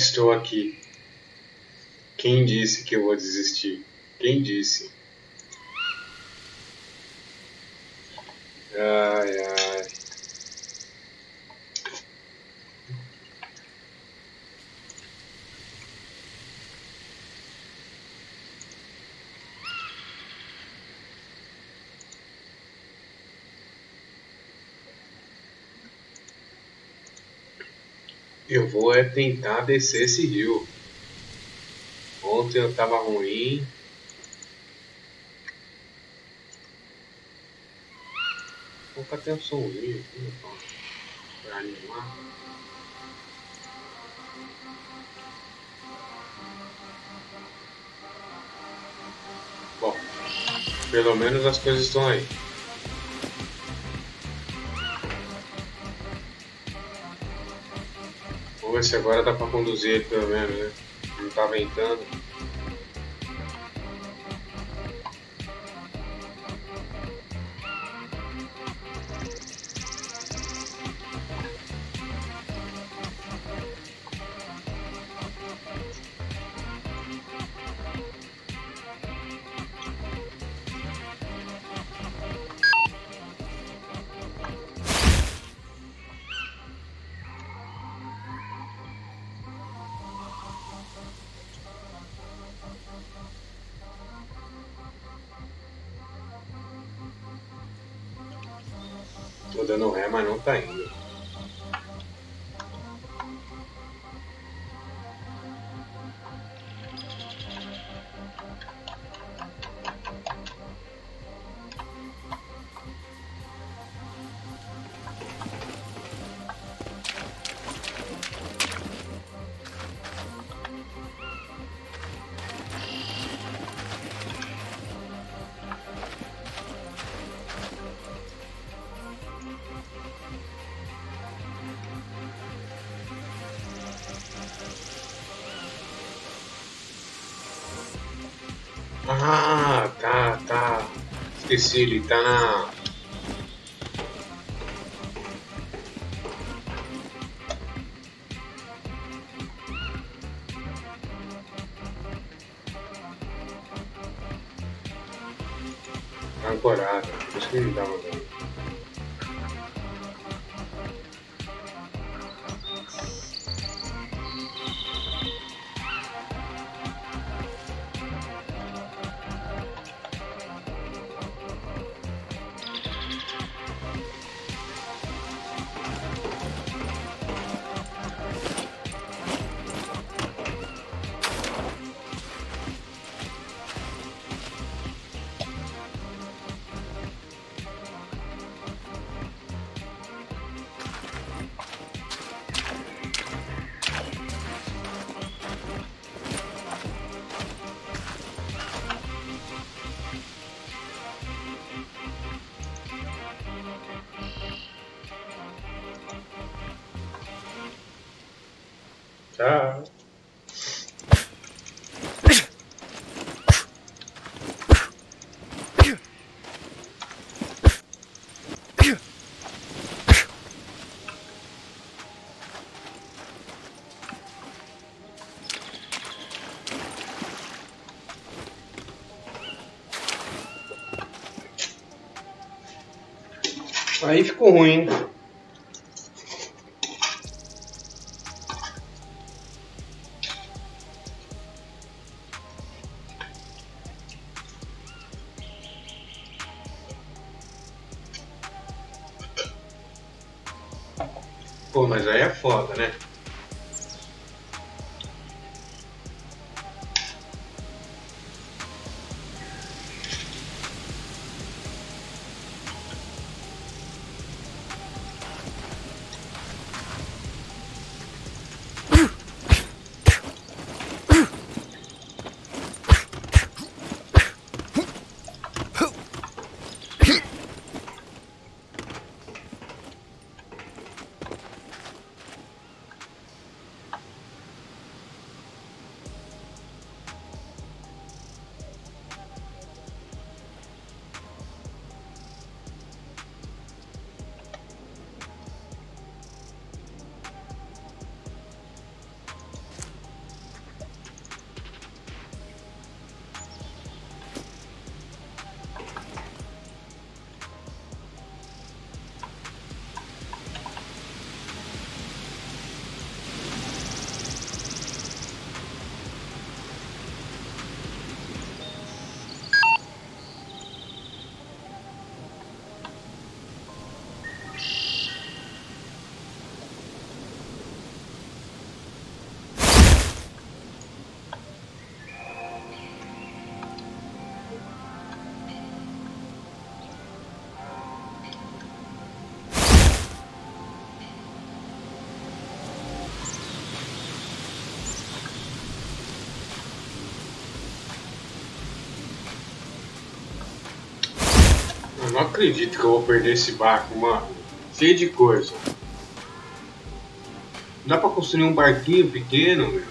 Estou aqui. Quem disse que eu vou desistir? Quem disse? Ai, ai. Eu vou é tentar descer esse rio. Ontem eu tava ruim. Colocar até um somzinho aqui, né, pra animar. Bom, pelo menos as coisas estão aí. Vamos ver se agora dá pra conduzir ele pelo menos, né? Não tá ventando. Esqueci, ele tá na. Aí ficou ruim. Pô, mas aí é foda, né? Eu não acredito que eu vou perder esse barco, mano. Cheio de coisa. Dá pra construir um barquinho pequeno, meu?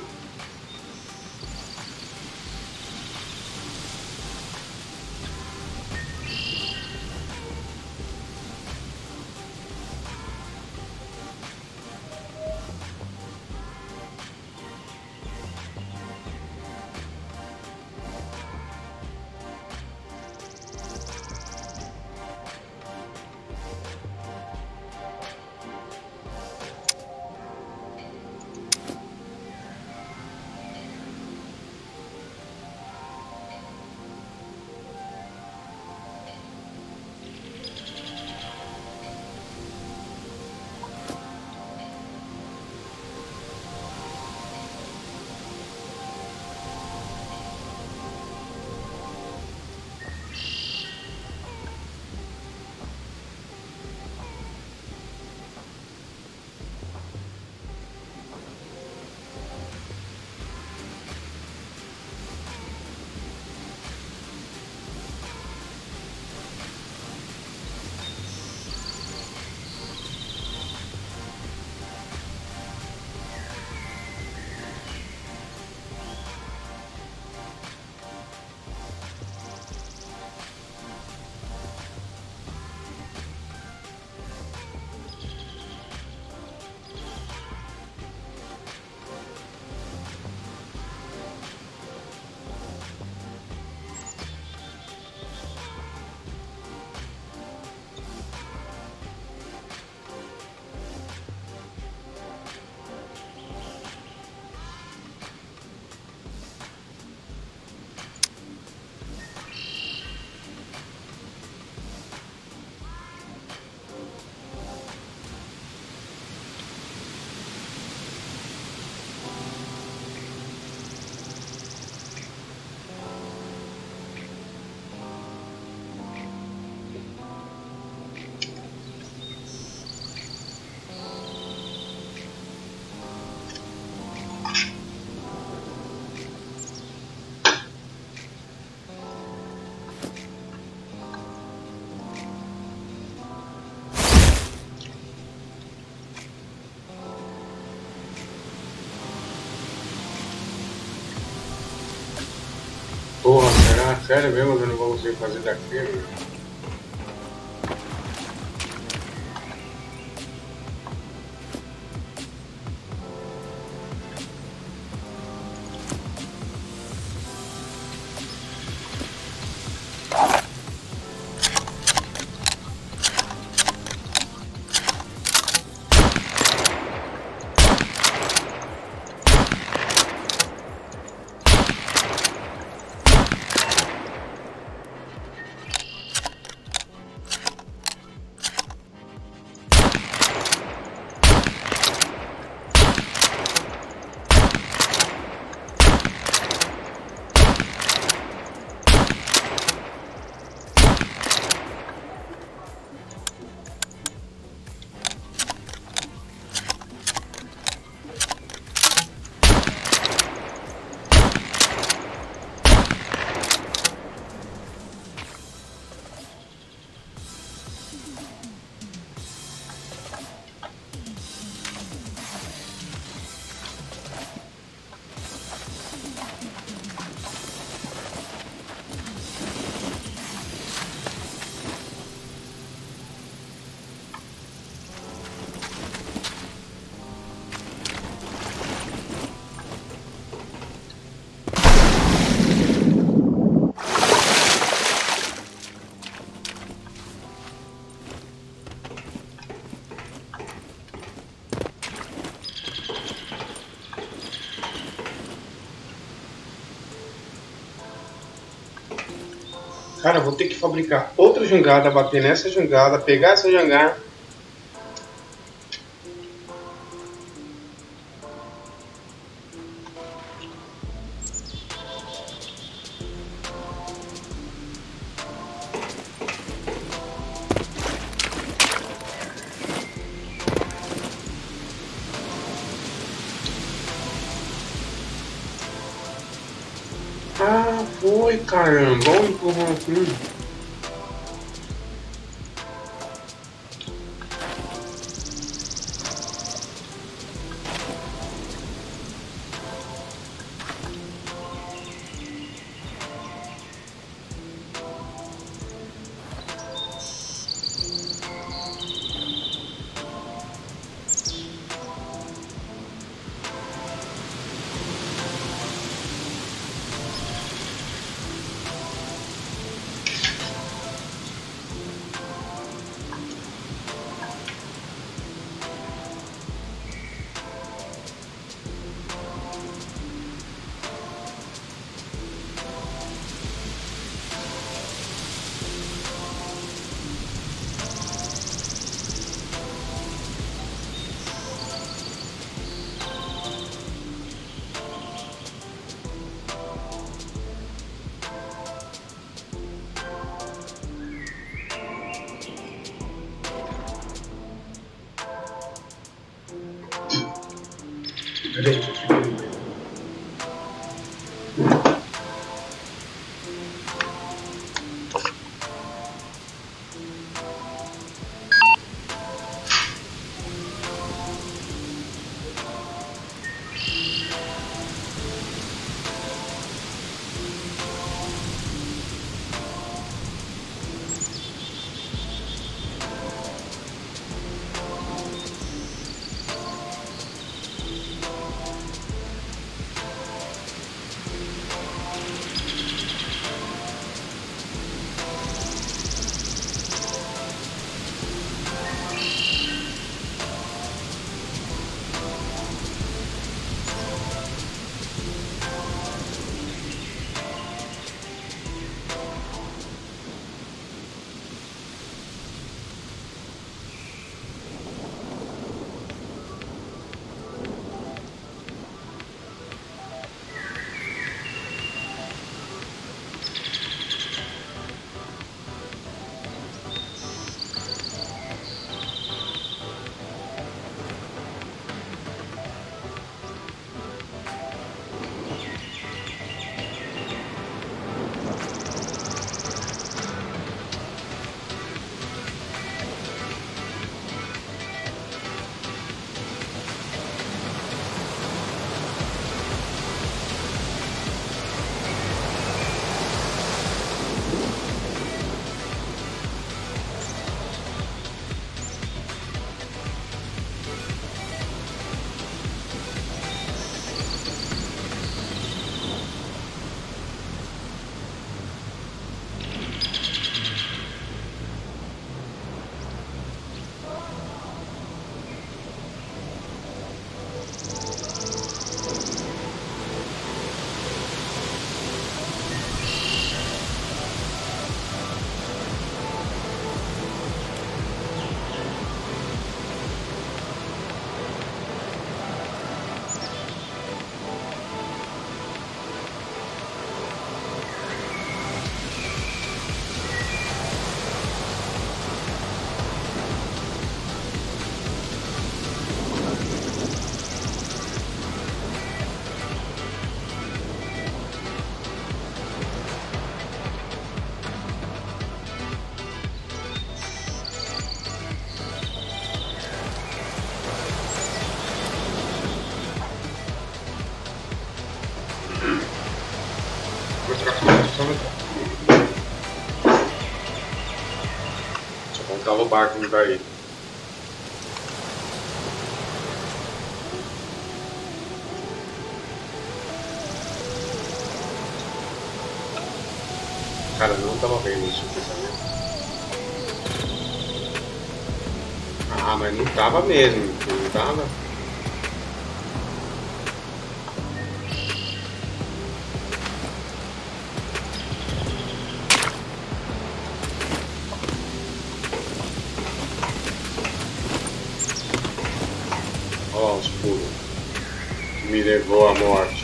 Sério mesmo eu não vou conseguir fazer daquilo? Cara, vou ter que fabricar outra jangada, bater nessa jangada, pegar essa jangada. Ah, foi caramba, olha barco não vai Cara, não tava vendo isso pensamento. Ah, mas não tava mesmo, não tava. more and more.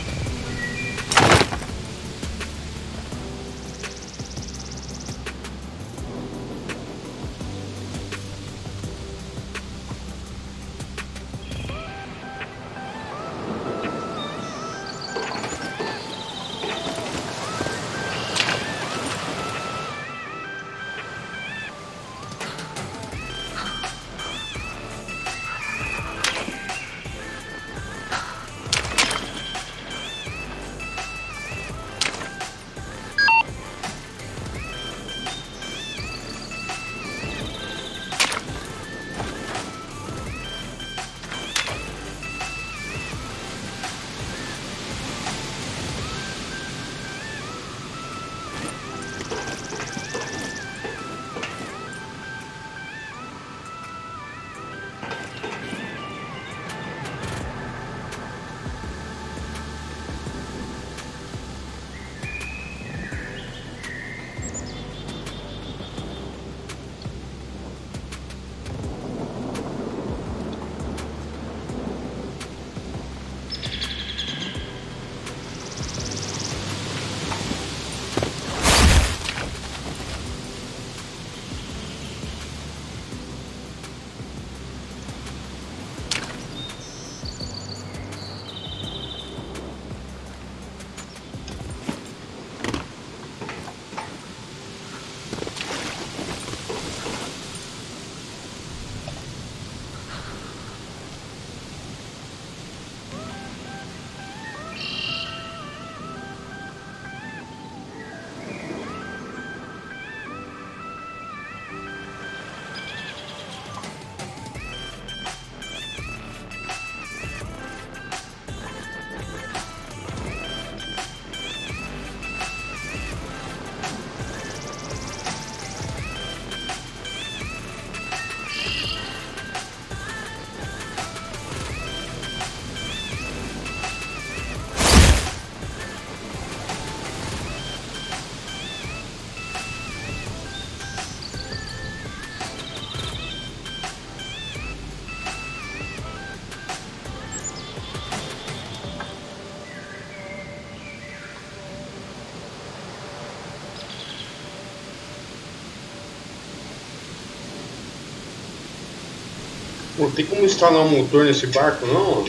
Tem como instalar um motor nesse barco não?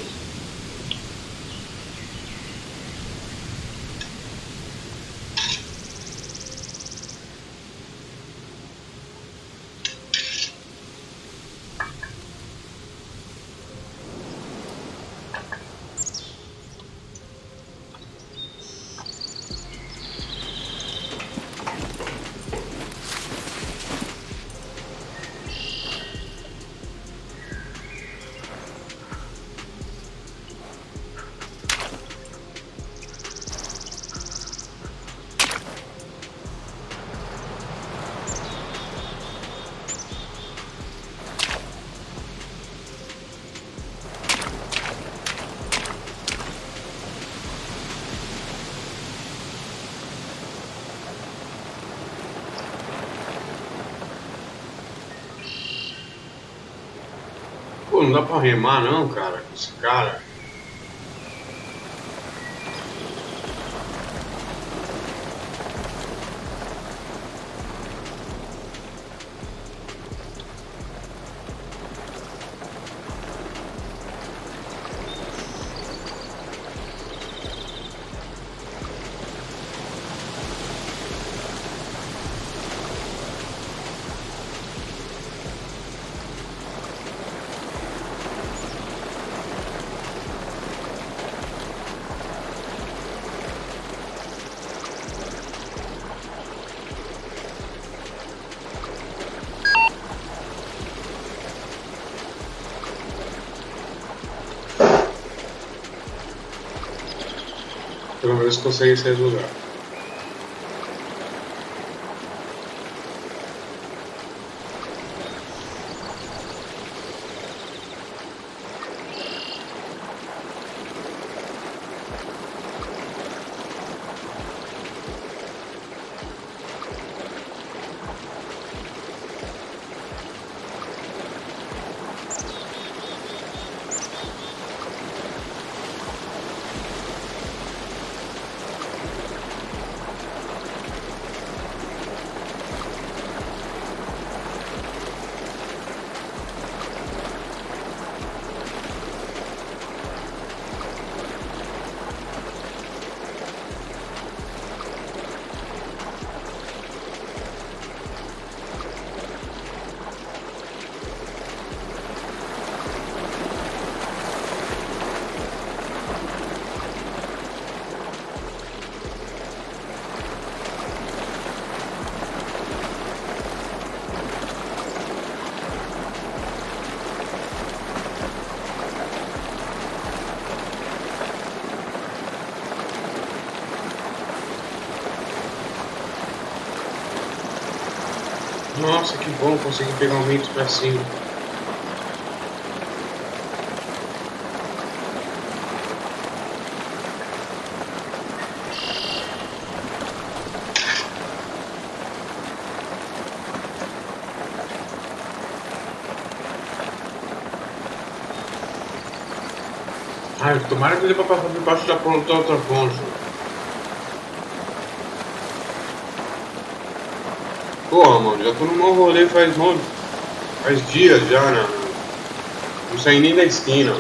Não dá pra remar não, cara, com esse cara. Menos consegue sair do bom conseguir pegar um mito pra cima. Ai, tomara que ele vai passar por baixo da ponta outra ponte. Porra, mano, já tô no mau rolê faz, faz dias já, né? Não saí nem da esquina.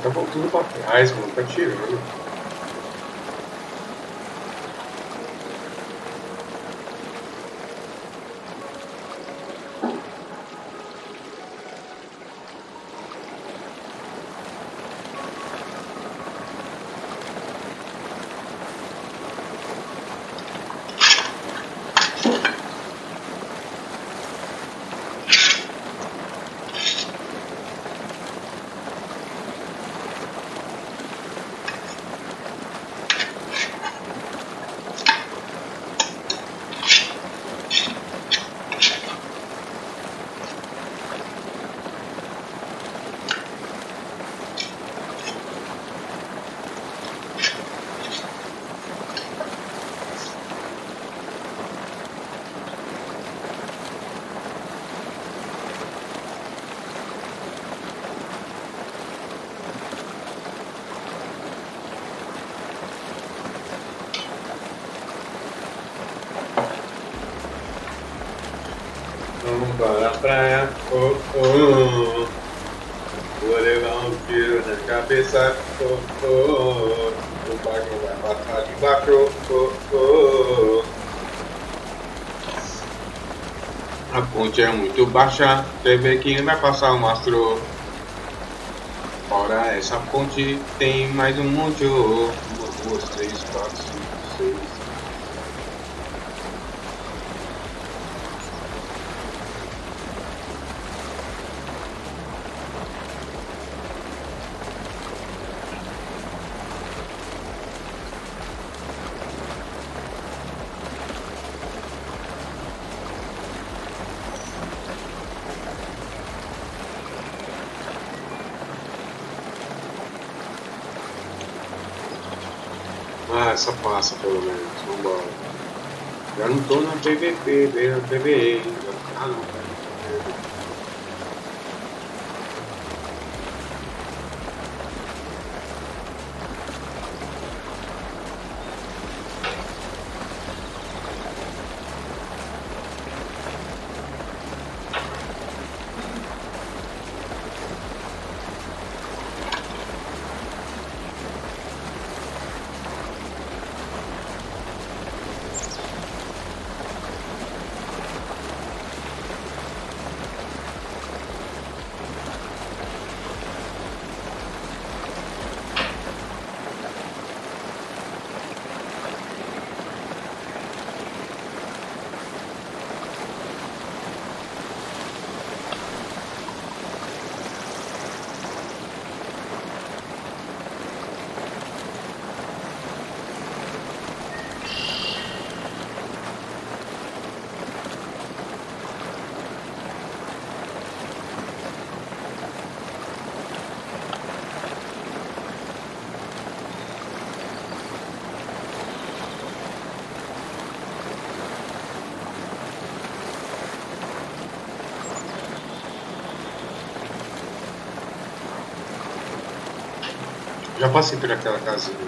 Tá voltando pra trás, mano. Tá tirando. Vamos para a praia, oh, oh. Vou levar um tiro na cabeça, oh, oh. O barco vai passar debaixo, oh, oh. A ponte é muito baixa, TV que vai passar o mastro. Ora, essa ponte tem mais um monte, oh. Uma, duas, três, quatro, Ah, essa passa pelo menos. Vambora. Já não tô na PVP, veio na PVE ainda. Ah não, Já passei por aquela casinha.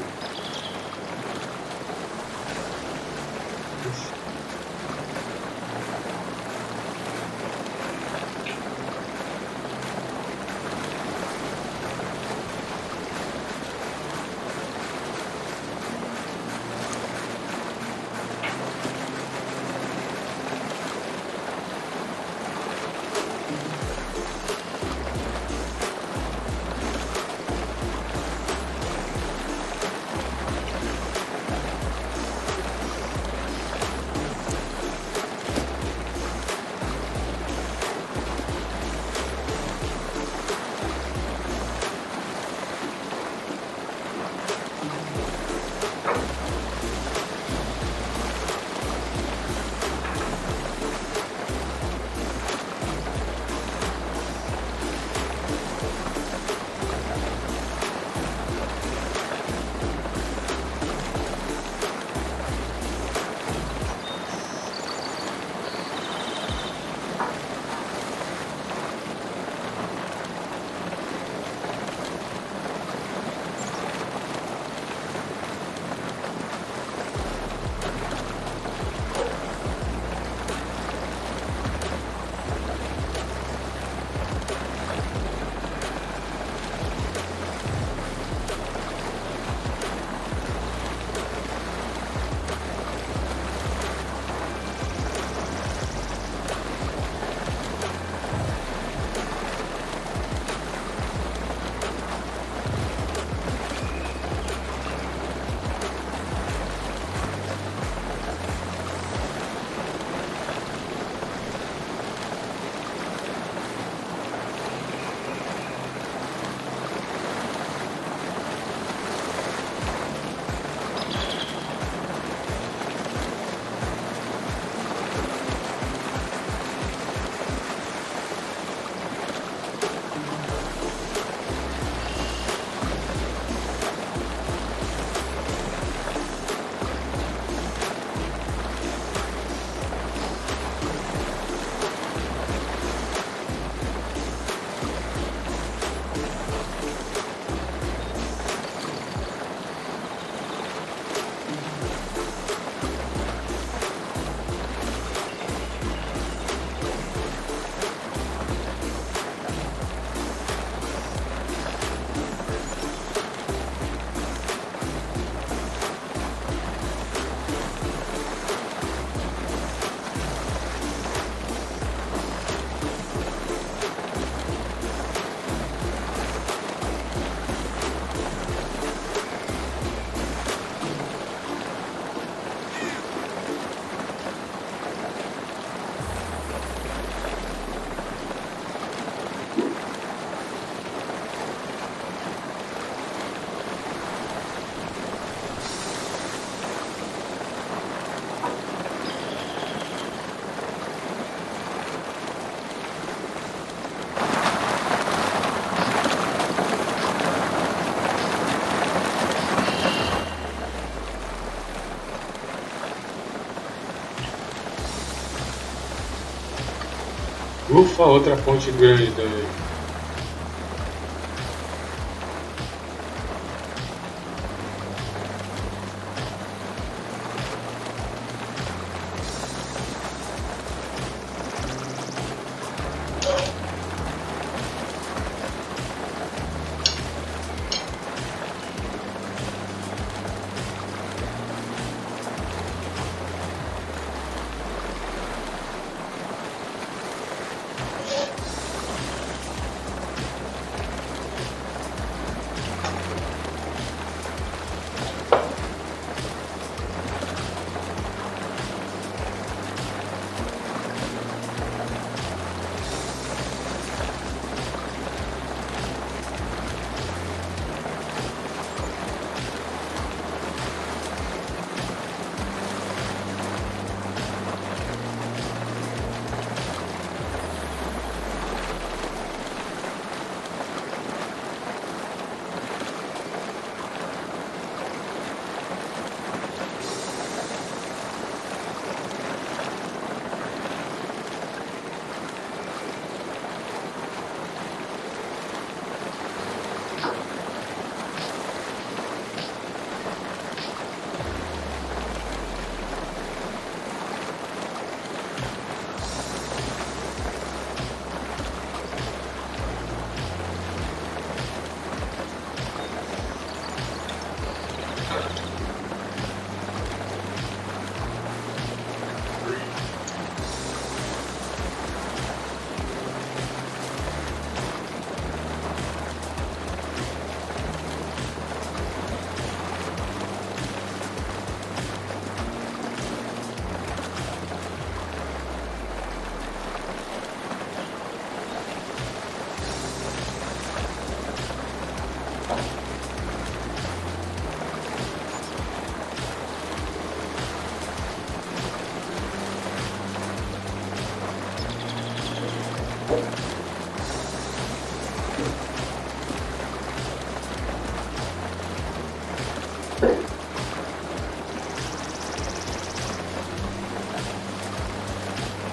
Ufa, outra ponte grande também.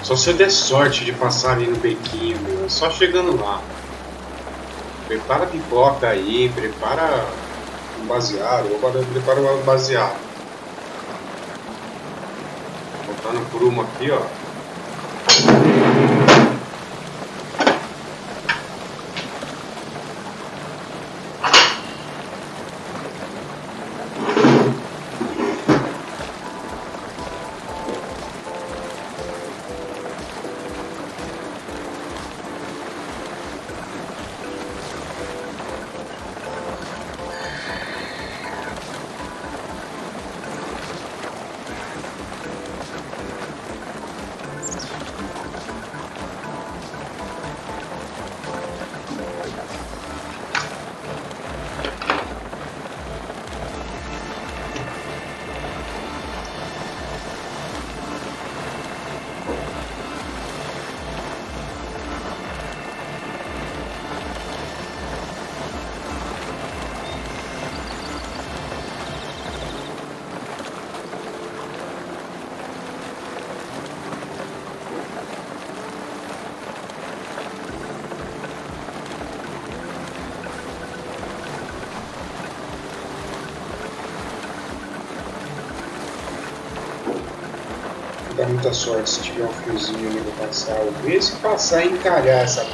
Só se eu der sorte de passar ali no bequinho, meu, só chegando lá. Prepara a pipoca aí, prepara um baseado, ou prepara um baseado. Botando por uma aqui, ó. Muita sorte se tiver um fiozinho ali pra passar. Vê se passar e encalhar essa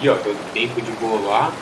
Aí, ó, tempo de bolar.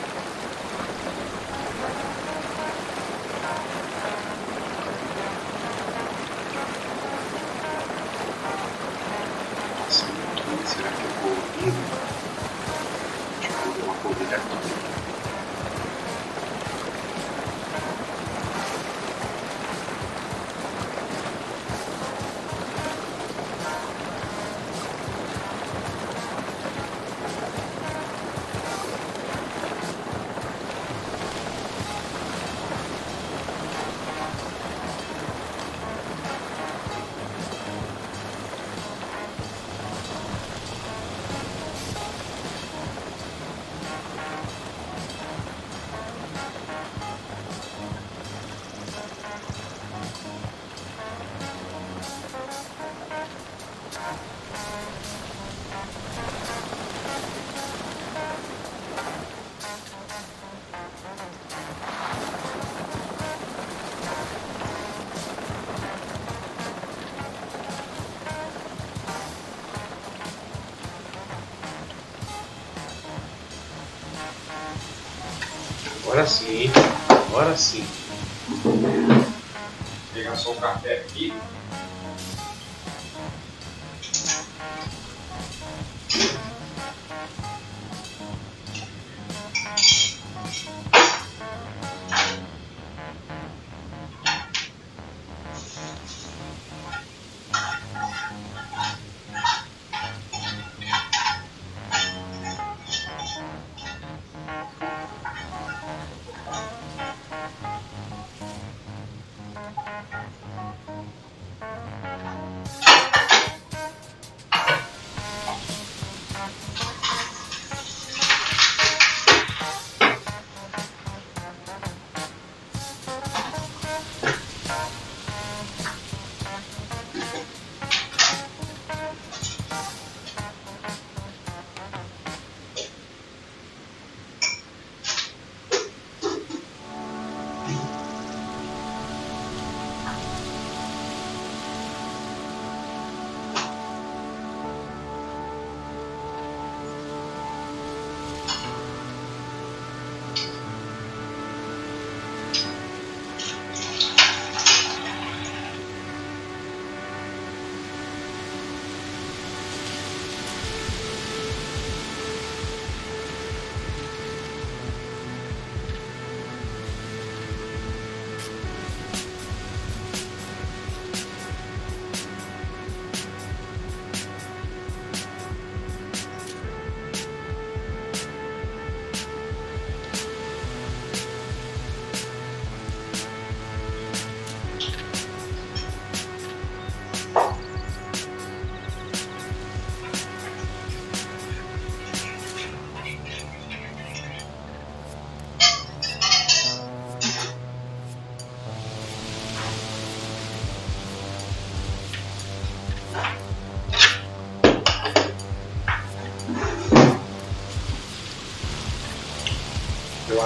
Agora sim, agora sim. Vou pegar só o café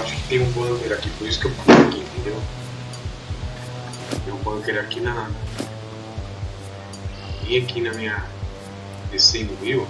acho que tem um bunker aqui, por isso que eu fui aqui, entendeu? Tem um bunker aqui na. E aqui na minha. Descendo o rio.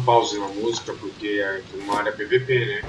Pause na música porque é uma área PVP, né?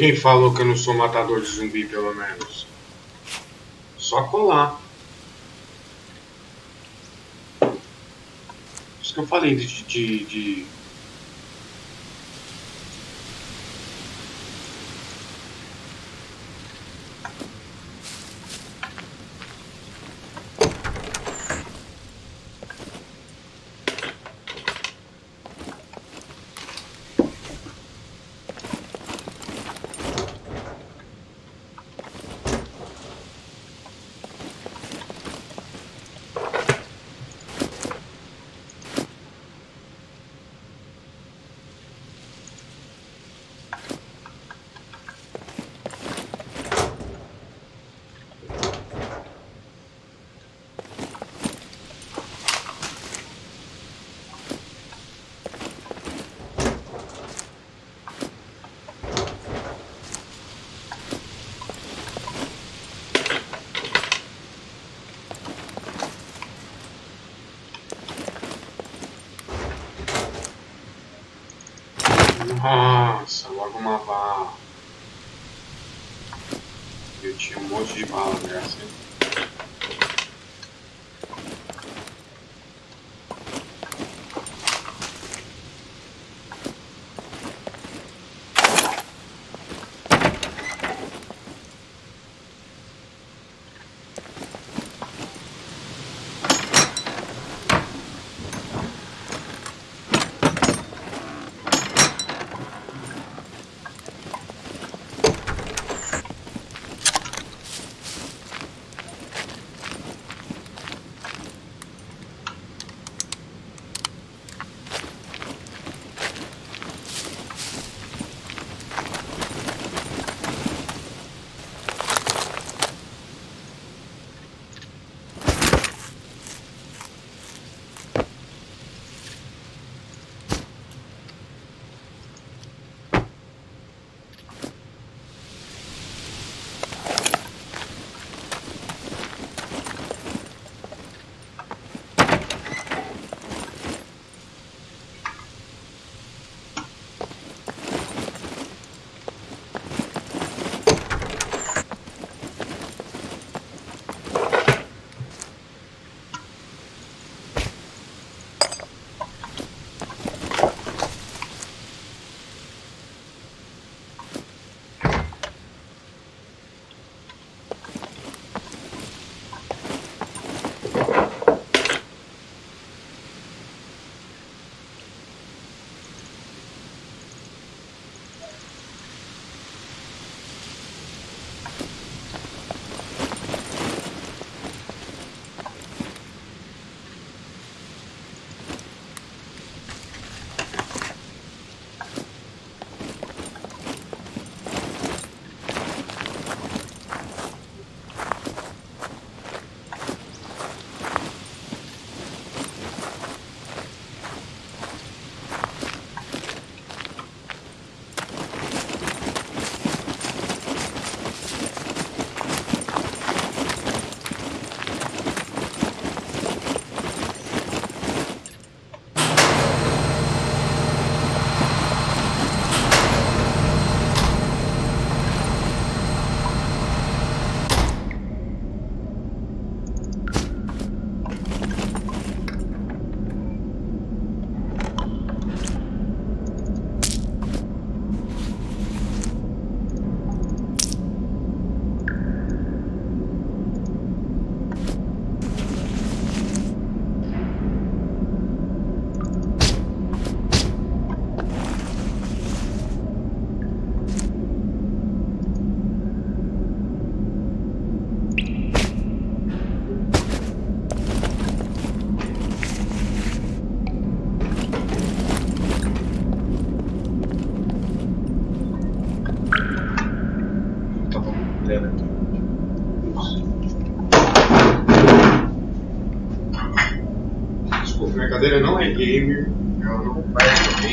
Quem falou que eu não sou matador de zumbi, pelo menos? Só colar. Isso que eu falei de, de, de Nossa, logo uma bala. Eu tinha um monte de bala nessa.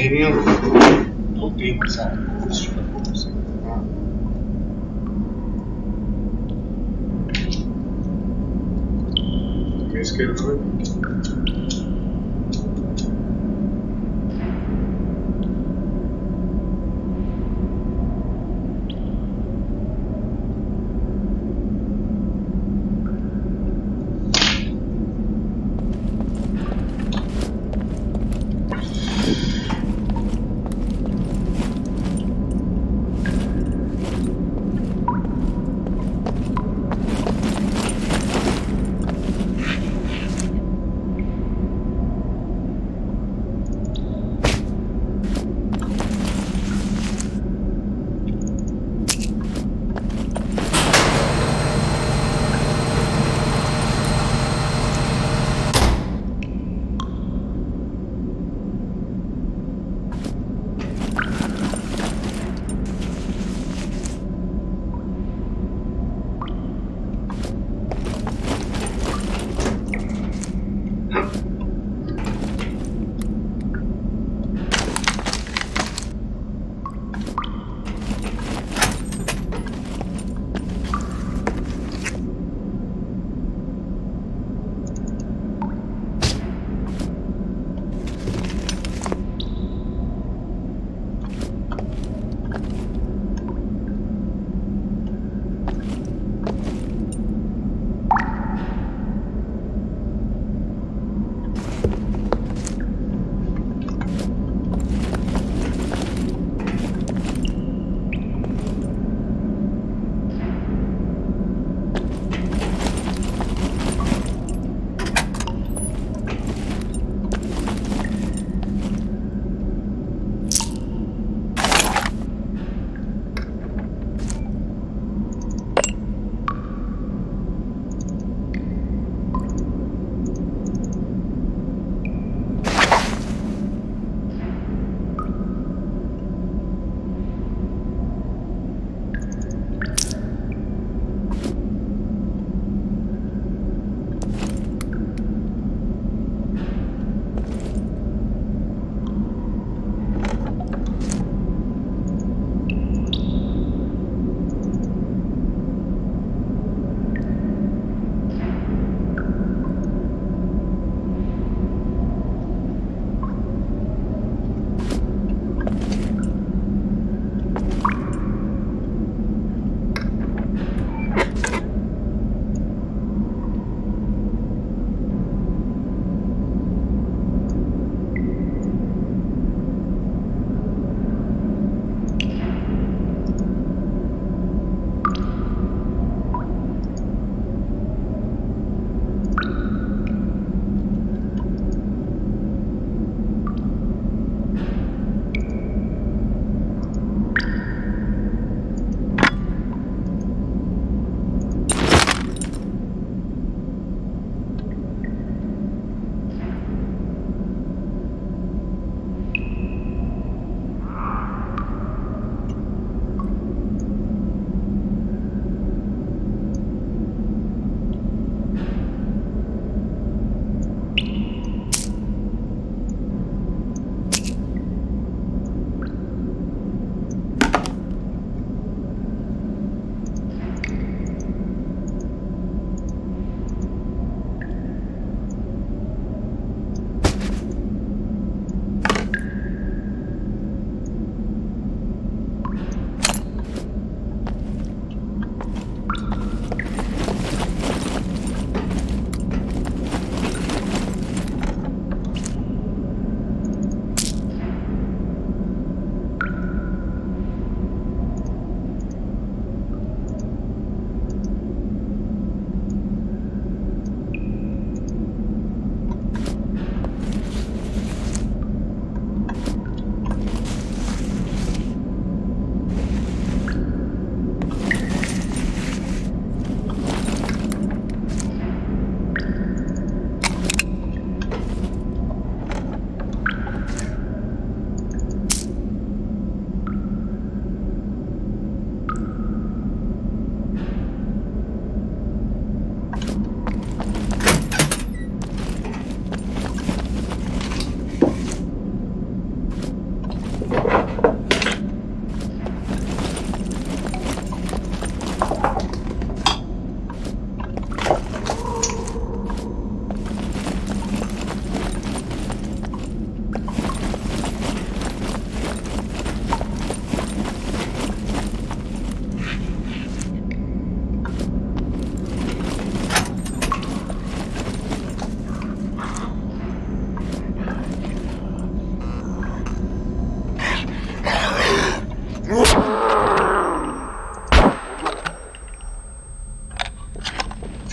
Faz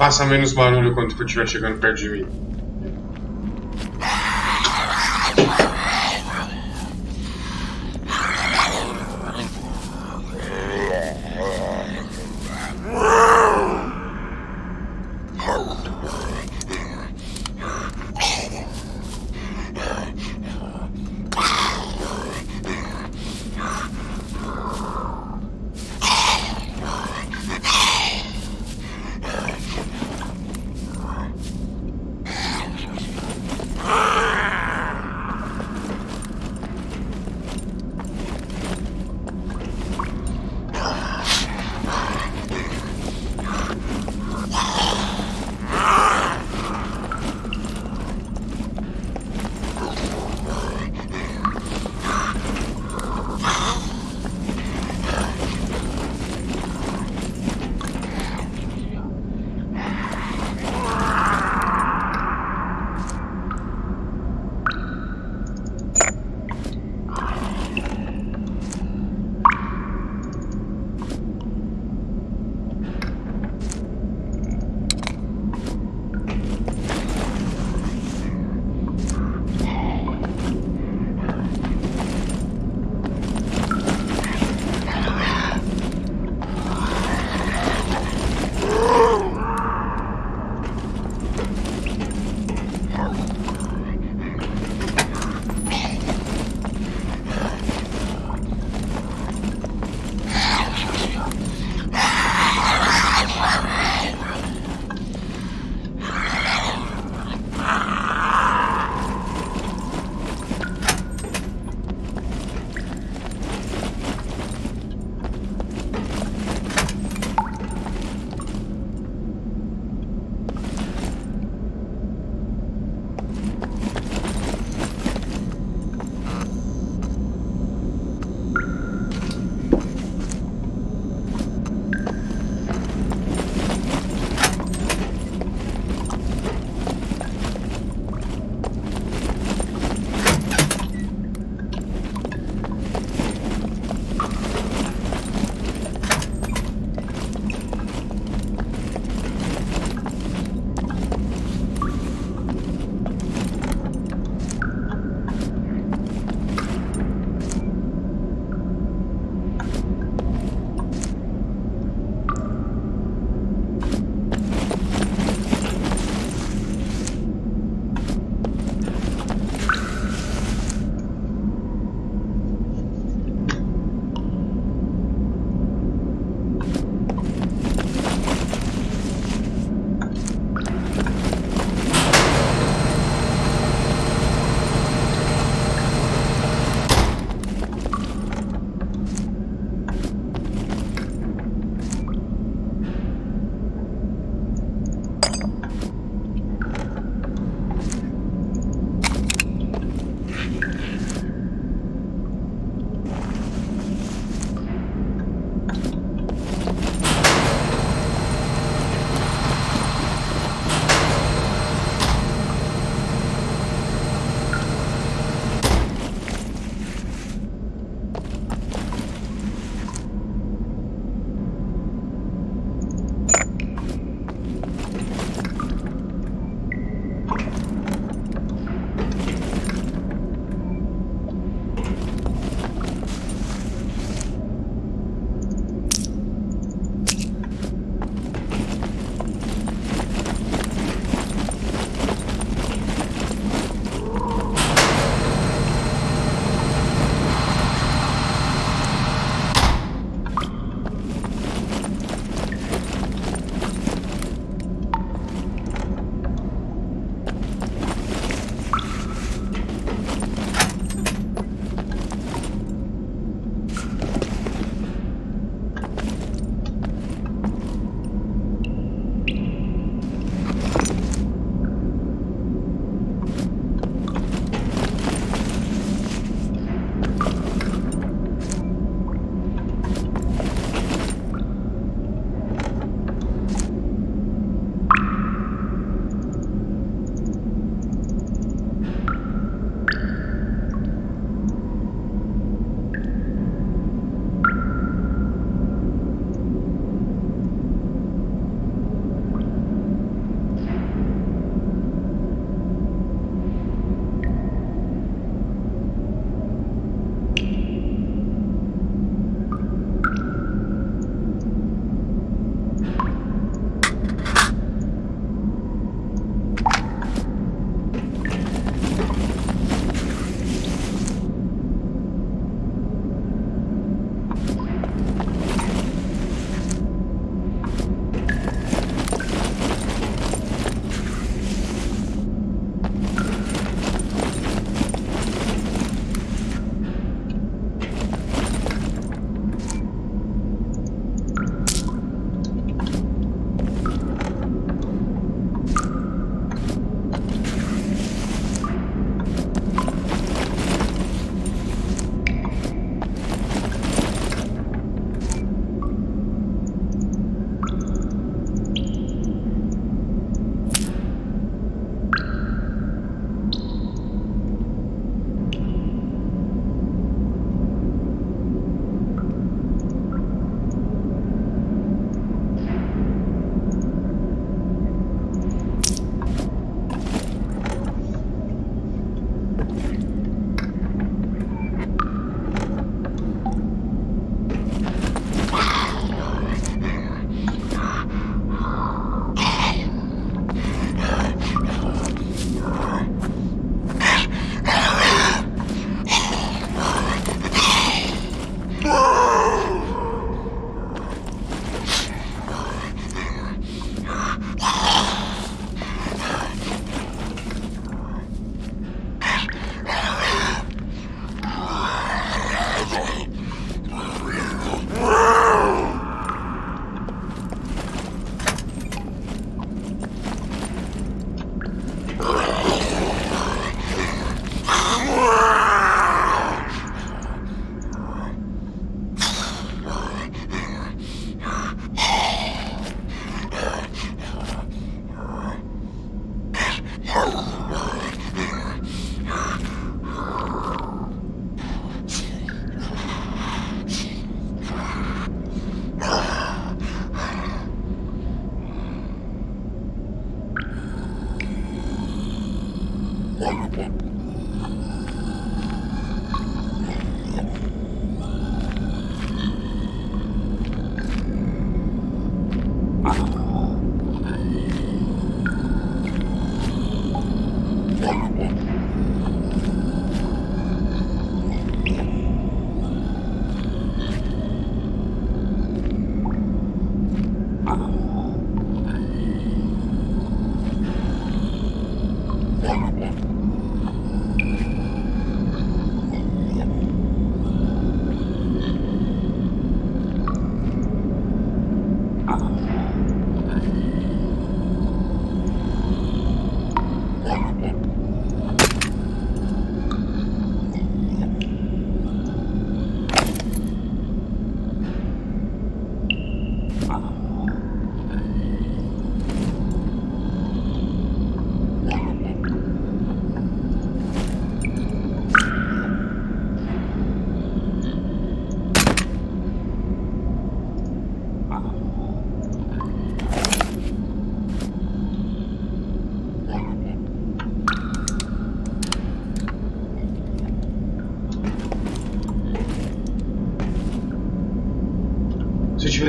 Faça menos barulho quando estiver chegando perto de mim.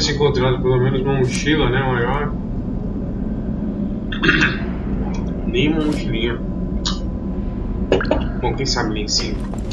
tivesse encontrado pelo menos uma mochila, né, maior. Nem uma mochilinha. Bom, quem sabe nem 5.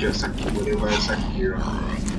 Deixar aqui essa aqui, vou levar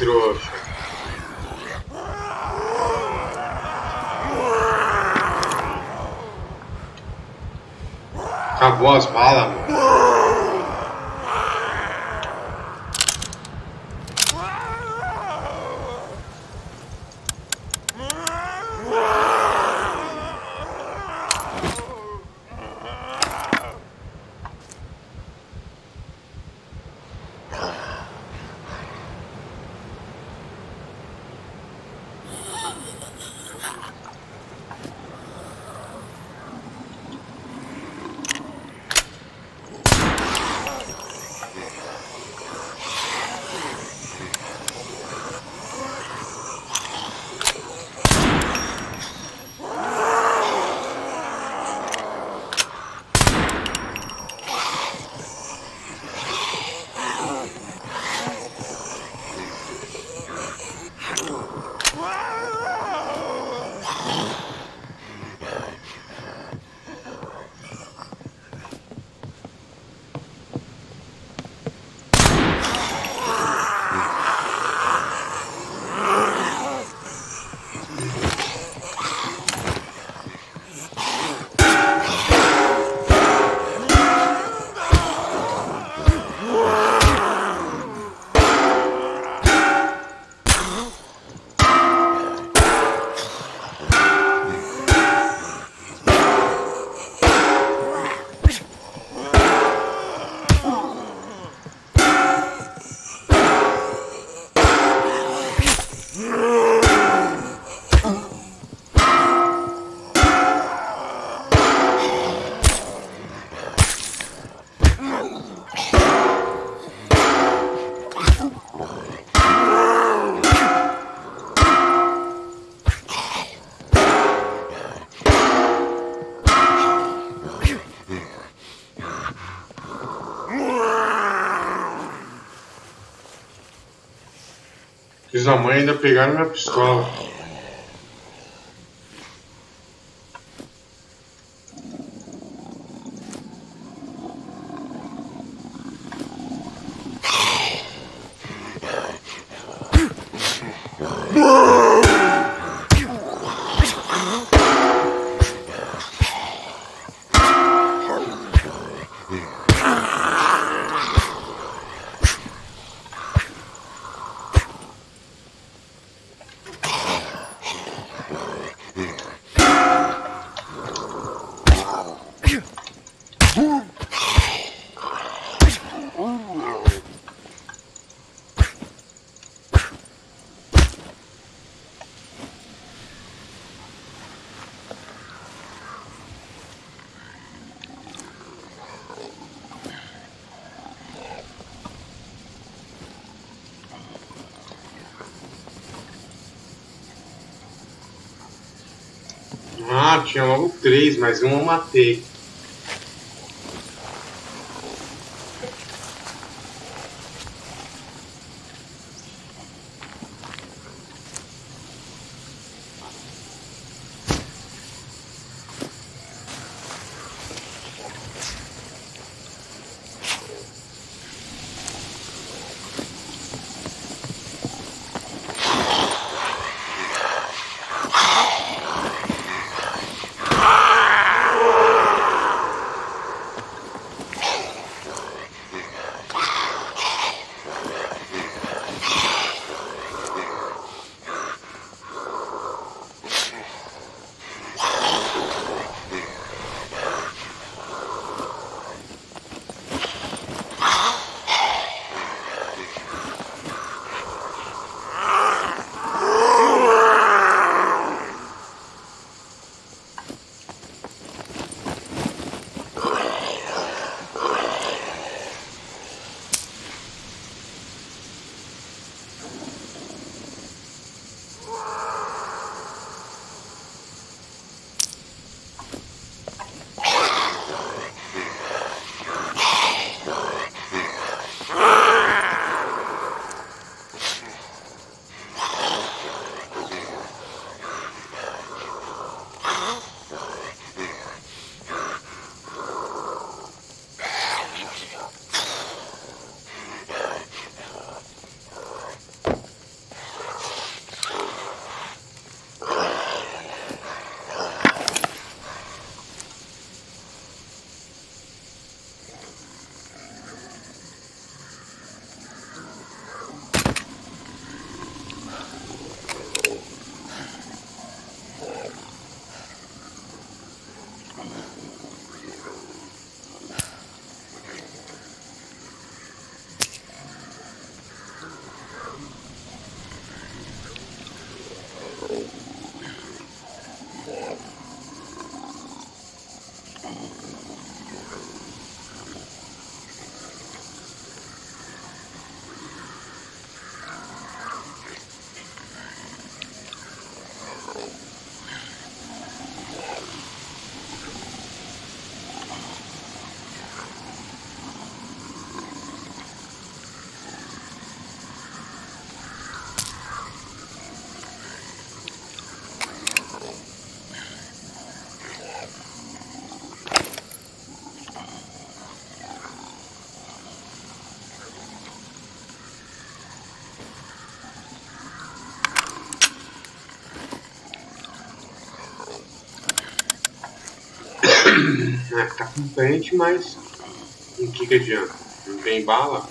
trouxa. Acabou as balas, mano. Fiz a mãe ainda pegaram minha pistola. Ah, tinha logo três, mas um eu matei. É, tá com pente, mas o que, que adianta? Não tem bala?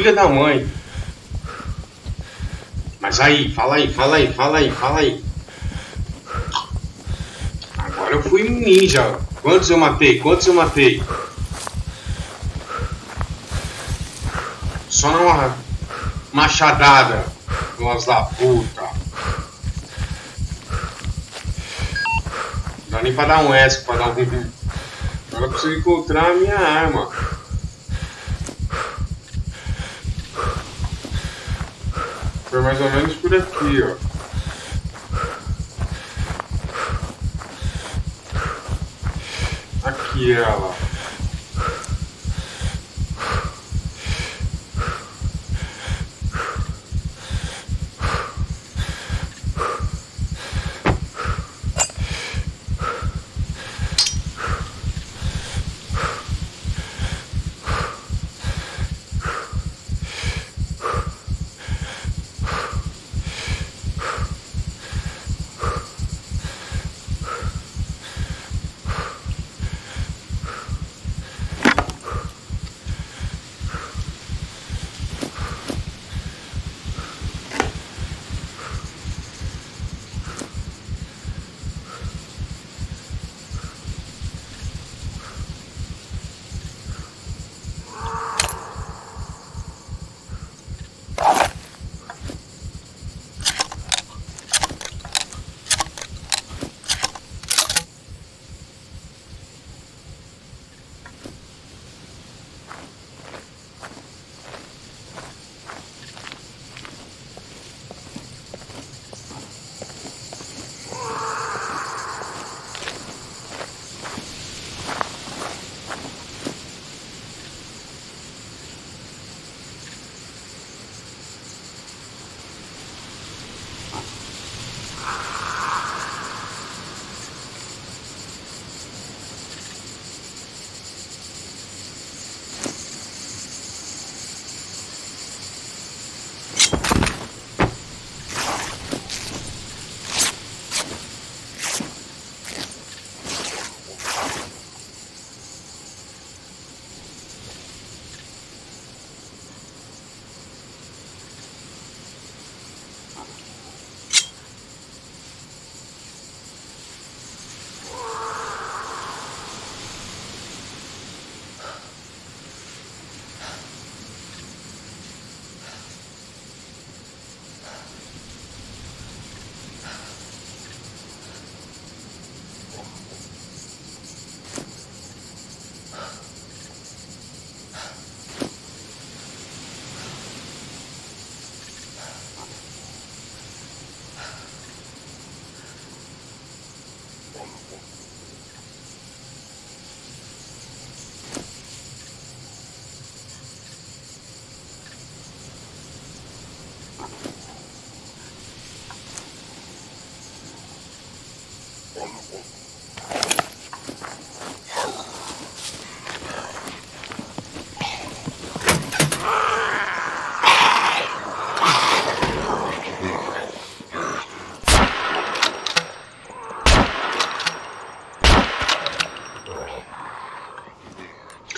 Filha da mãe. Mas aí, fala aí, fala aí, fala aí, fala aí. Agora eu fui ninja. Quantos eu matei? Quantos eu matei? Só numa machadada. Nós da puta. Não dá nem pra dar um S pra dar um. Agora eu preciso encontrar a minha arma. Mais ou menos por aqui, ó. Aqui ela.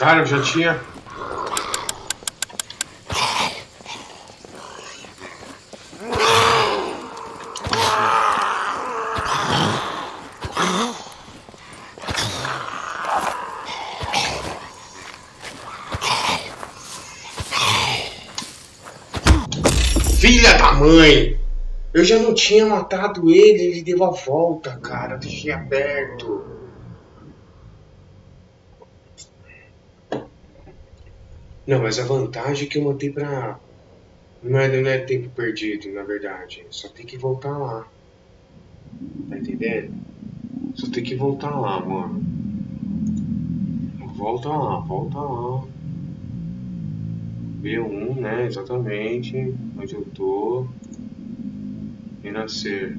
Cara, eu já tinha. Filha da mãe! Eu já não tinha matado ele, ele deu a volta, cara. Deixei aberto. Não, mas a vantagem é que eu matei pra. Não é, não é tempo perdido, na verdade. Só tem que voltar lá. Tá entendendo? Só tem que voltar lá, mano. Volta lá, volta lá. B1, né? Exatamente. Onde eu tô. Renascer.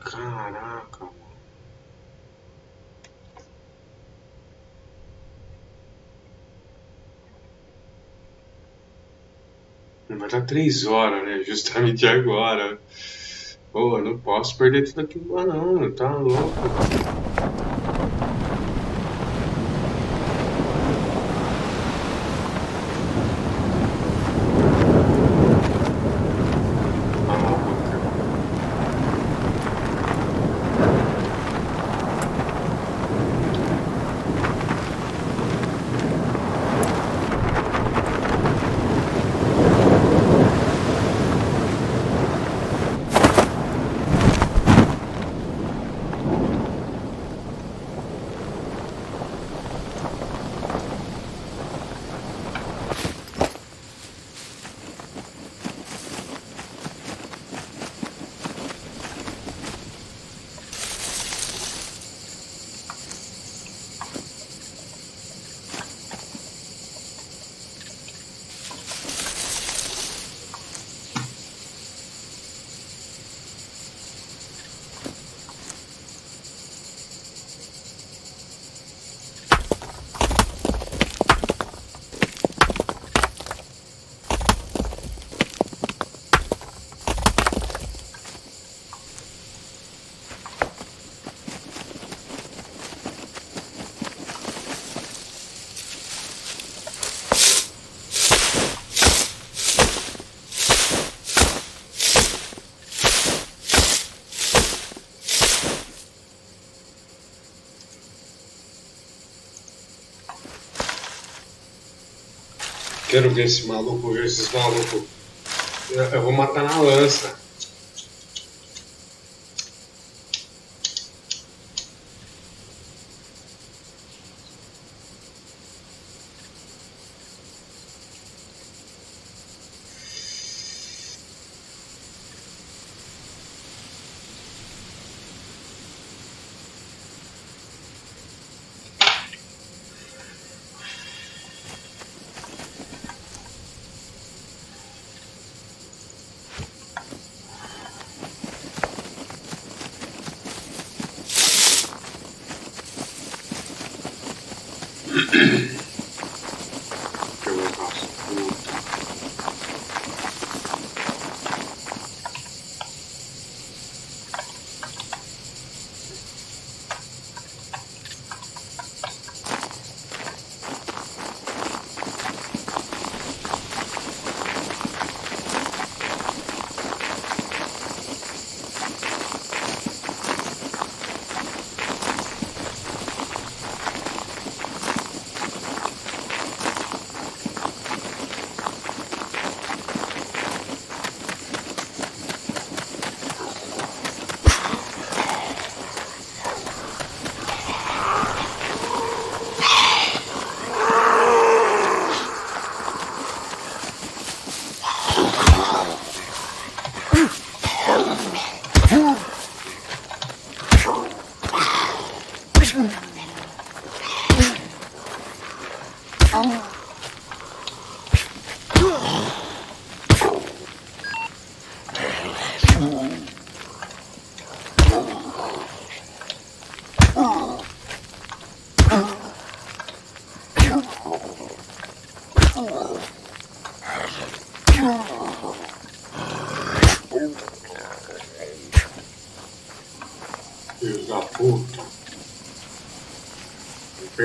Caraca, mano. Dar três horas, né? Justamente agora. Pô, não posso perder tudo aquilo lá não, tá louco. Quero ver esse maluco, ver esses malucos. Eu, eu vou matar na lança.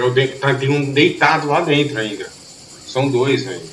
Eu de... tá, tem um deitado lá dentro ainda. São dois ainda.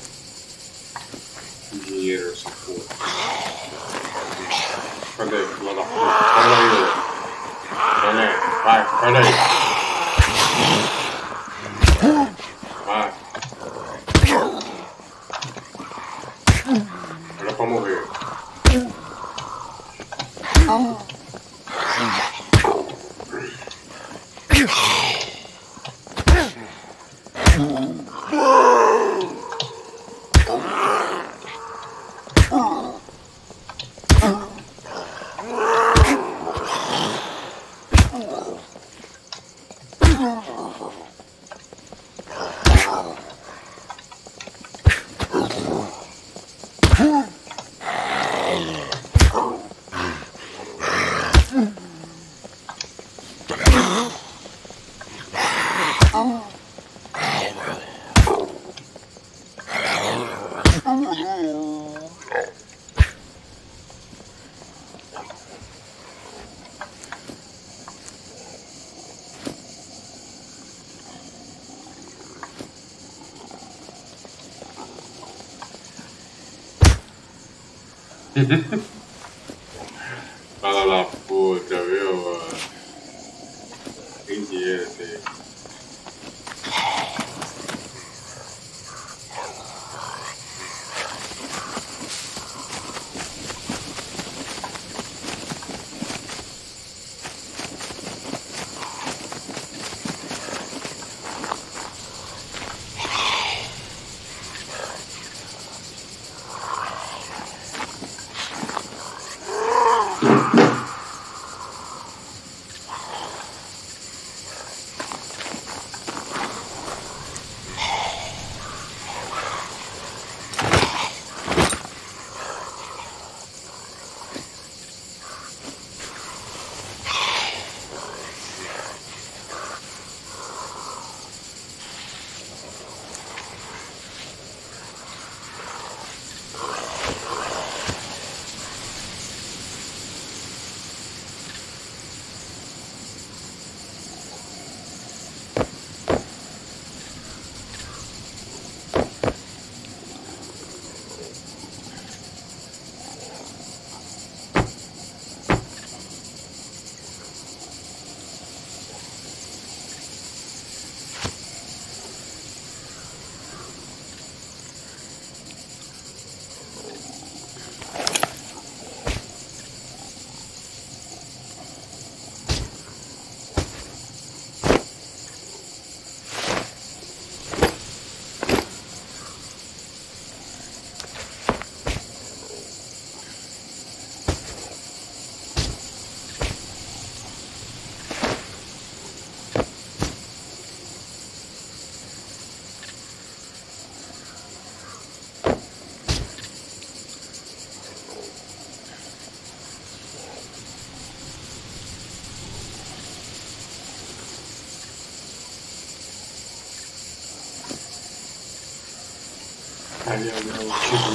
Ali é o meu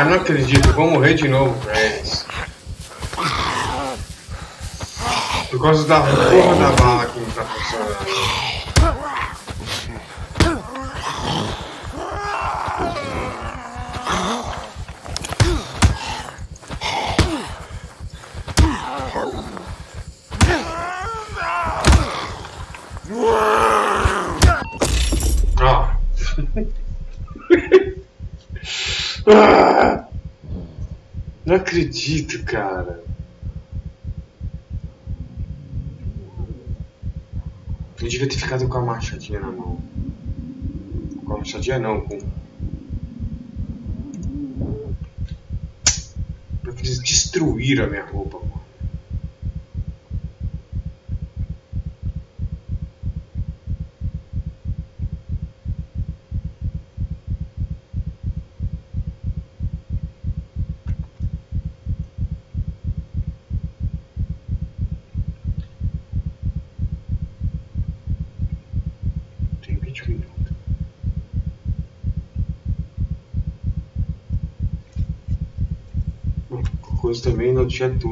Ah, não acredito, vou morrer de novo pra eles. Por causa da porra da bala que não tá funcionando. Ó. Ah! Não acredito, cara. Eu devia ter ficado na mão. Com a machadinha não, com. Porque eles destruíram a minha roupa, dice tu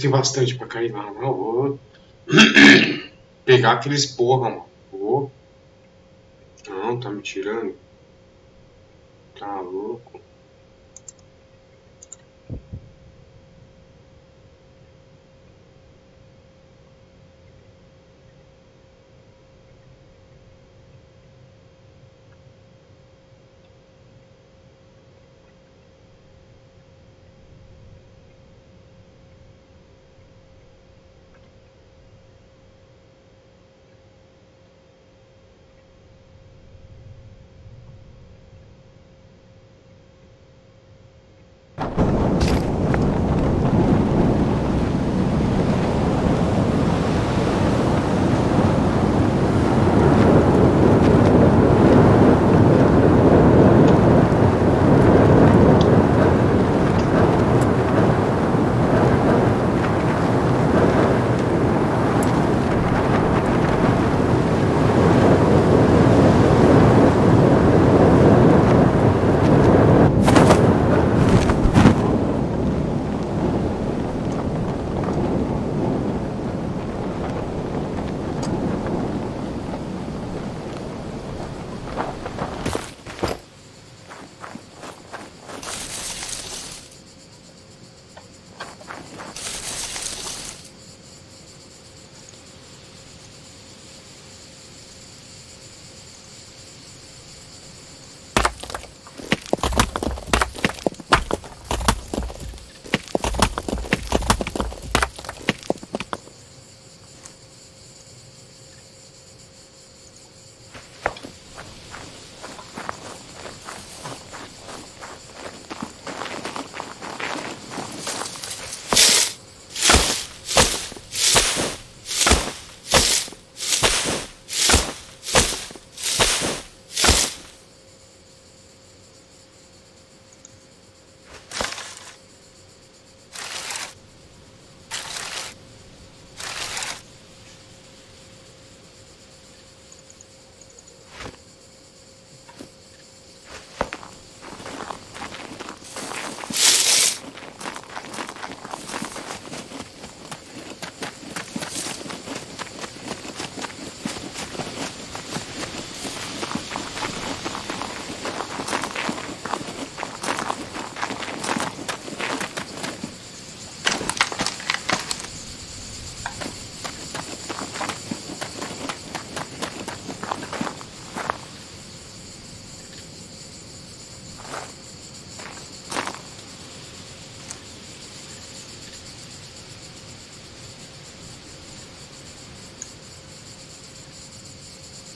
tem bastante pra cair lá. Não, vou pegar aqueles porra, mano. Vou. Não, tá me tirando. Tá louco.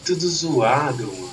Tudo zoado, mano.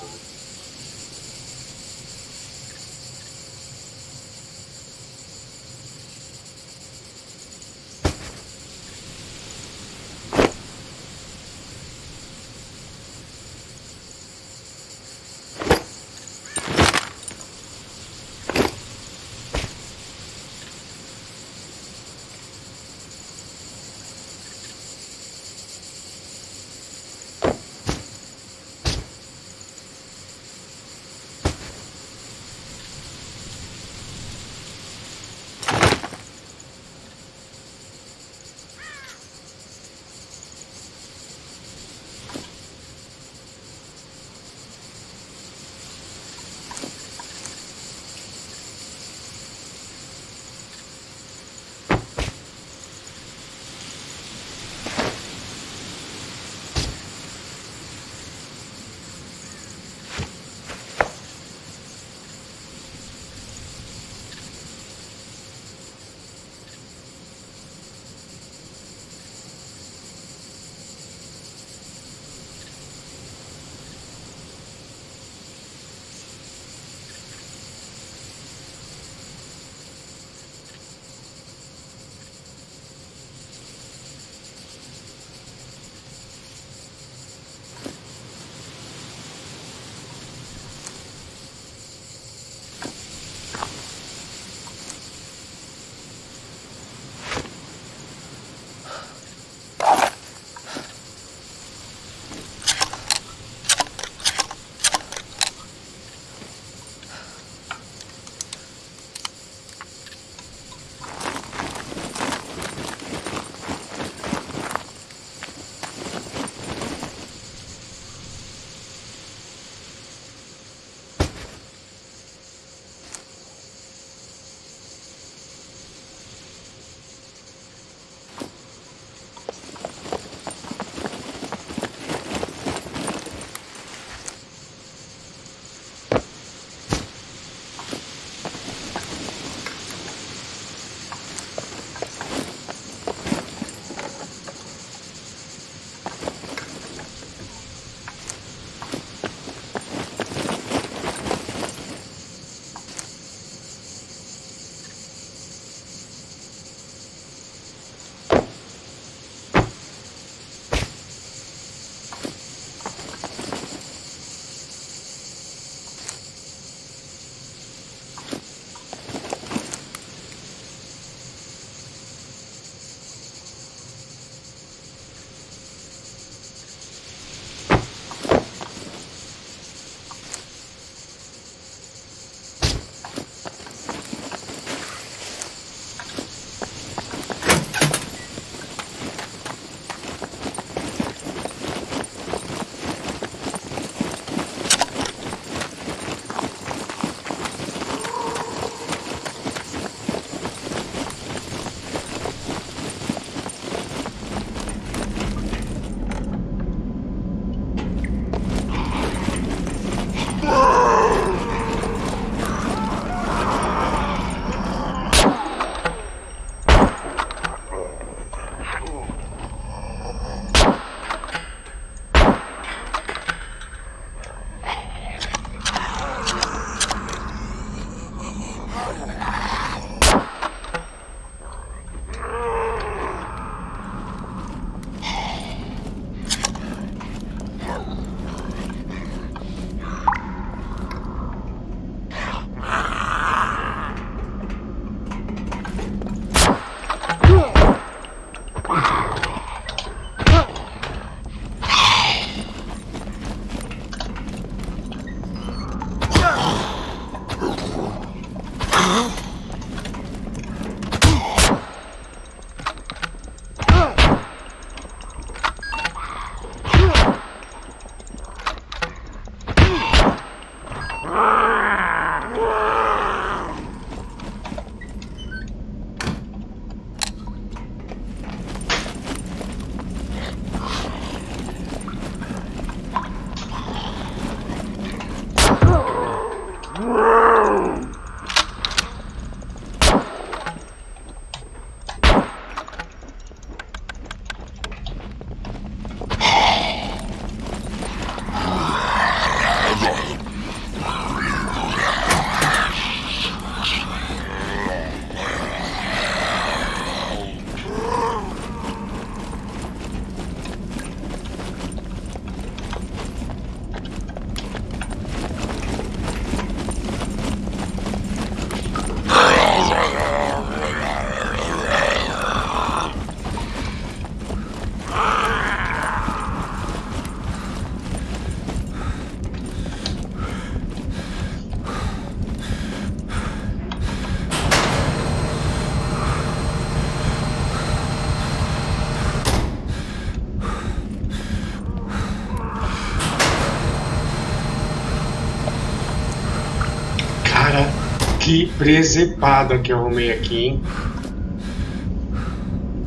Que presepada que eu arrumei aqui, hein?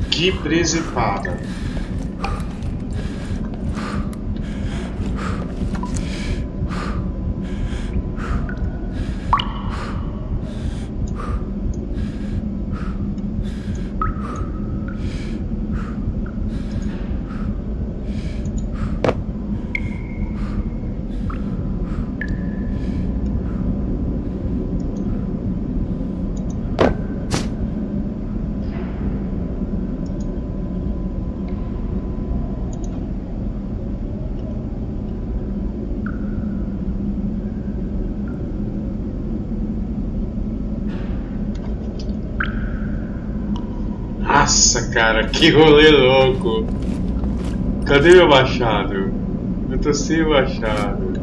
Que presepada. Nossa, cara, que rolê louco. Cadê meu machado? Eu tô sem machado.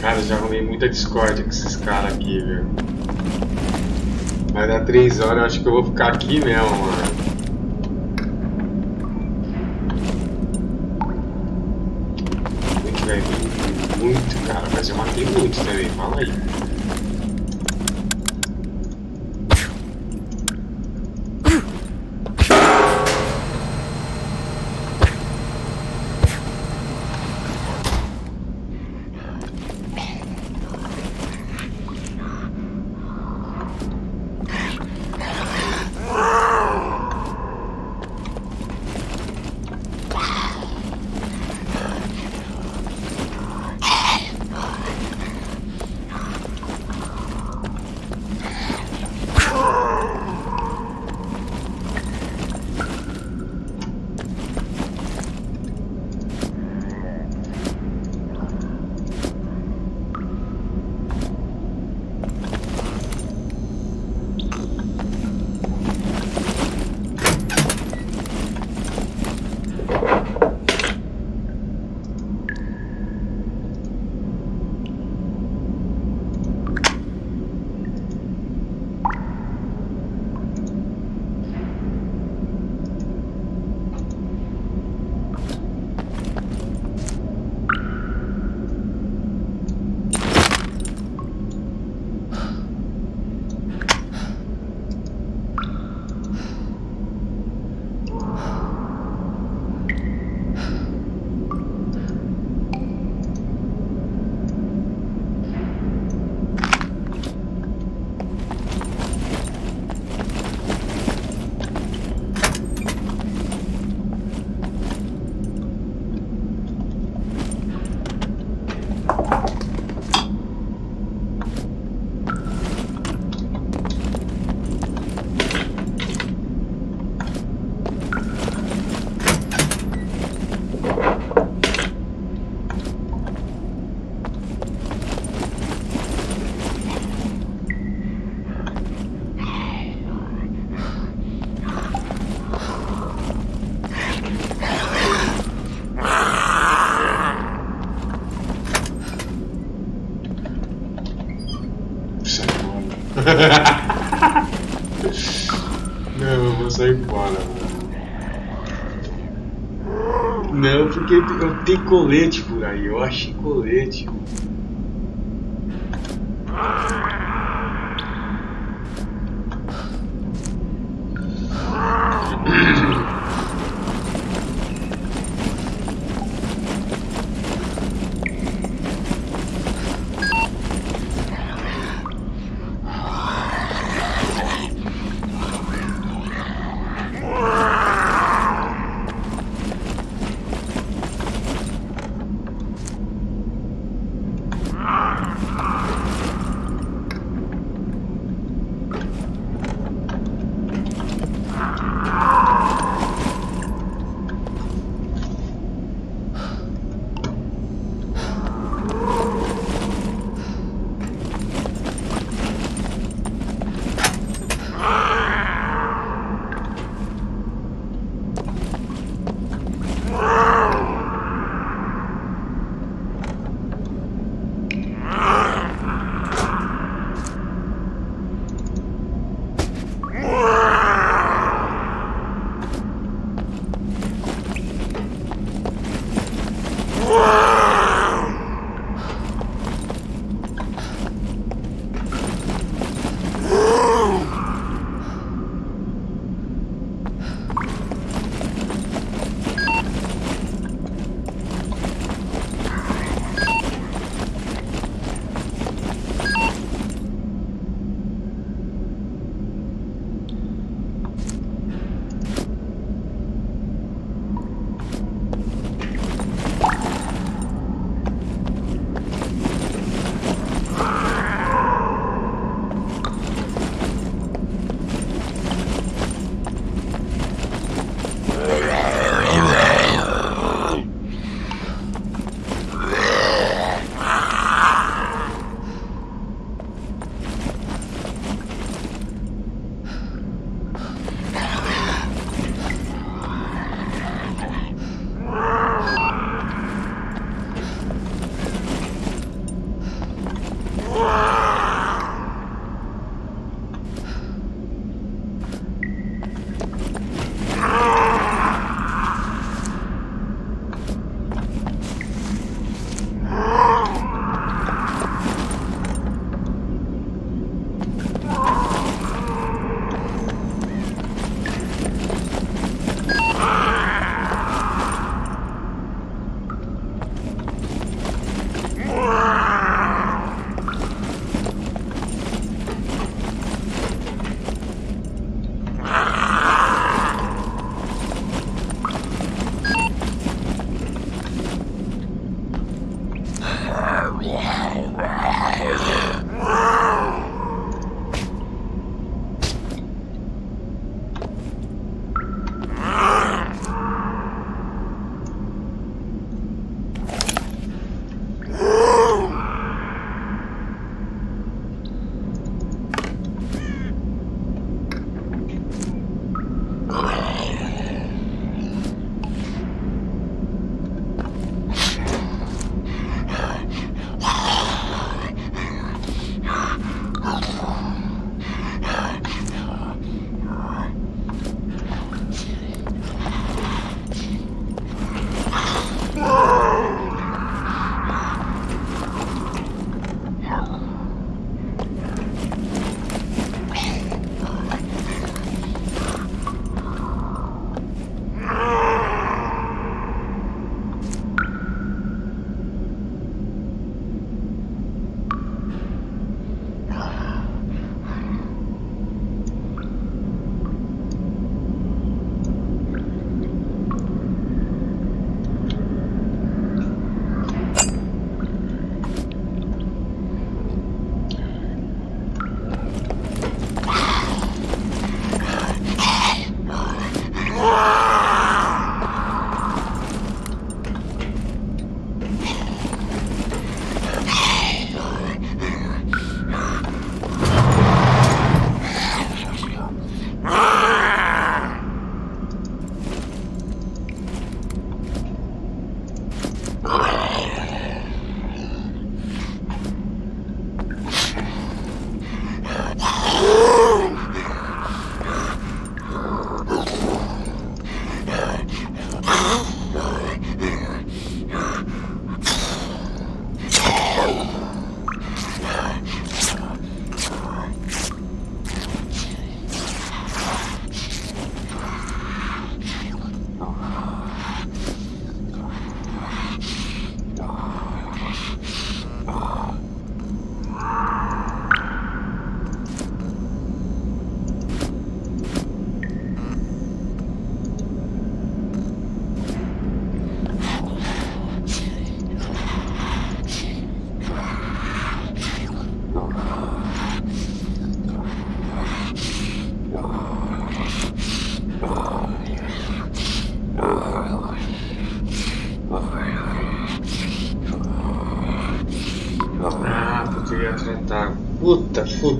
Cara, já arrumei muita discórdia com esses caras aqui, viu? Vai dar três horas, eu acho que eu vou ficar aqui mesmo, mano. Muito, vai vir muito, cara, mas eu matei muito também, fala aí. Não, eu vou sair fora. Não, porque eu tenho colete por aí. Eu achei colete.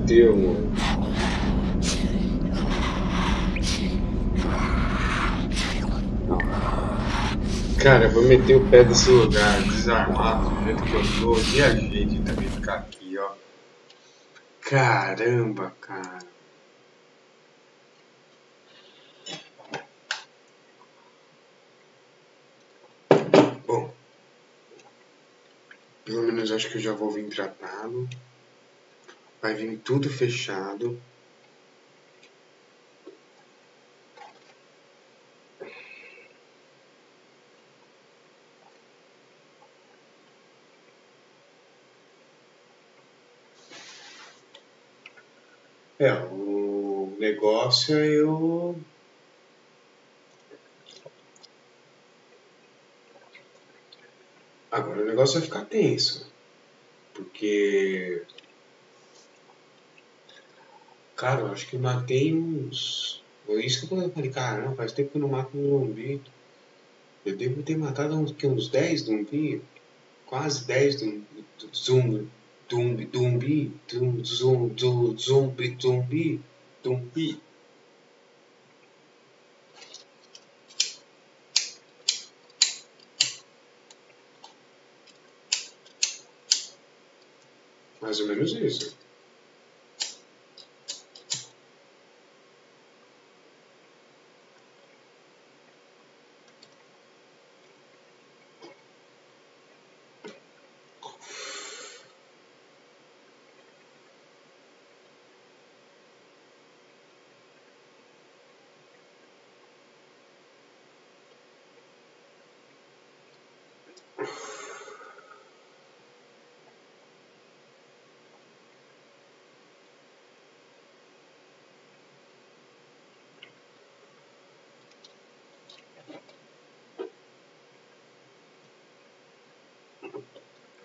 Mano. Cara, eu vou meter o pé desse lugar desarmado do jeito que eu tô. E a gente também ficar aqui, ó. Caramba, cara. Bom, pelo menos acho que eu já vou vir tratado. Vai vir tudo fechado. É, o negócio é eu. Agora o negócio vai ficar tenso. Porque. Cara, eu acho que eu matei uns. Foi isso que eu falei, caramba, faz tempo que eu não mato um zumbi. Eu devo ter matado uns, que, uns 10 zumbi. Quase 10 zumbi. zumbi Dumbi, dumbi, dum, zum, zum, zumbi, dumbi, dumbi. Mais ou menos isso.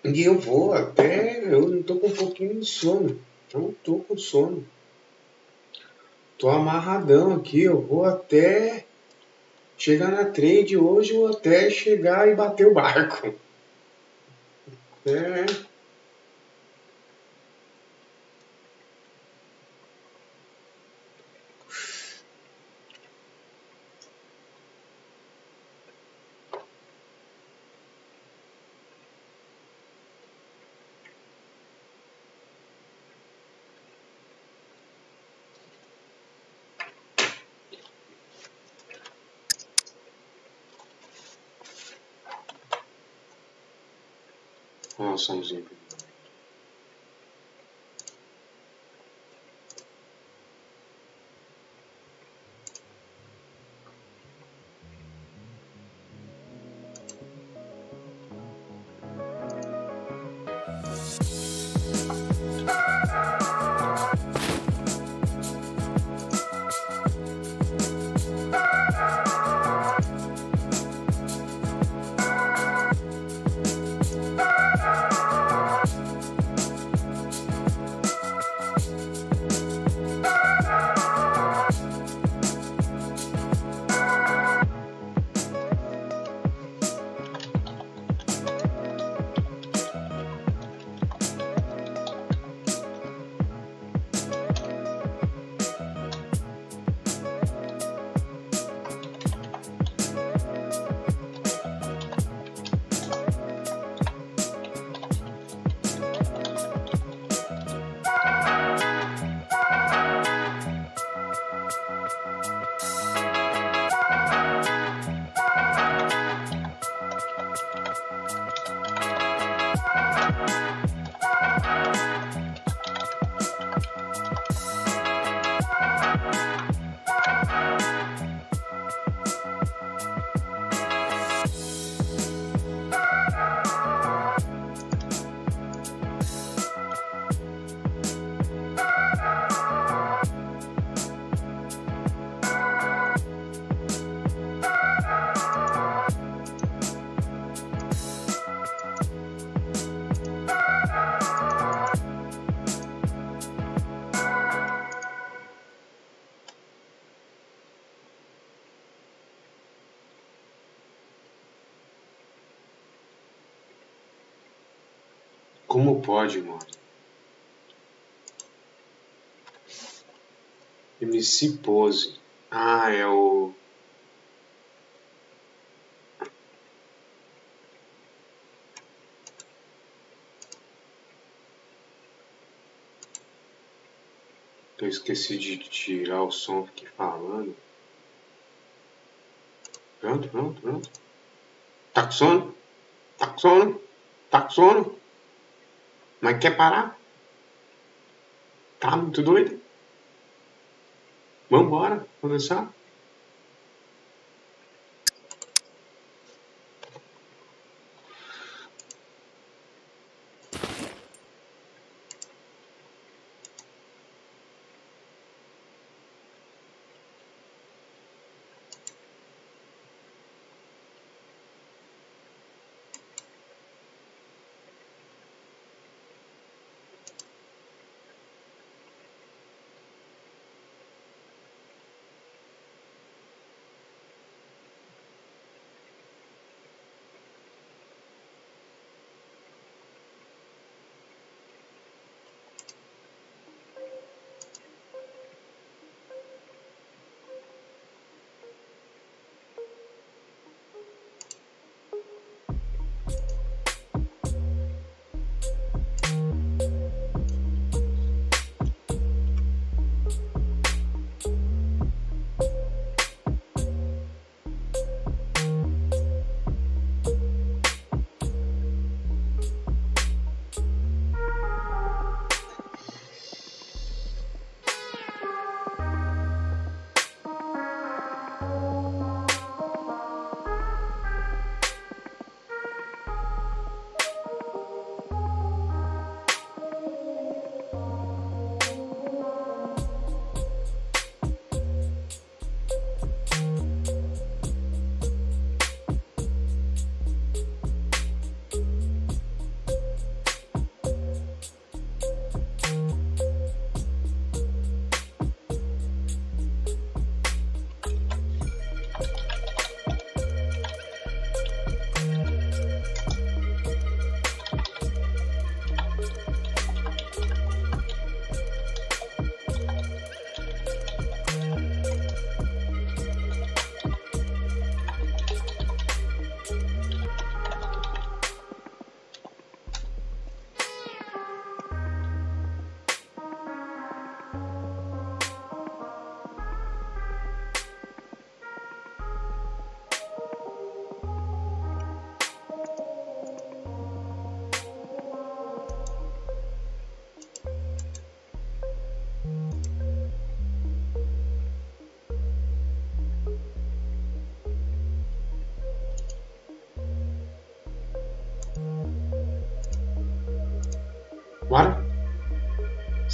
E eu vou até. Eu não tô com um pouquinho de sono. Não tô com sono. Tô amarradão aqui. Eu vou até chegar na trade hoje ou até chegar e bater o barco. É. Olha o somzinho. Pode, mano? MC Pose. Ah, é o. Eu esqueci de tirar o som aqui falando. Pronto, pronto, pronto. Tá com? Tá? Tá? Mas quer parar? Tá muito doido? Vamos embora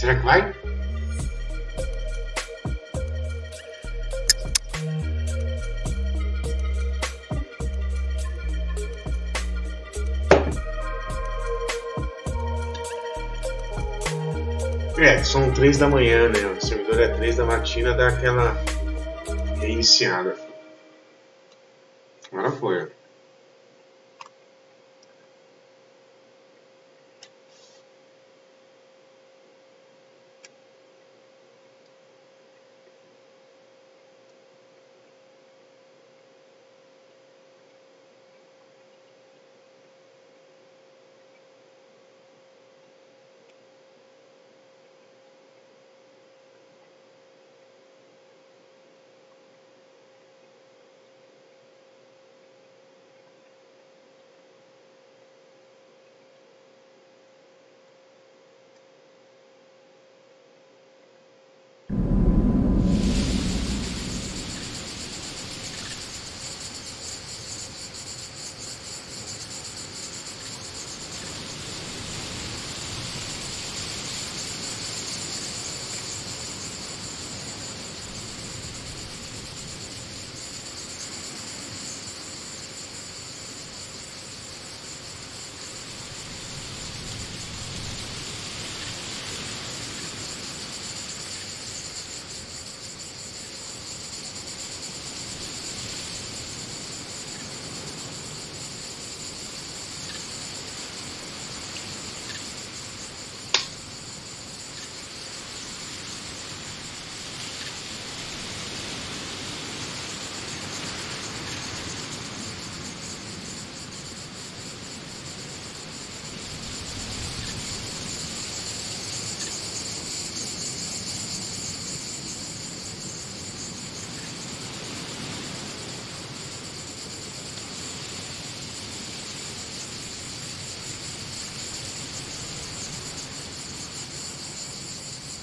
Será que vai? É, são três da manhã, né? O servidor é três da matina, dá aquela reiniciada.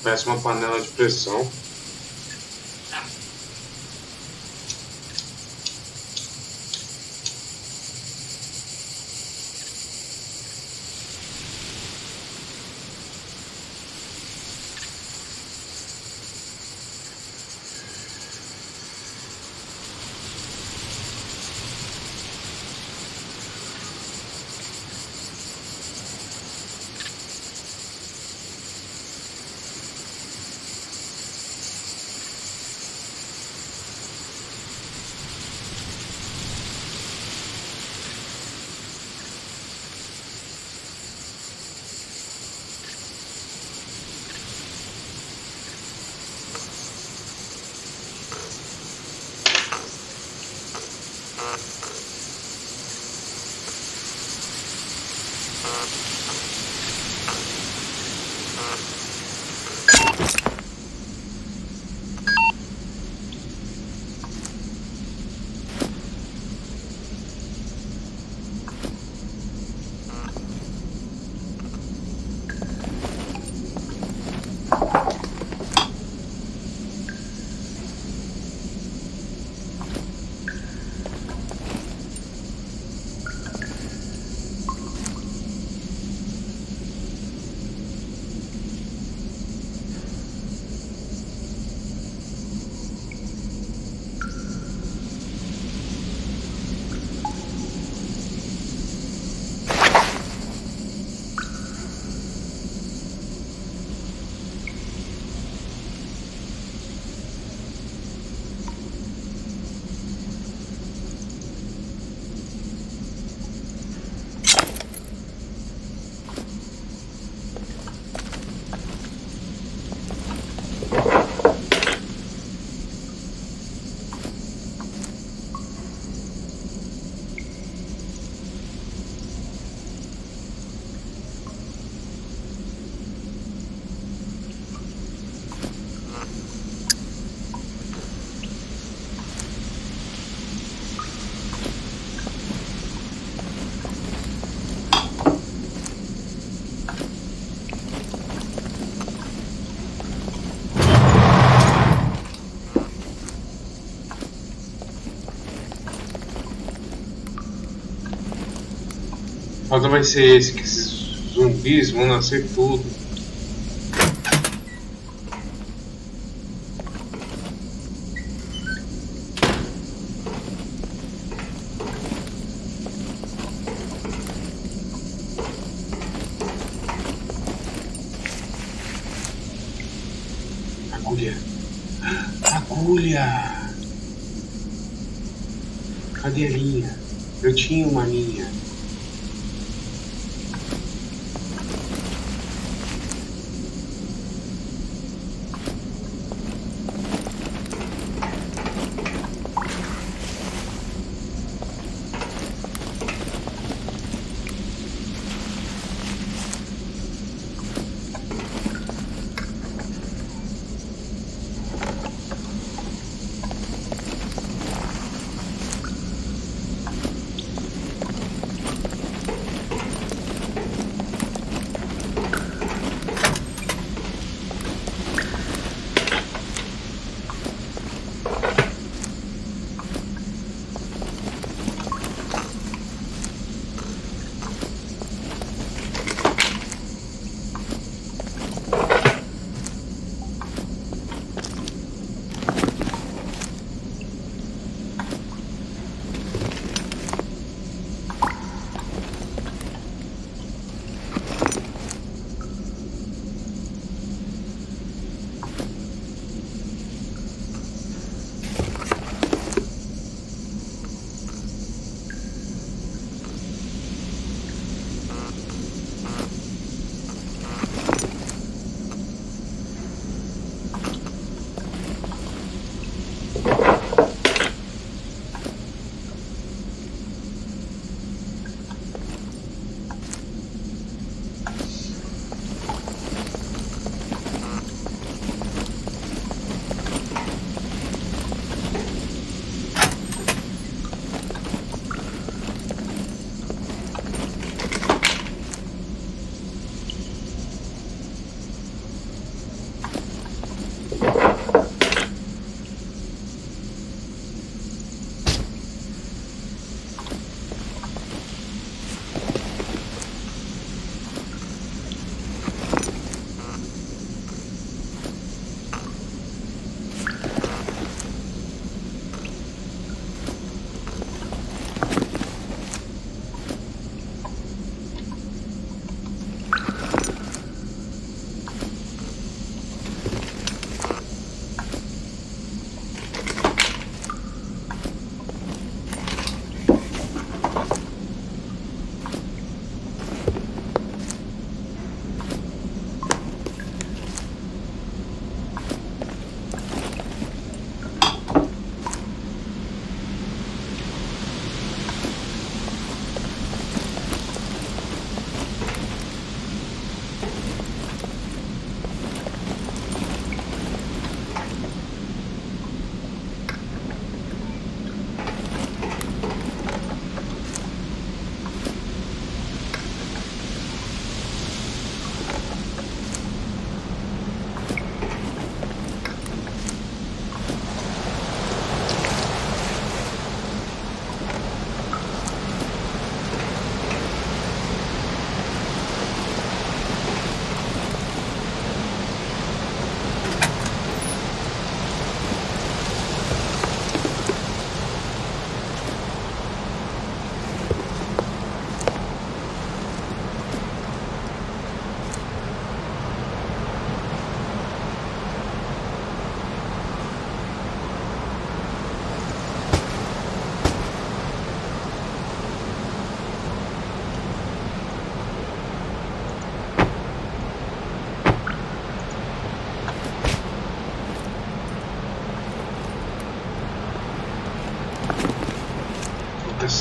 Parece uma panela de pressão. Quando vai ser esse? Que esses zumbis vão nascer tudo. Agulha. Agulha. Cadê a linha? Eu tinha uma linha.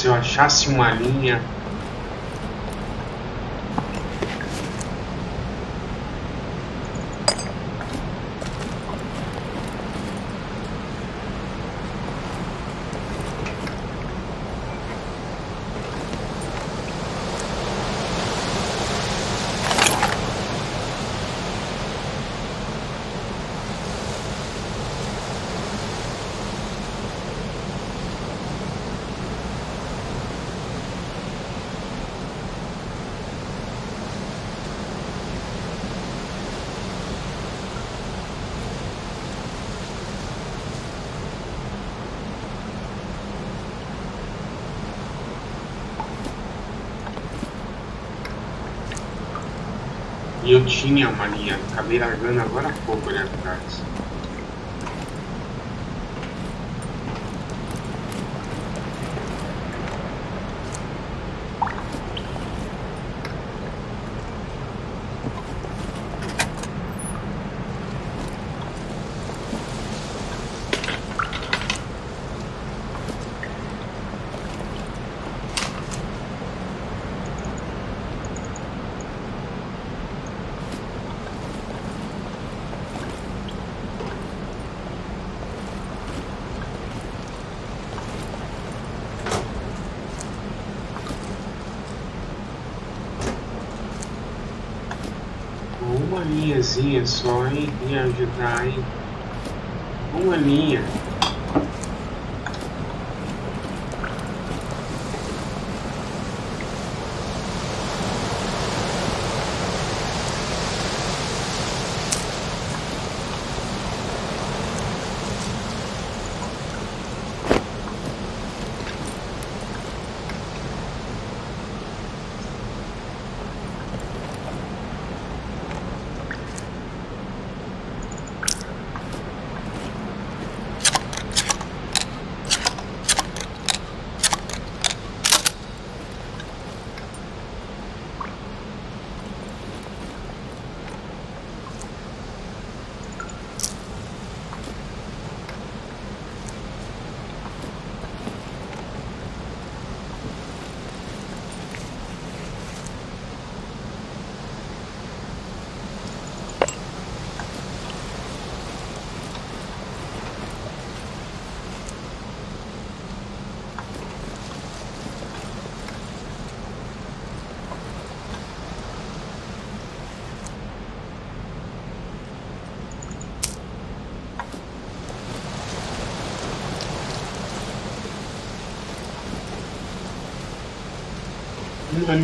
Eu achasse uma linha E eu tinha uma linha, acabei largando agora há pouco ali atrás. uma linhazinha só, hein? Me ajudar, hein? Uma linha. Uma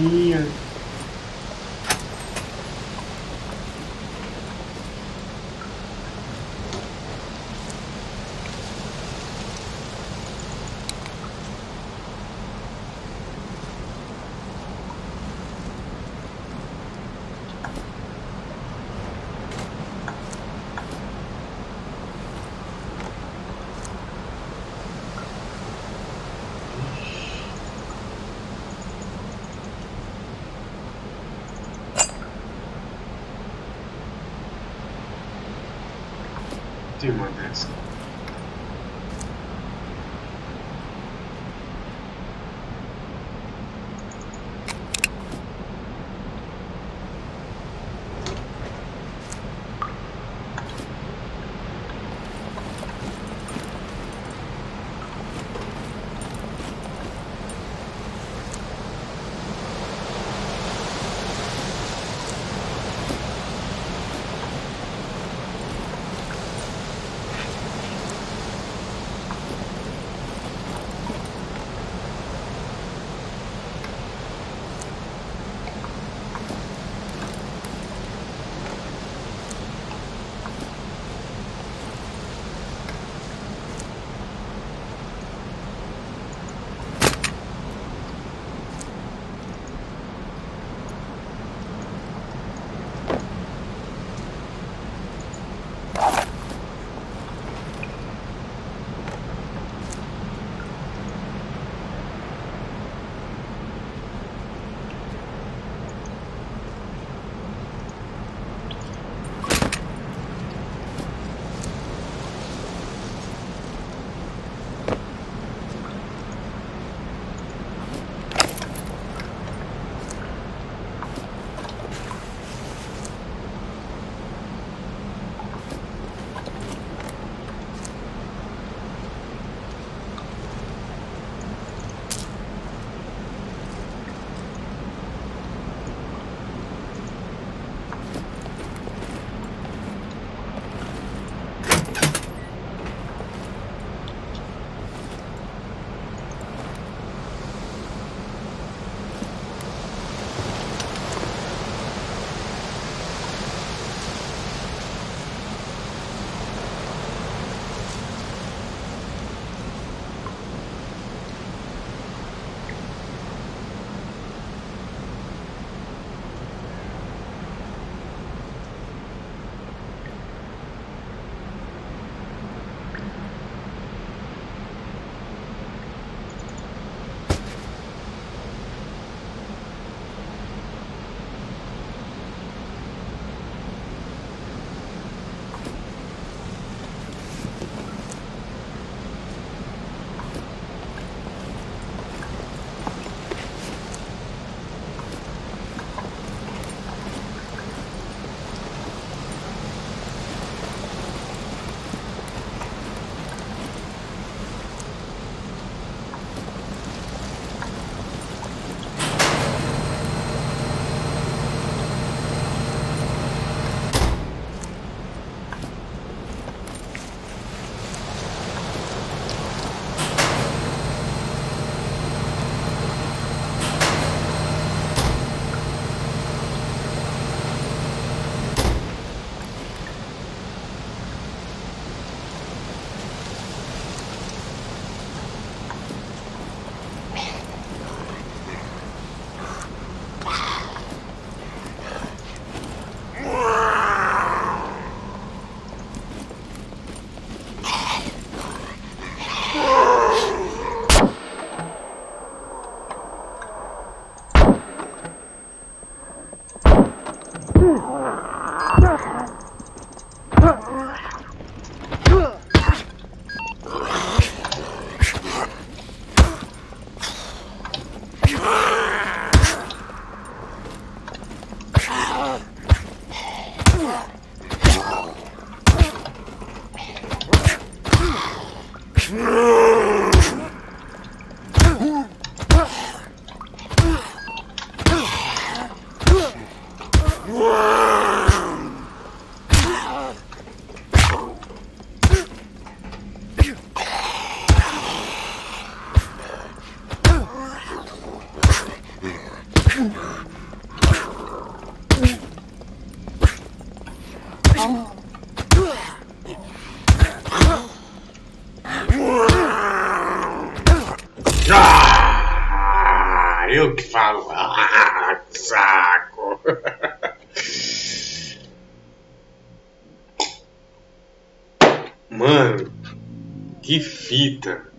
Peter.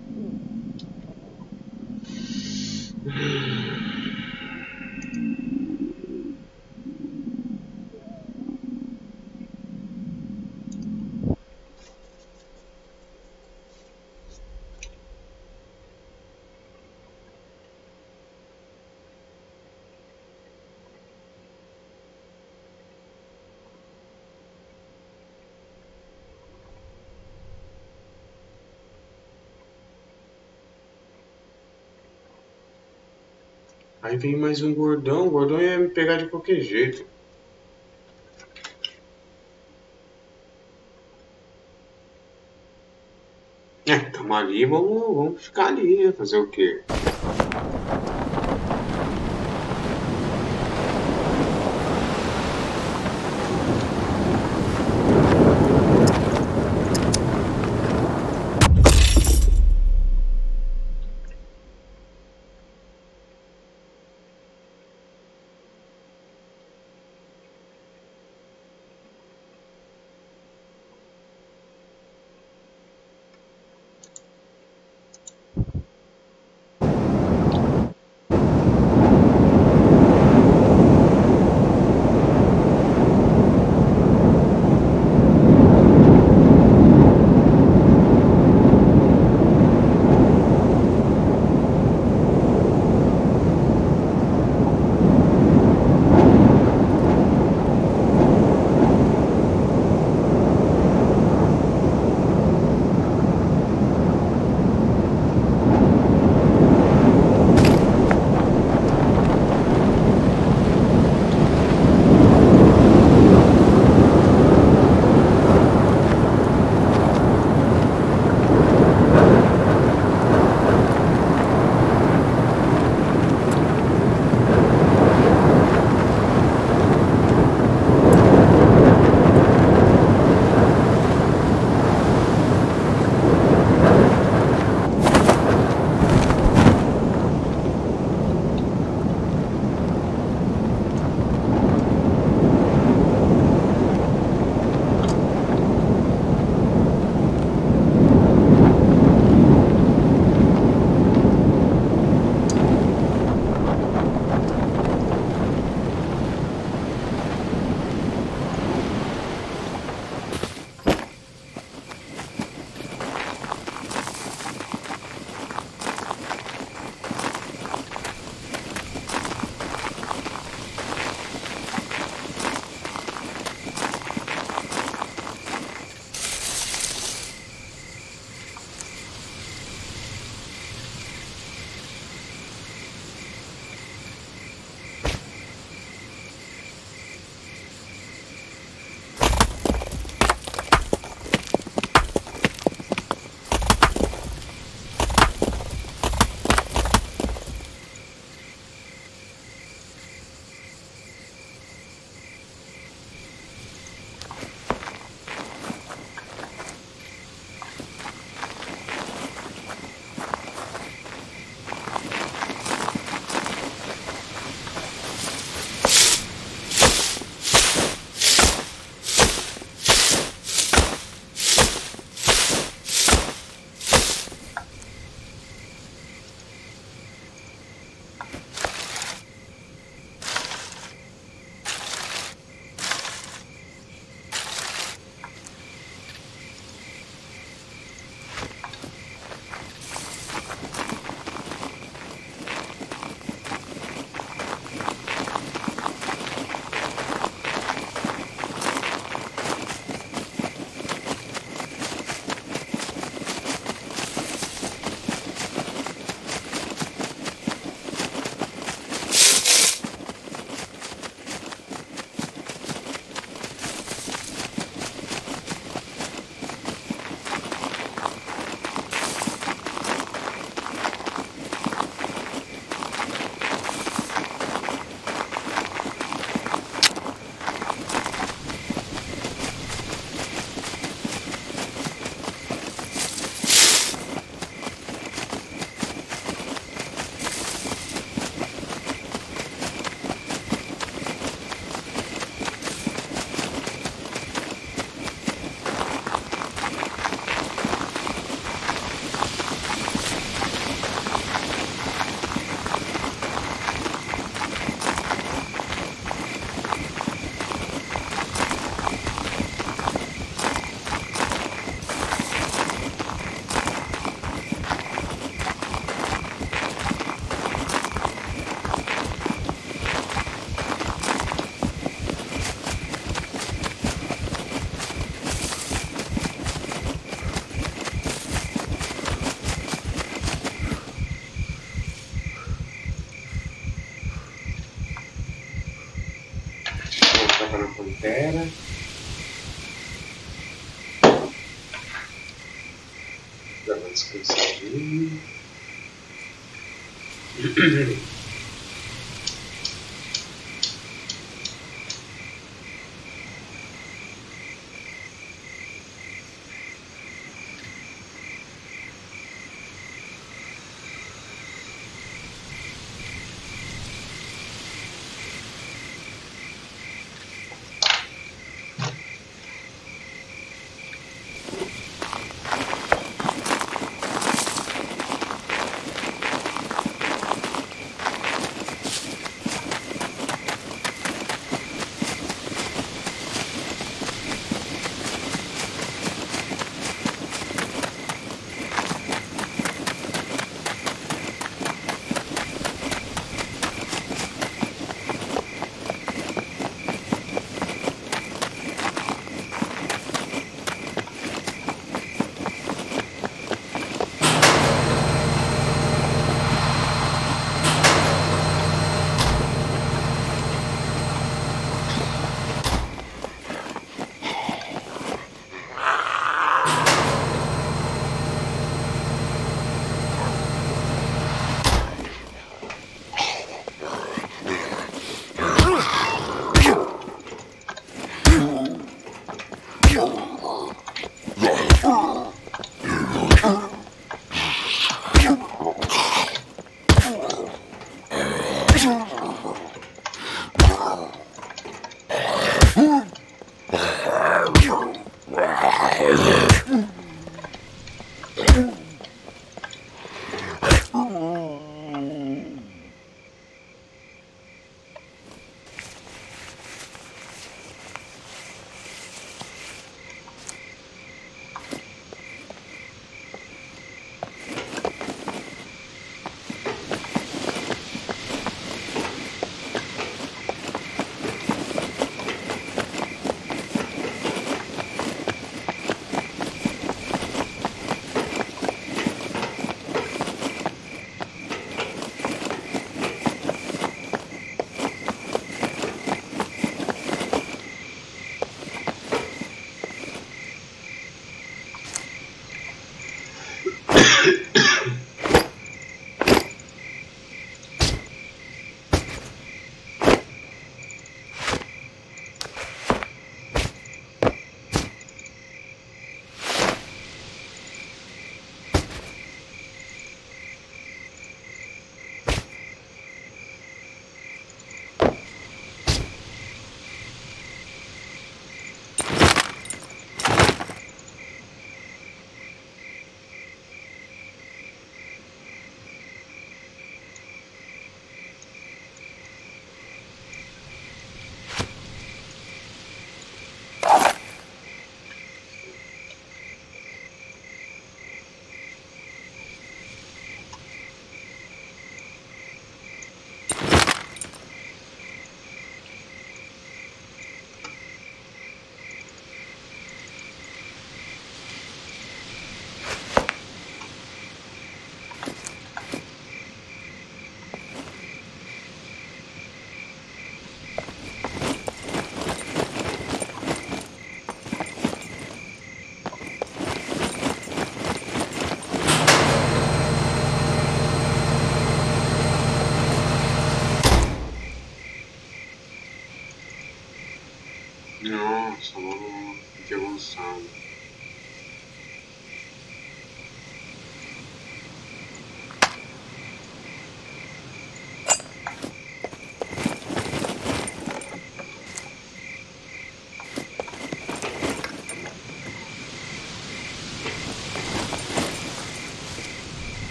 Aí vem mais um gordão. O gordão ia me pegar de qualquer jeito. É, tamo ali, vamos, vamos ficar ali, né? Fazer o quê?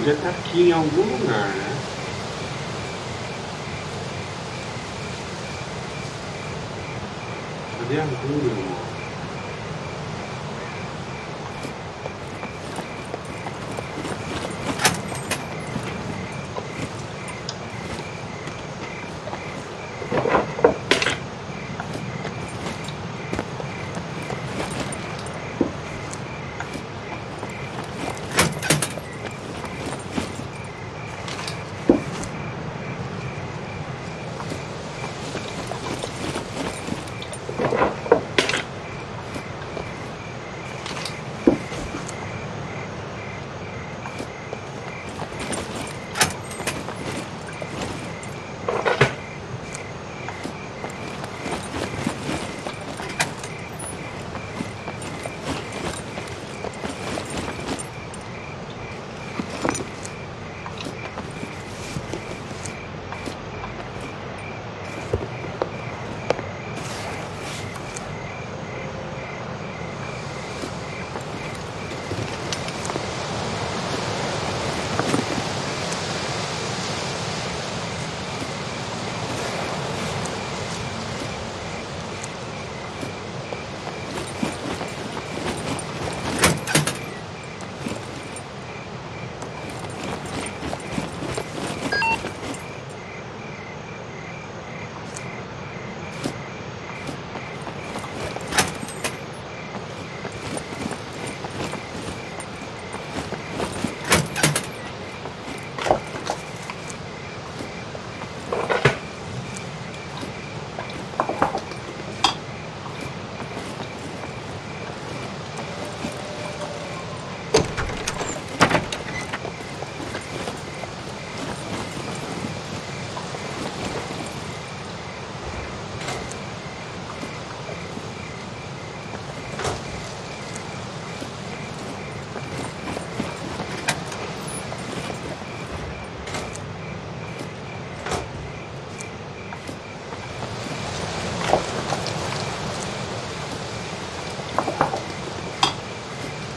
Agulha tá aqui em algum lugar,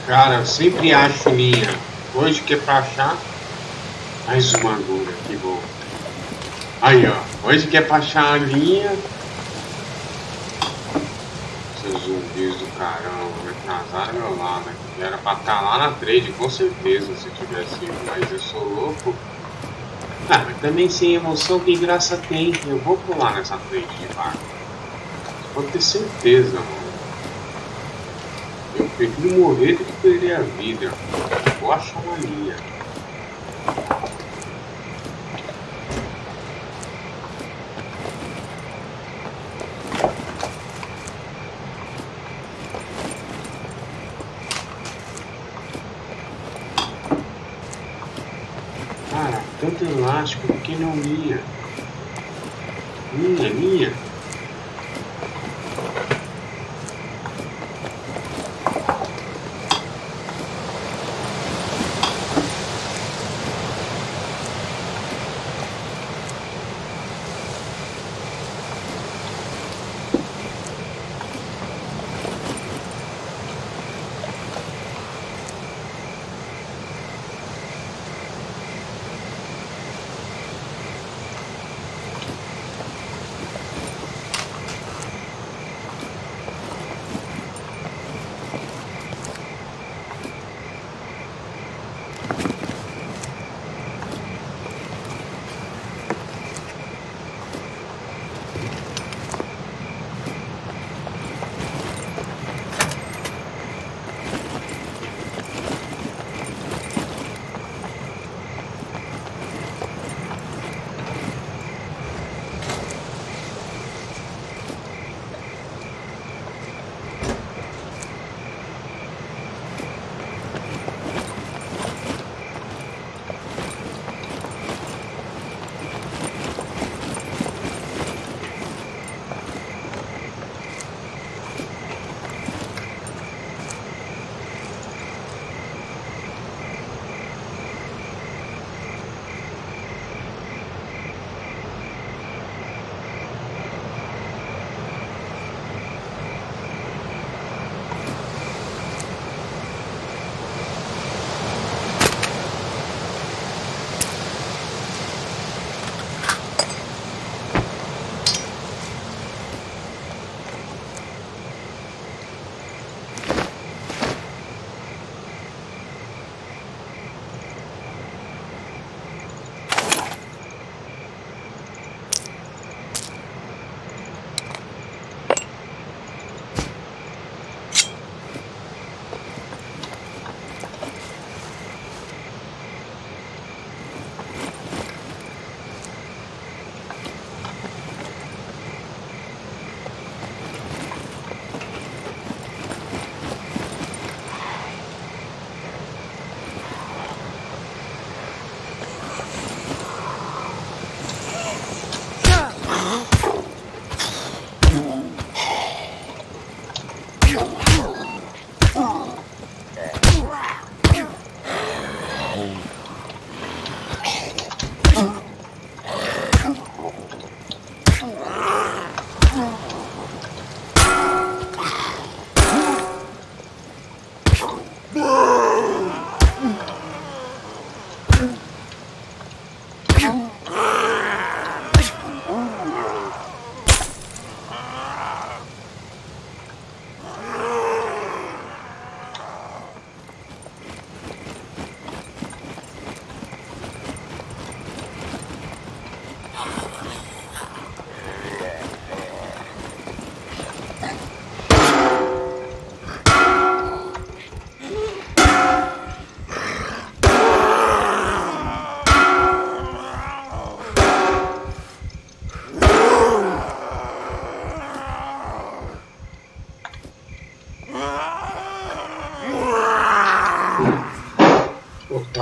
Cara, eu sempre acho linha. Hoje que é pra achar. Mais uma agulha, que bom. Aí, ó. Hoje que é pra achar a linha. Seus zumbis do caramba, me atrasaram meu lado. Né? Era pra estar tá lá na trade, com certeza, se tivesse ido. Mas eu sou louco. Ah, mas também sem emoção, que graça tem? Eu vou pular nessa trade de barco. Pode ter certeza, mano. Prefiro morrer do que perder a vida. Achar uma linha. Cara, tanto elástico, que não linha? Linha, linha.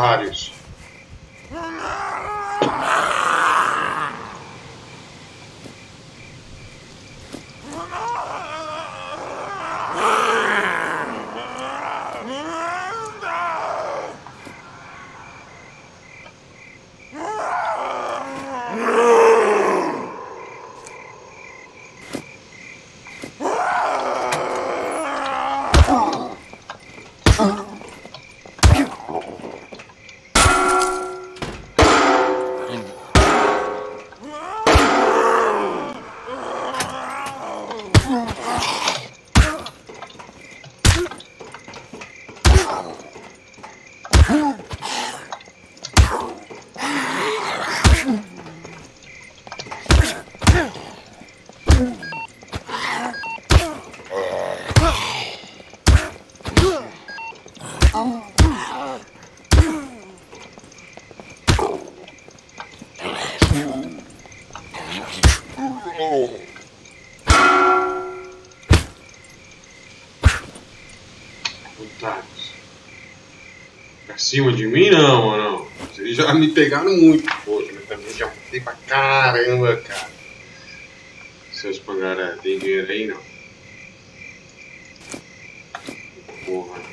party cima de mim não, mano. Vocês já me pegaram muito, poxa, mas também já matei pra caramba, cara. Seus pangaré, tem dinheiro aí não? Porra, não.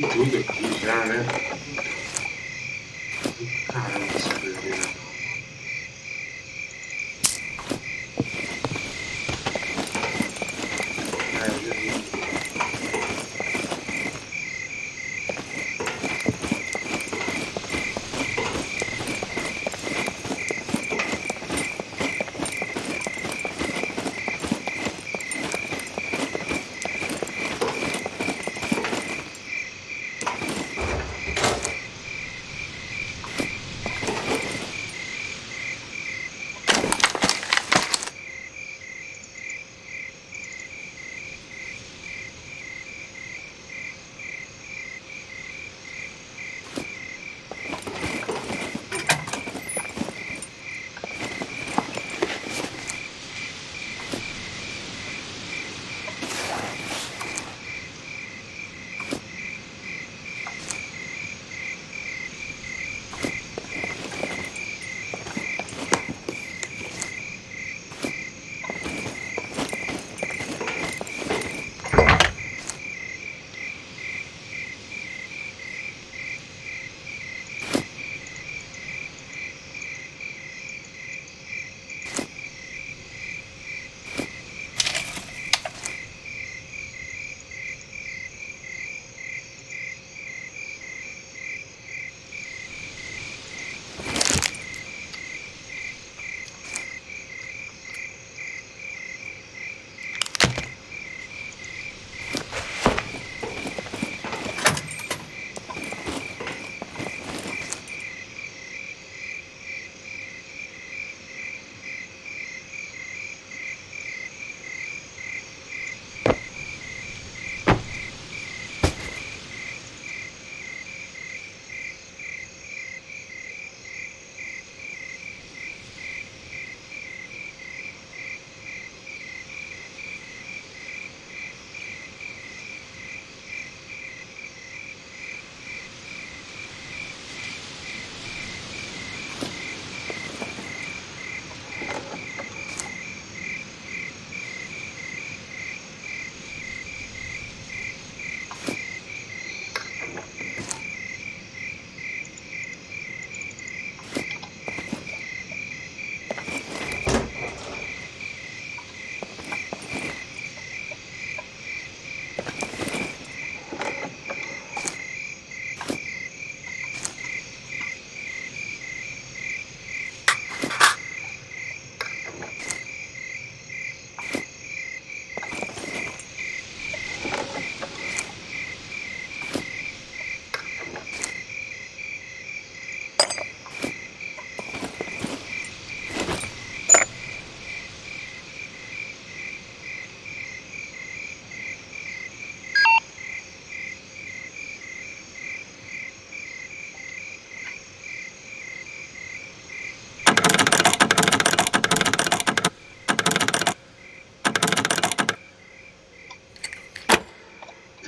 Eu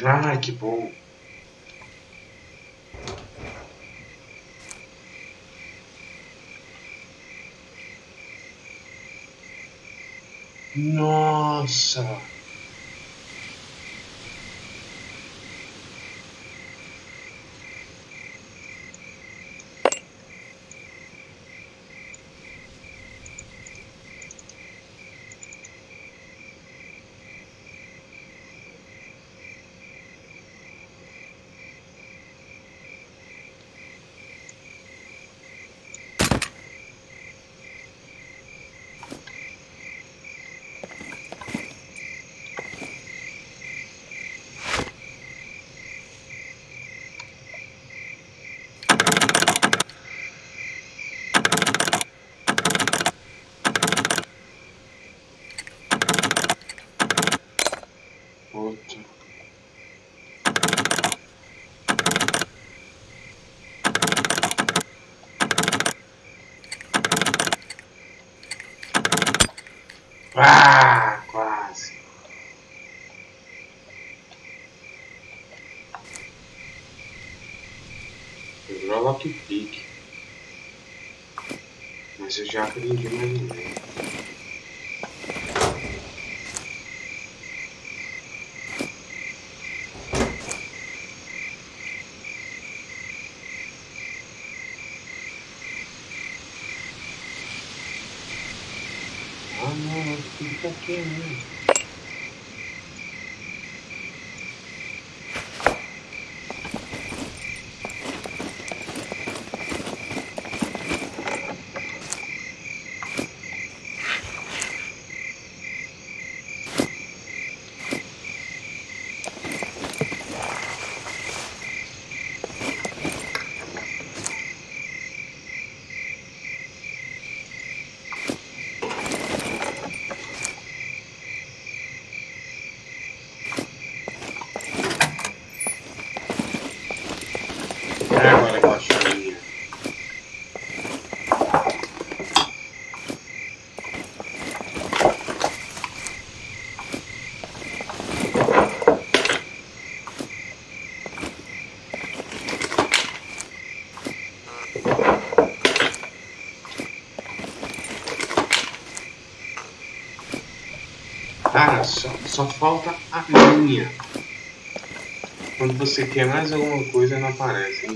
Ai, que bom. Nossa! Ah, quase. Virou lockpick. Mas eu já aprendi mais ou menos. Yeah. Só, falta a linha. Quando você quer mais alguma coisa, não aparece.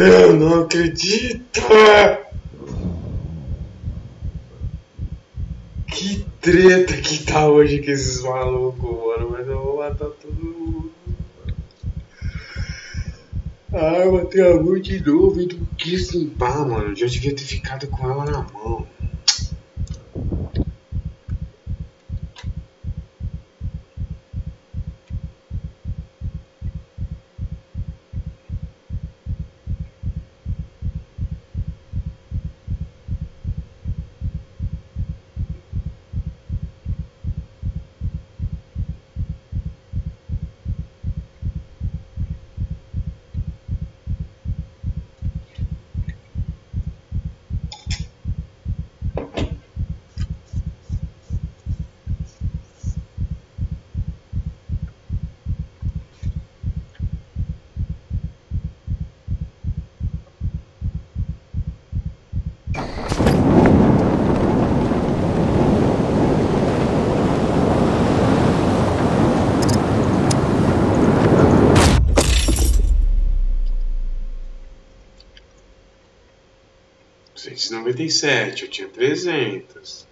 Eu não acredito! Que treta que tá hoje com esses malucos, mano. Mas eu vou matar todo mundo. A arma travou de novo e não quis limpar, mano. Já devia ter ficado com ela na mão. Cento e noventa e sete, eu tinha trezentos.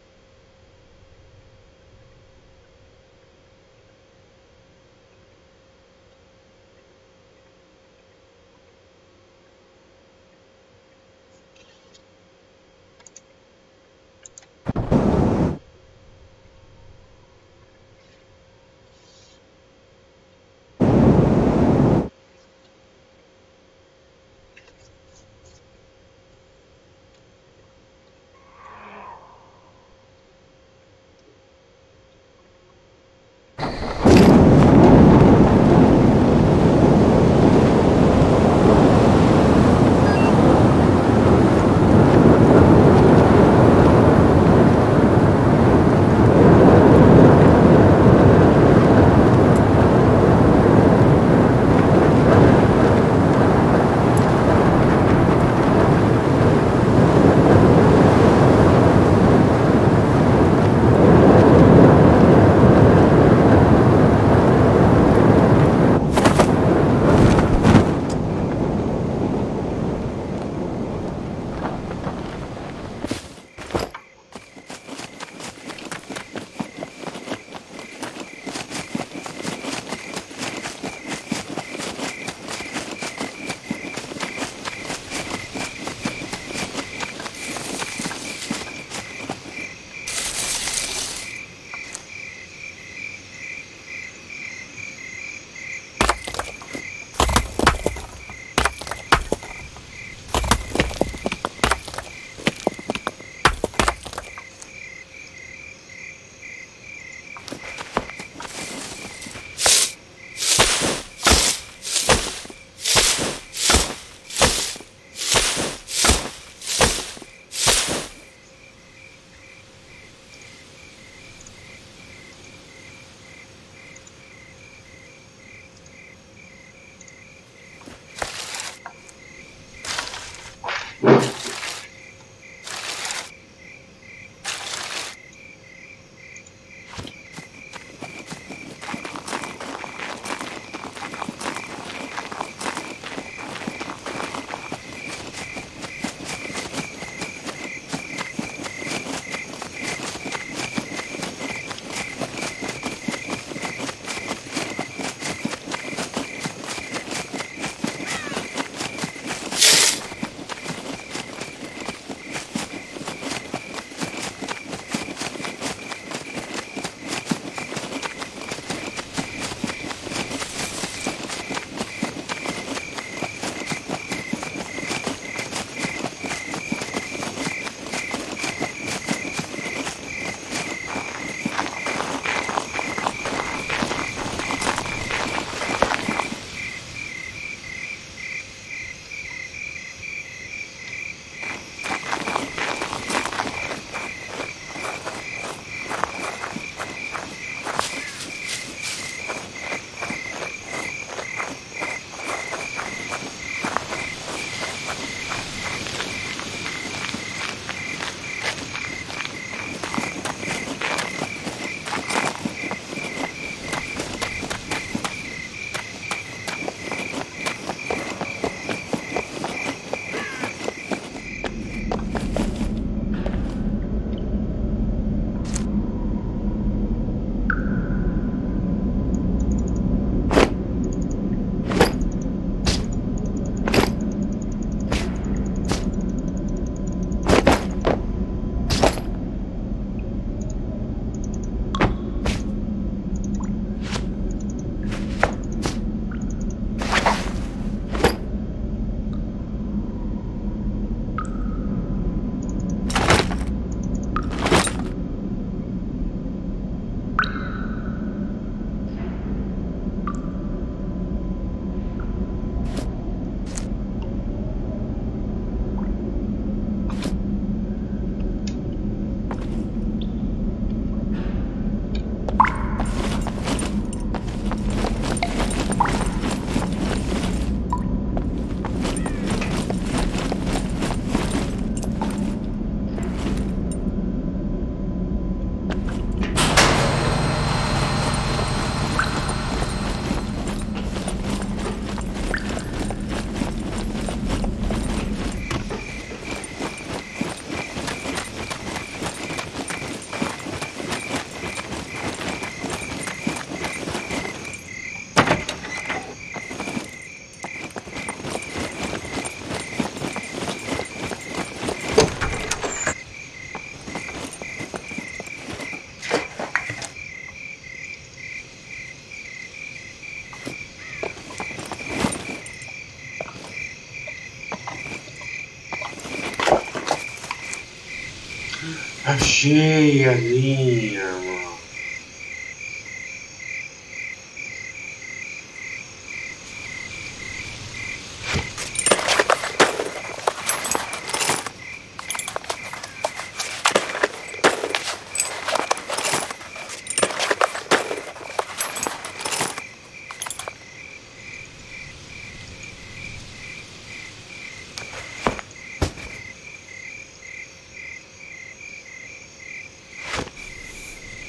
Achei a linha, mano.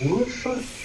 Ufa!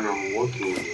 Ah, não,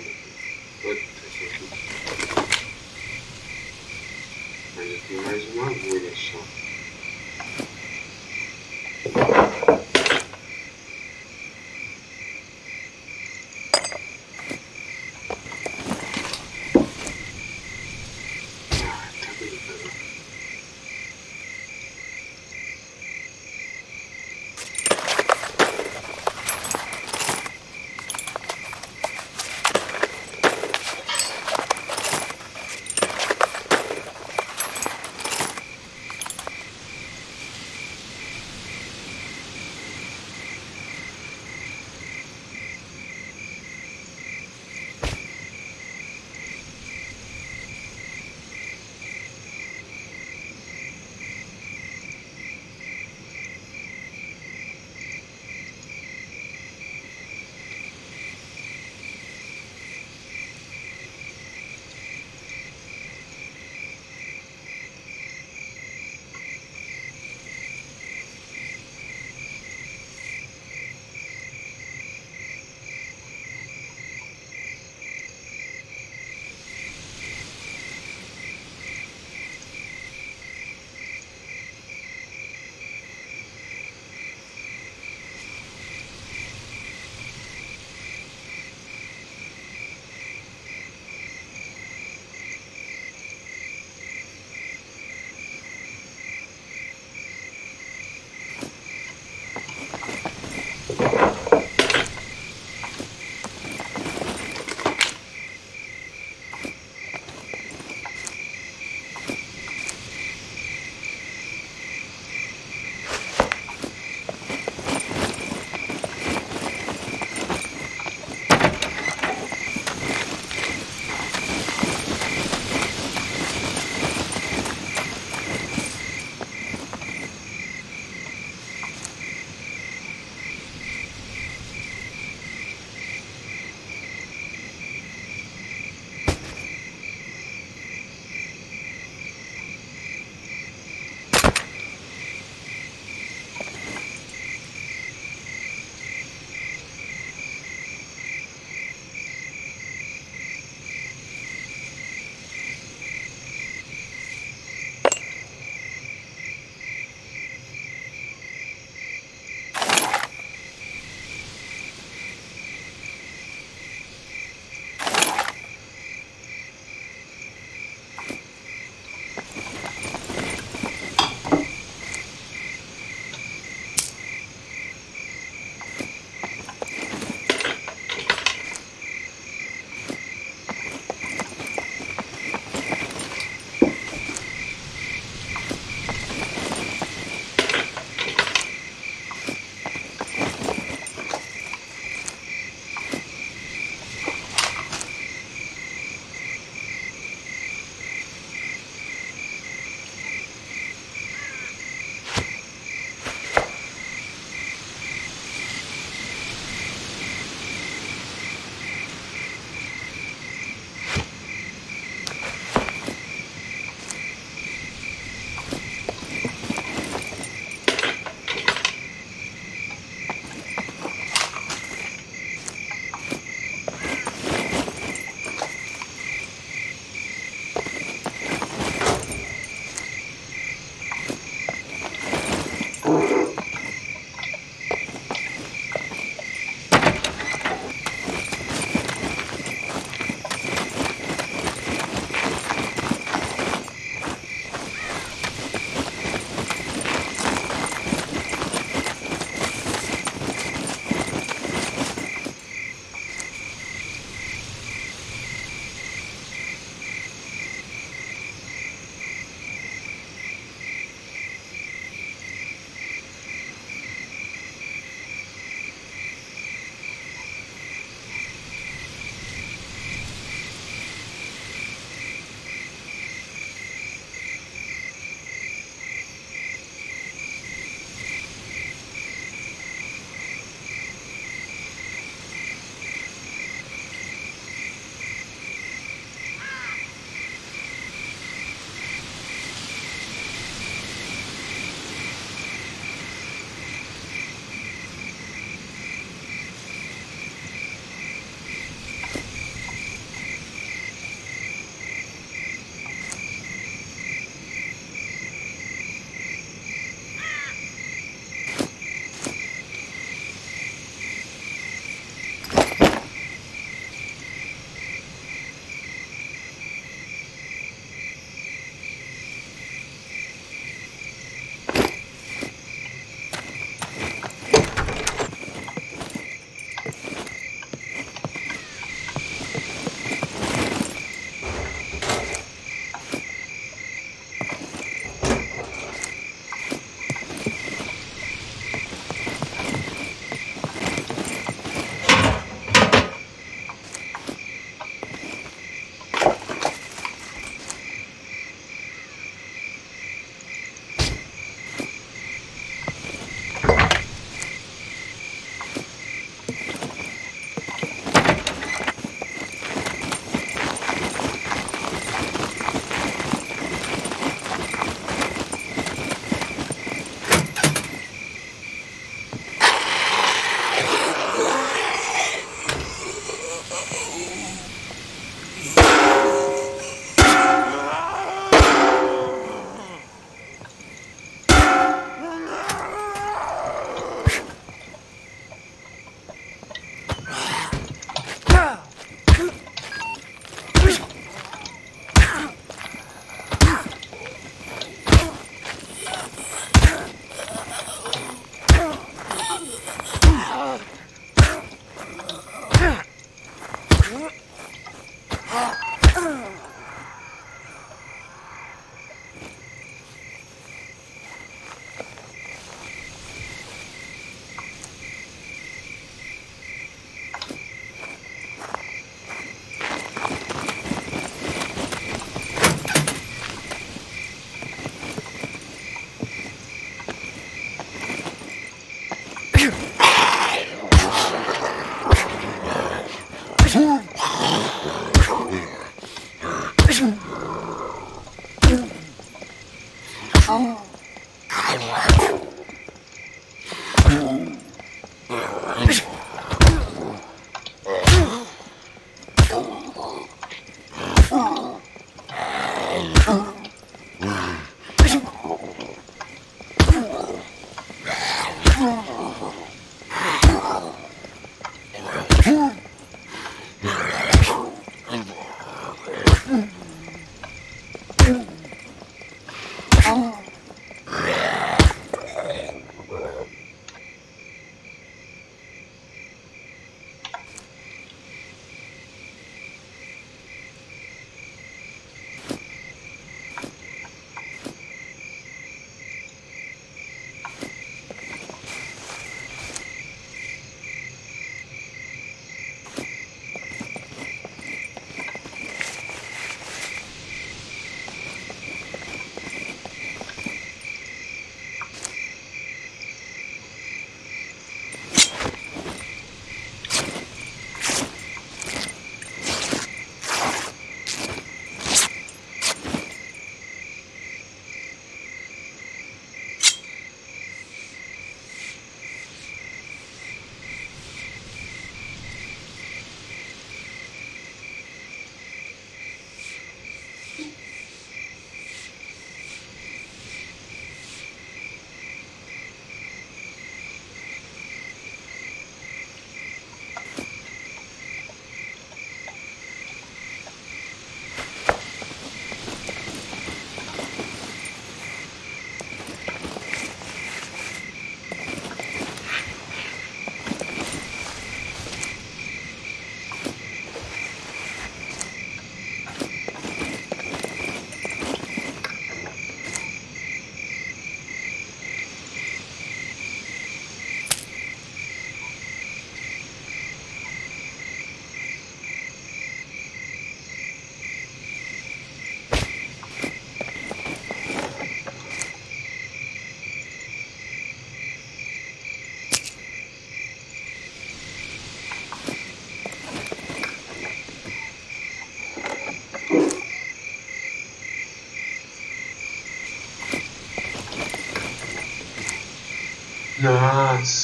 Nossa.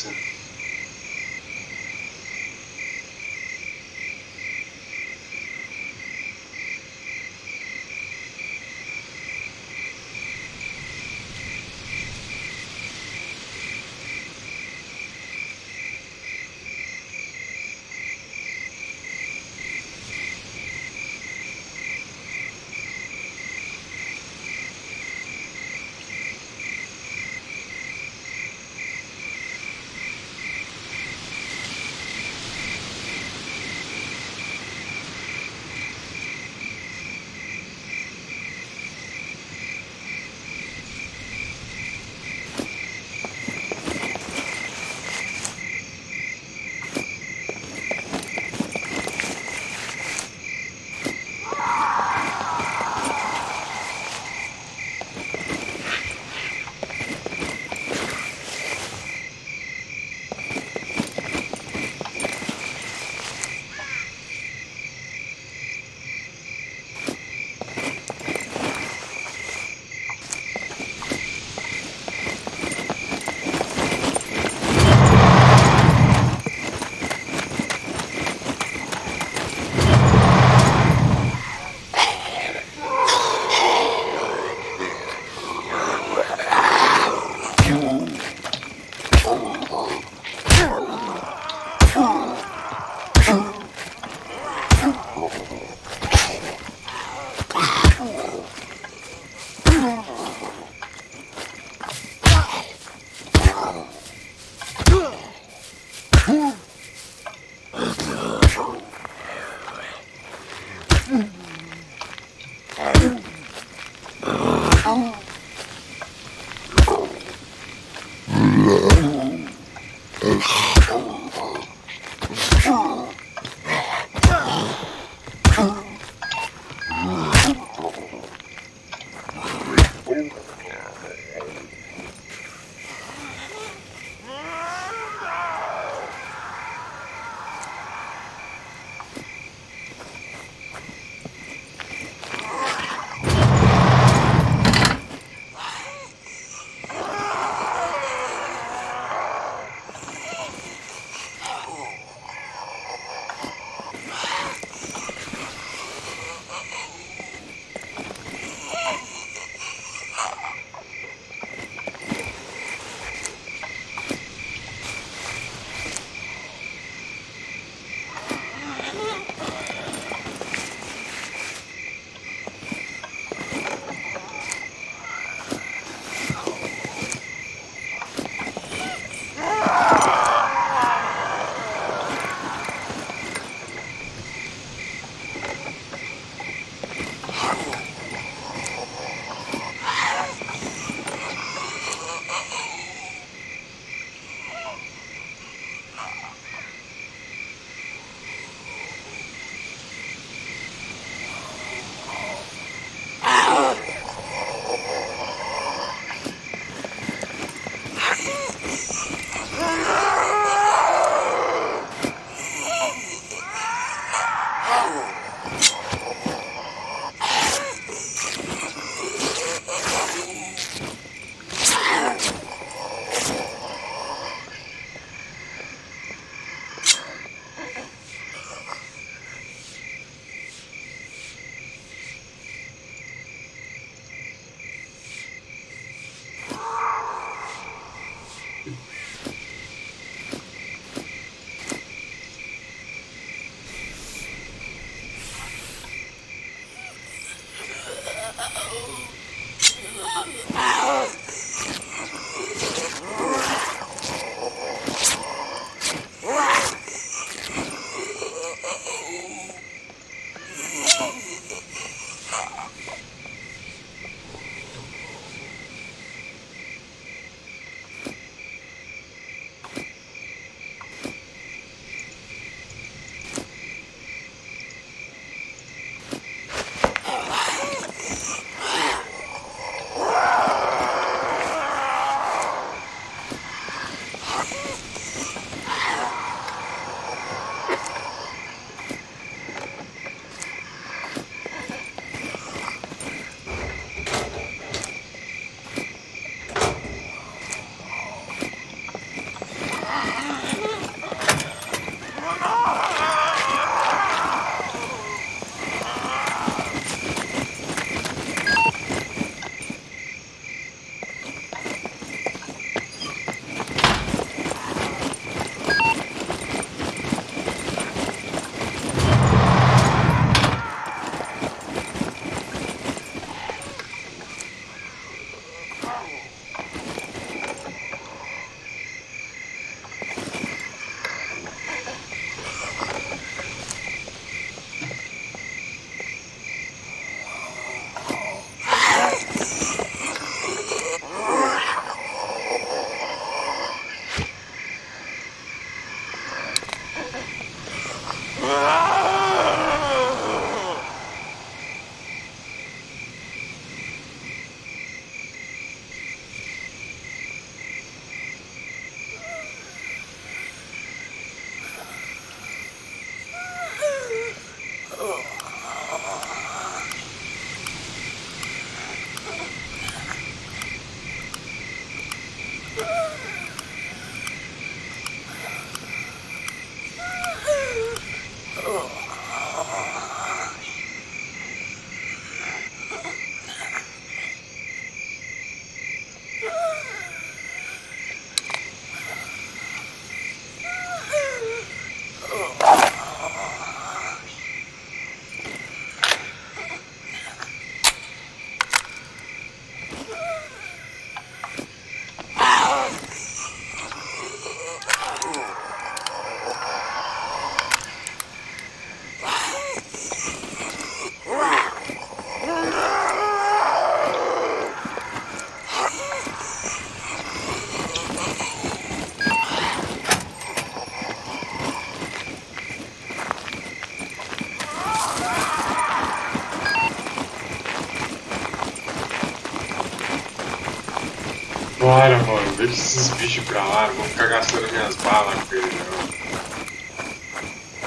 Bora, mano. Deixa esses bichos pra lá. Não vou ficar gastando minhas balas com ele, não.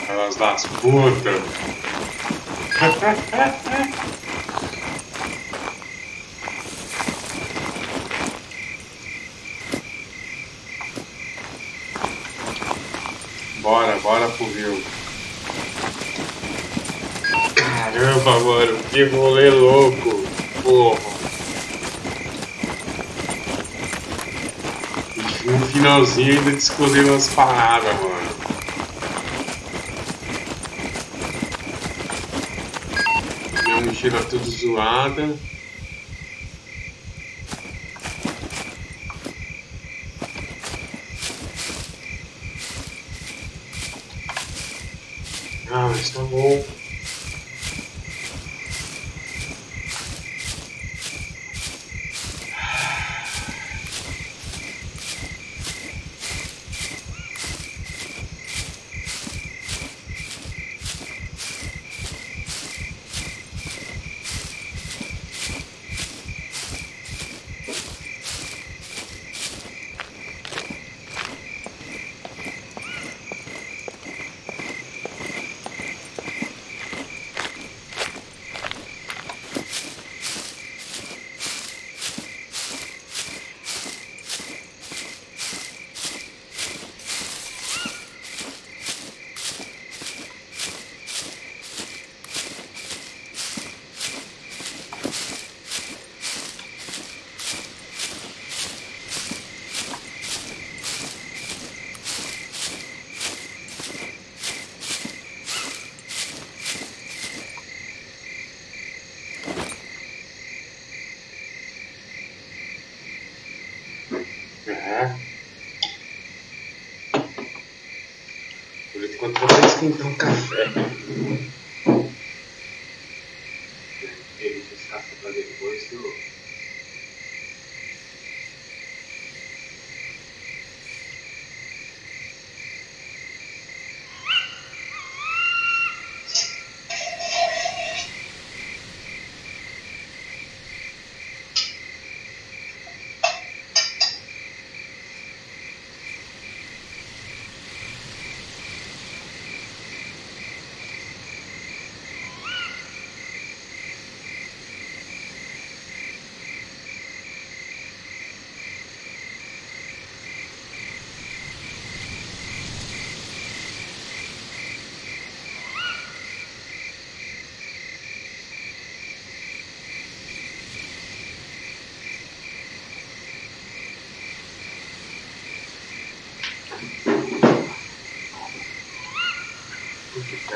Elas das putas. bora, bora pro rio. Caramba, mano. Que rolê louco. Porra. no finalzinho ainda descobri umas paradas, mano. Minha mochila tudo zoada.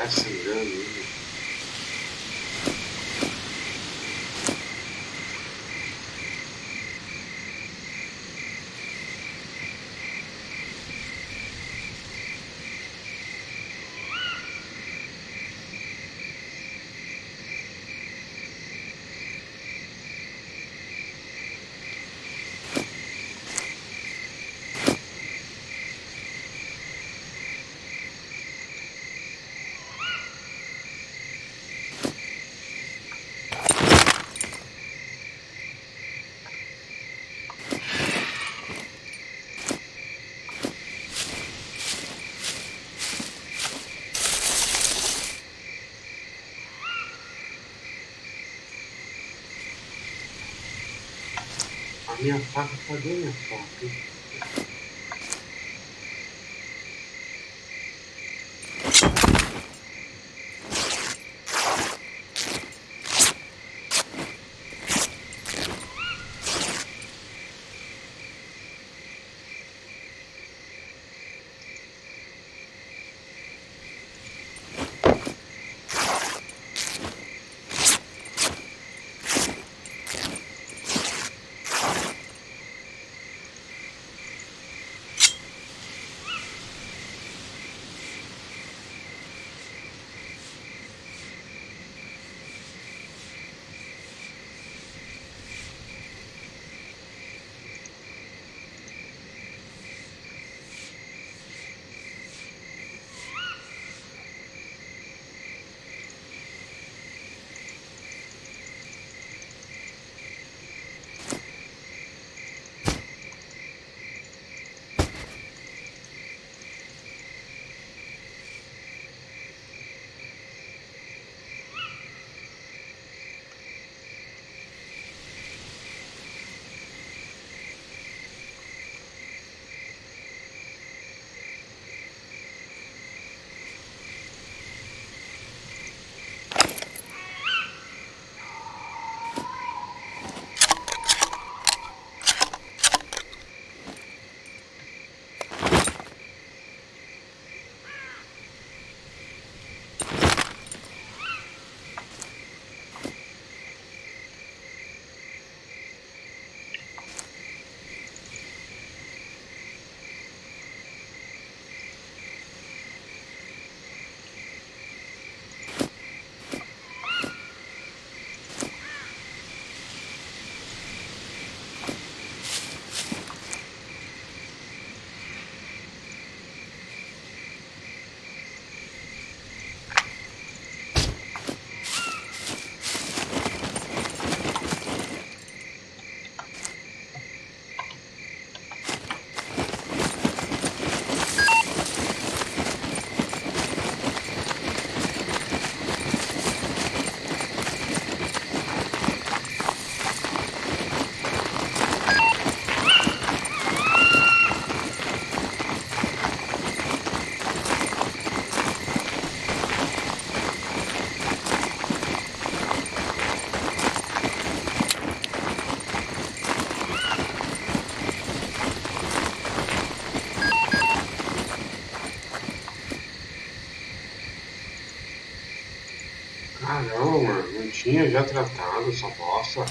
Tá sangrando minha faca, cadê minha faca? Tinha já essa bosta.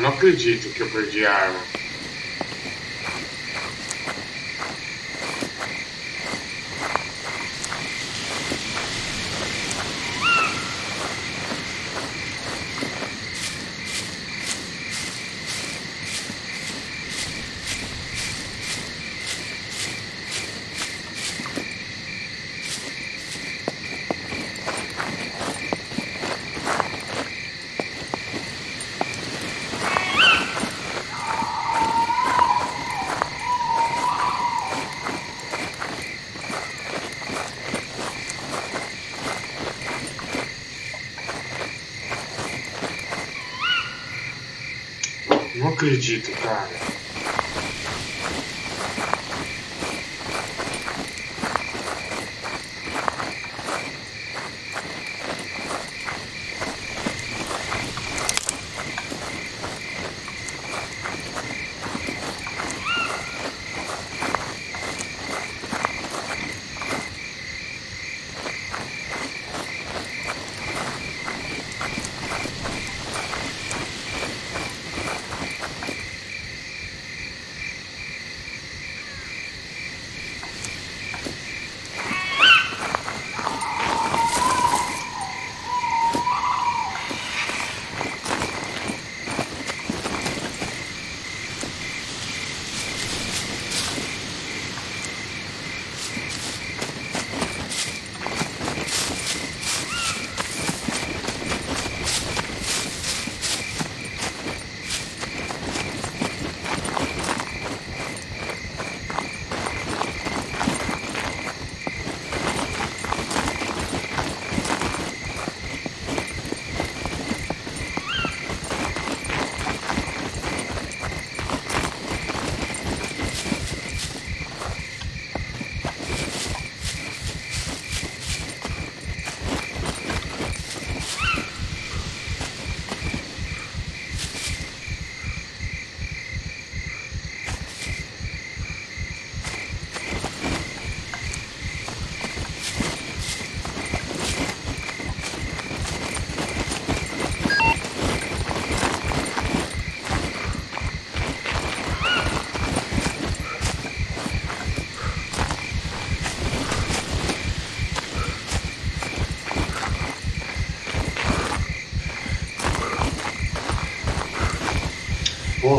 Não, acredito que eu perdi a arma. Não acredito, cara.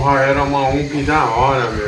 Porra, era uma UMP da hora, meu.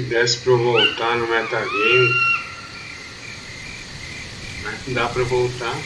Se desse pra eu voltar no metagame. Mas não dá pra voltar.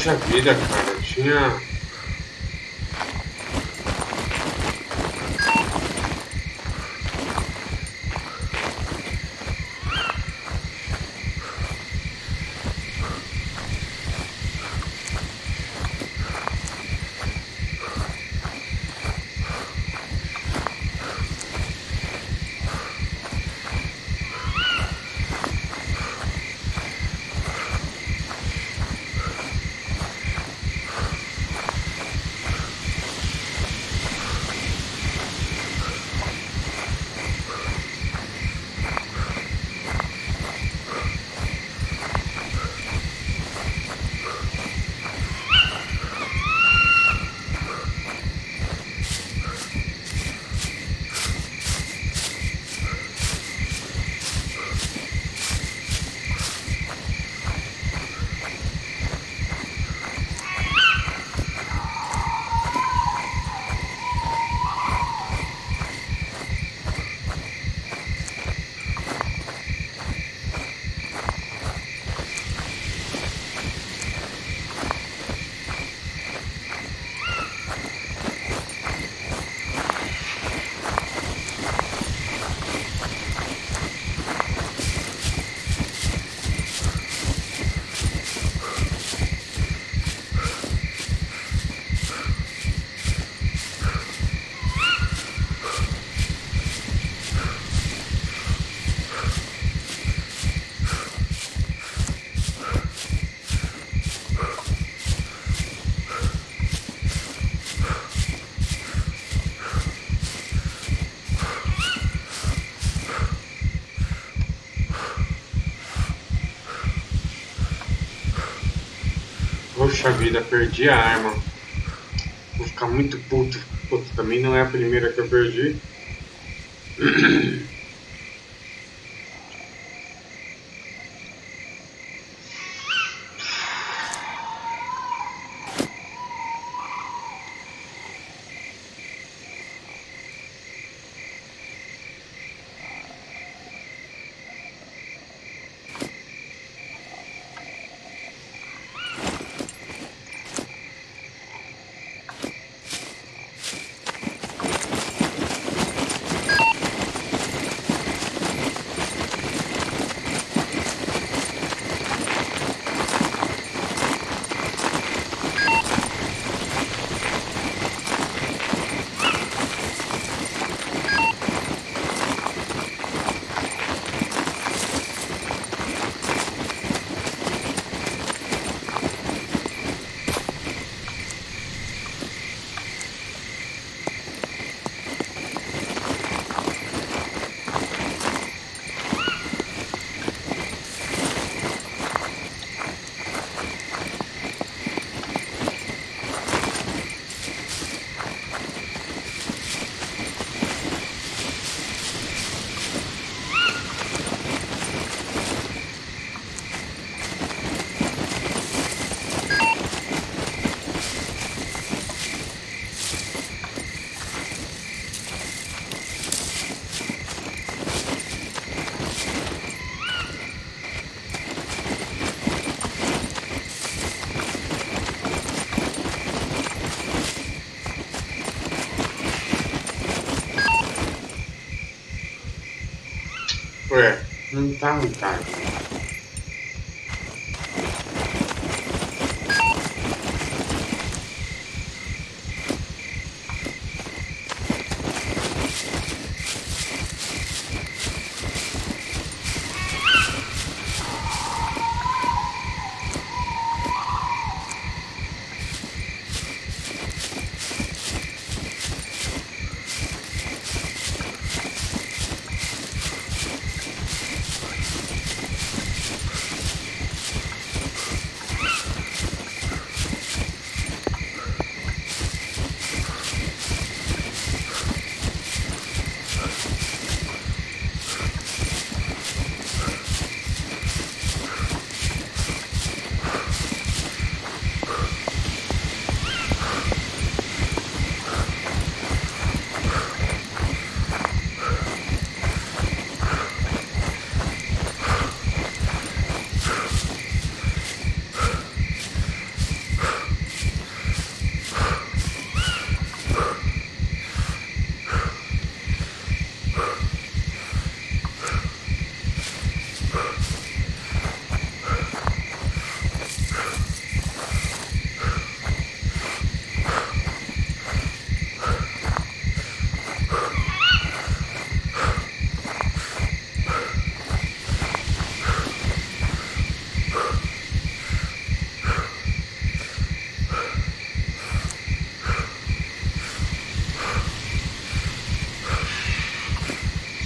Poxa vida, cara, tinha. Poxa vida, perdi a arma. Vou ficar muito puto. Puta, também não é a primeira que eu perdi. Não tá vontade.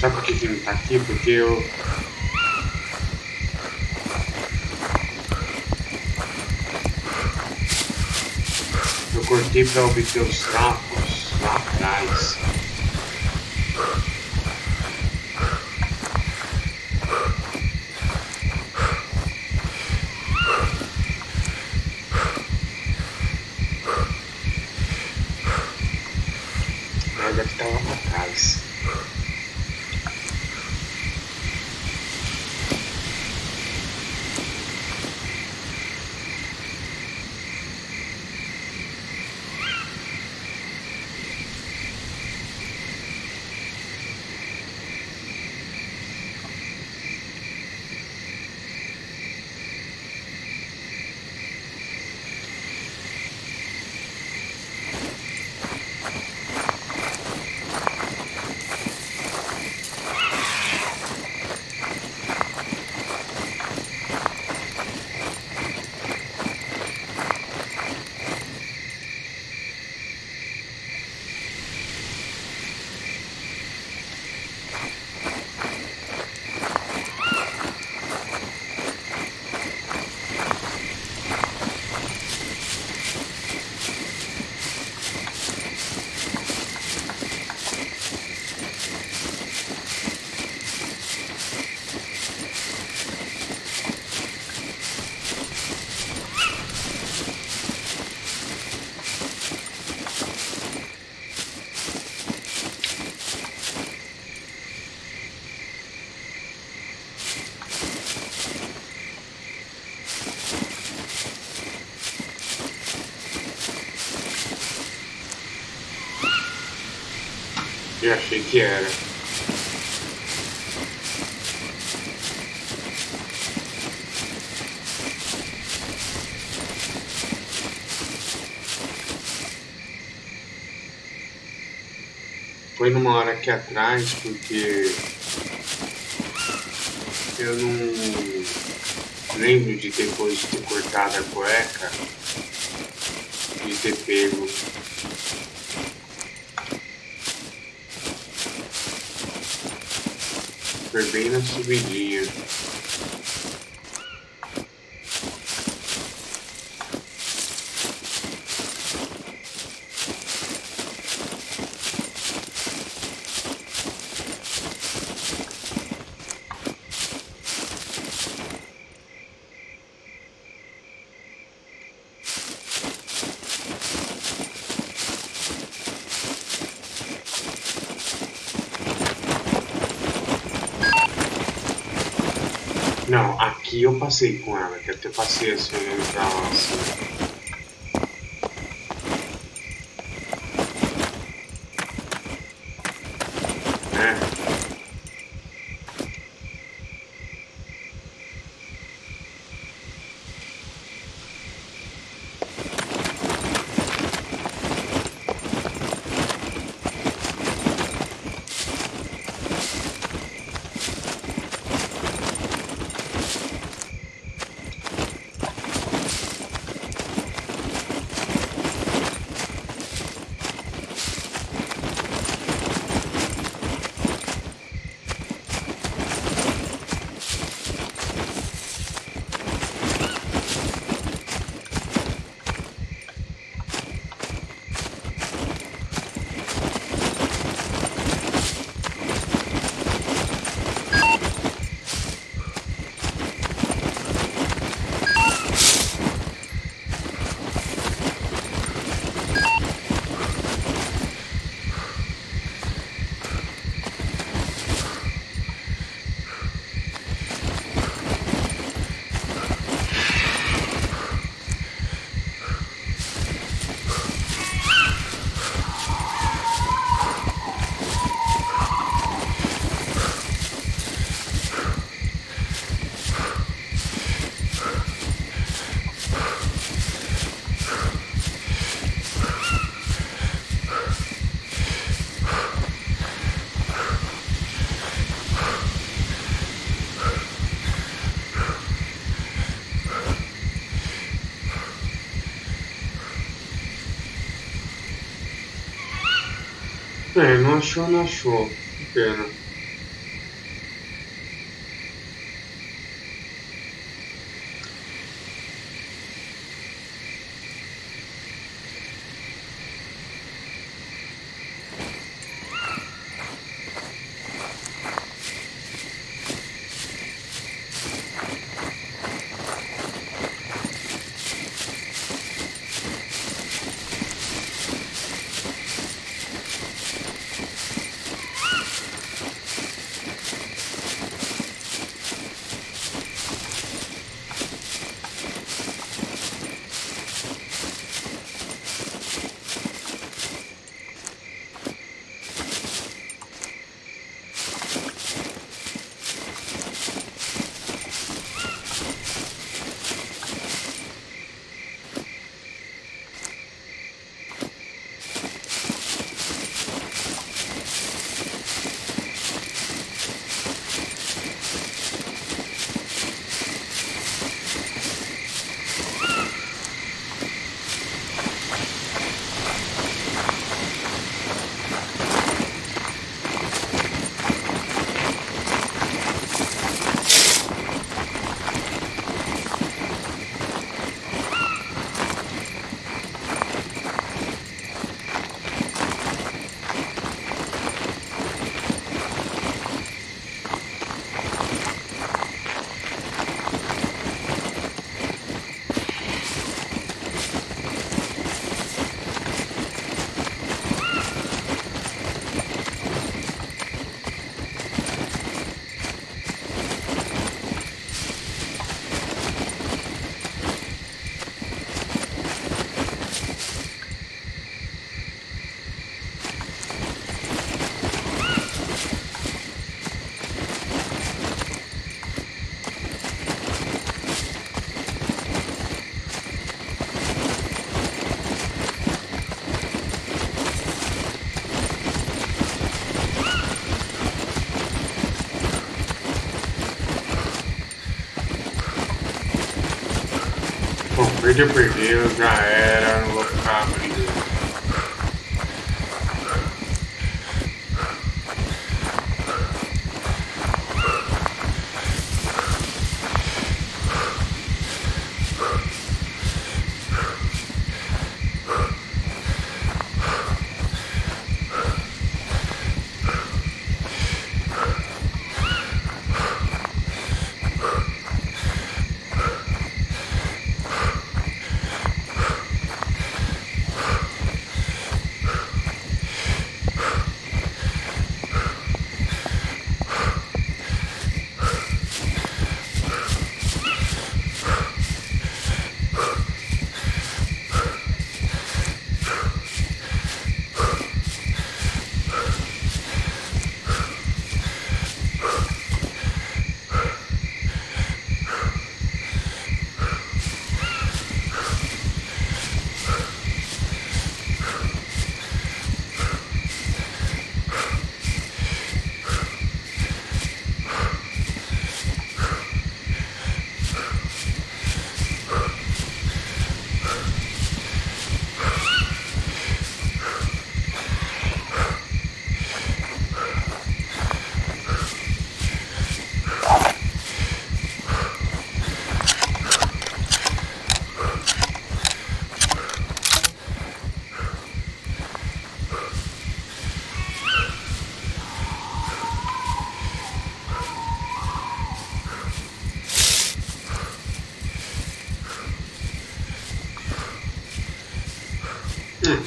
Sabe por que, que não tá aqui? Porque eu. Eu cortei para obter os trapos lá atrás. Mas deve estar lá pra trás. Eu achei que era. Foi numa hora aqui atrás, porque eu não lembro de depois de ter cortado a cueca de ter pego. Foi bem na subidinha. Não, aqui eu passei com ela, que até passei assim olhando pra lá assim. Não achou, não achou. Que pena. Perdeu, perdeu, já era, não vou ficar brigando.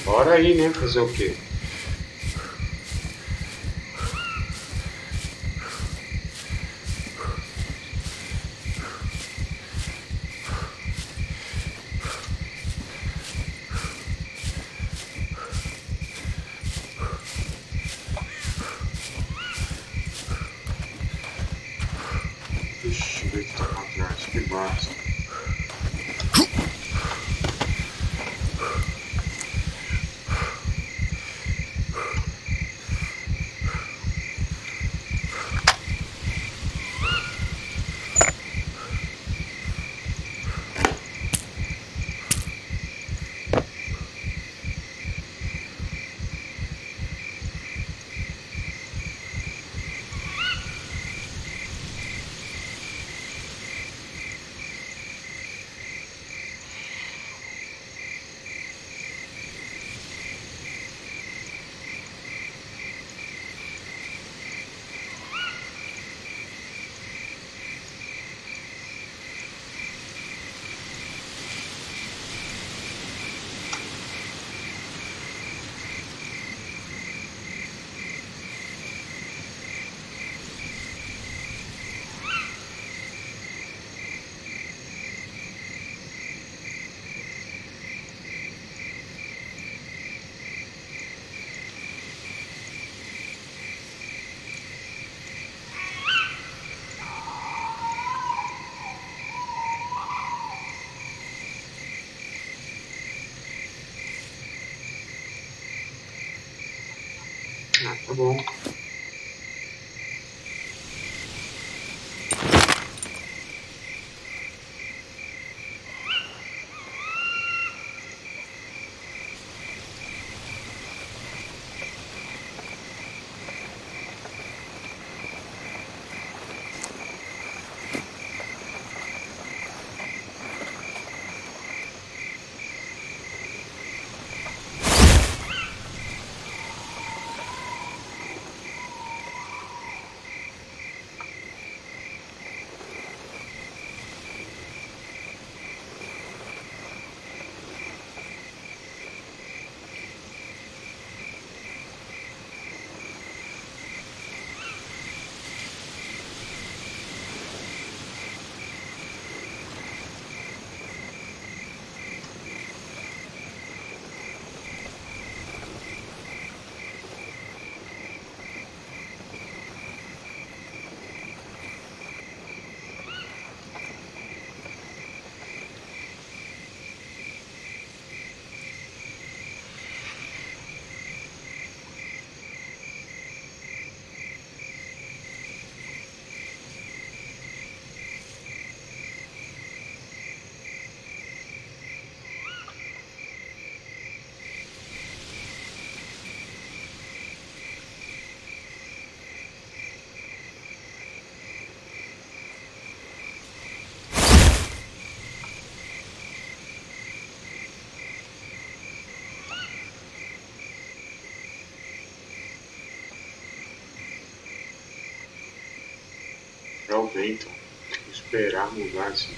Bora aí, né? Fazer o quê? Tá bom. Esperar mudar assim.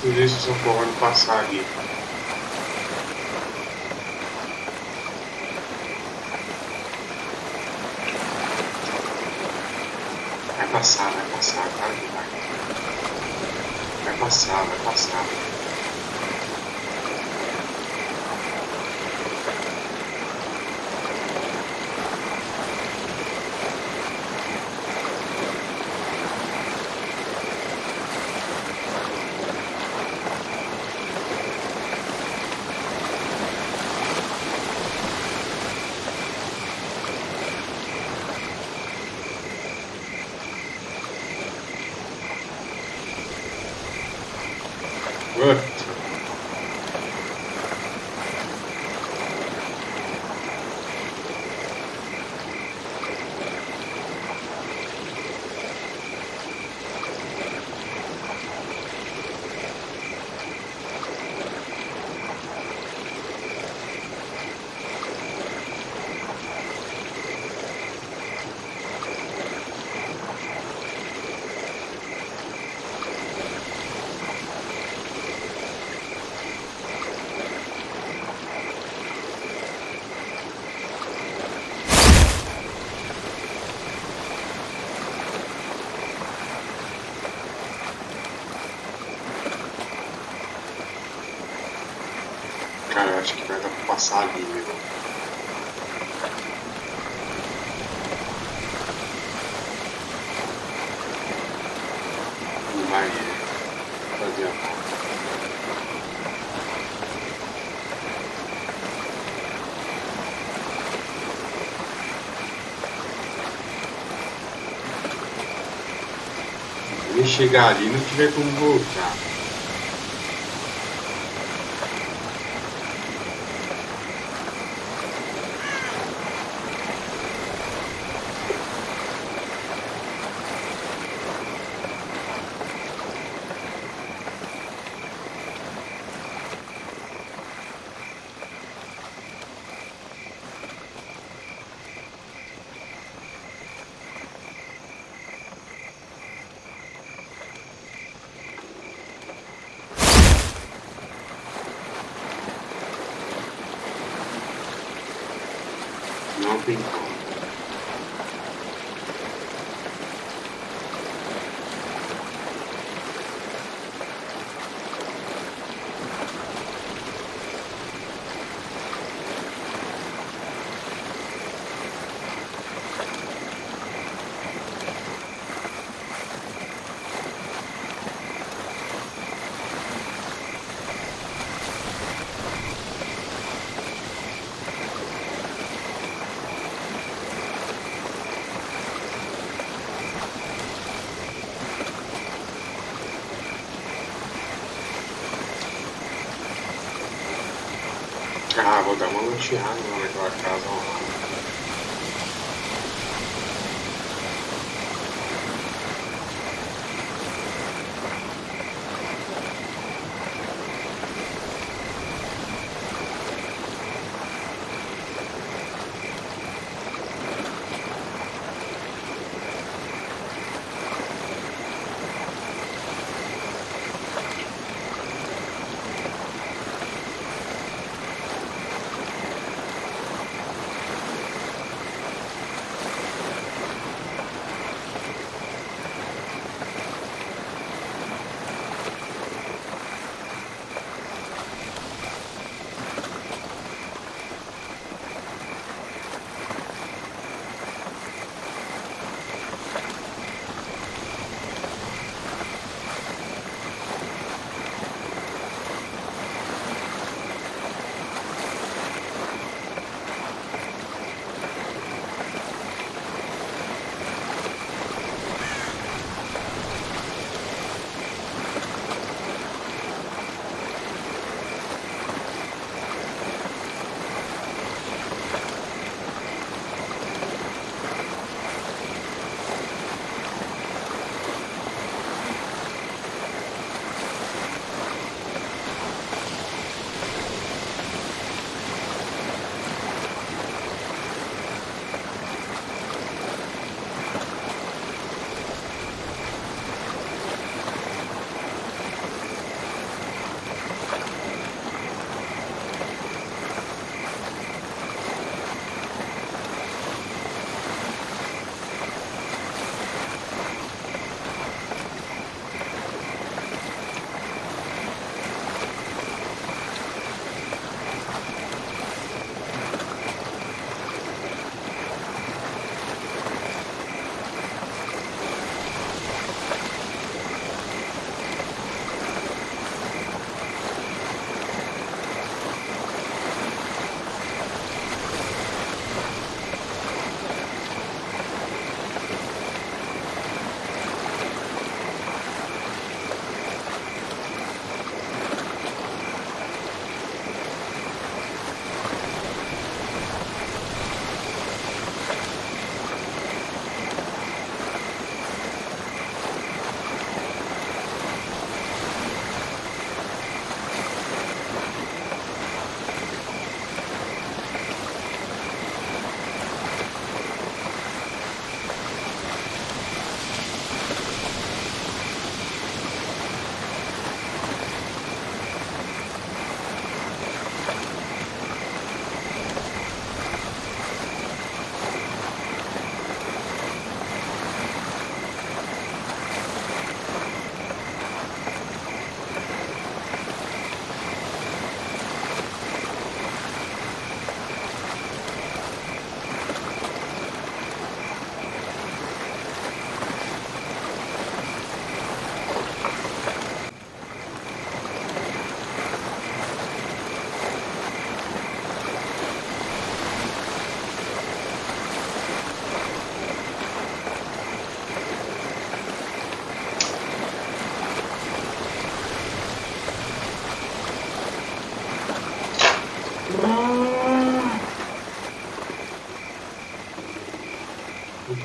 De tudo isso, só pode passar ali. Vai passar, vai passar, claro que vai. Vai passar, vai passar. Putz. Cara, acho que vai dar pra passar ali, meu. Não vai fazer a ele chegar ali não tiver como voltar.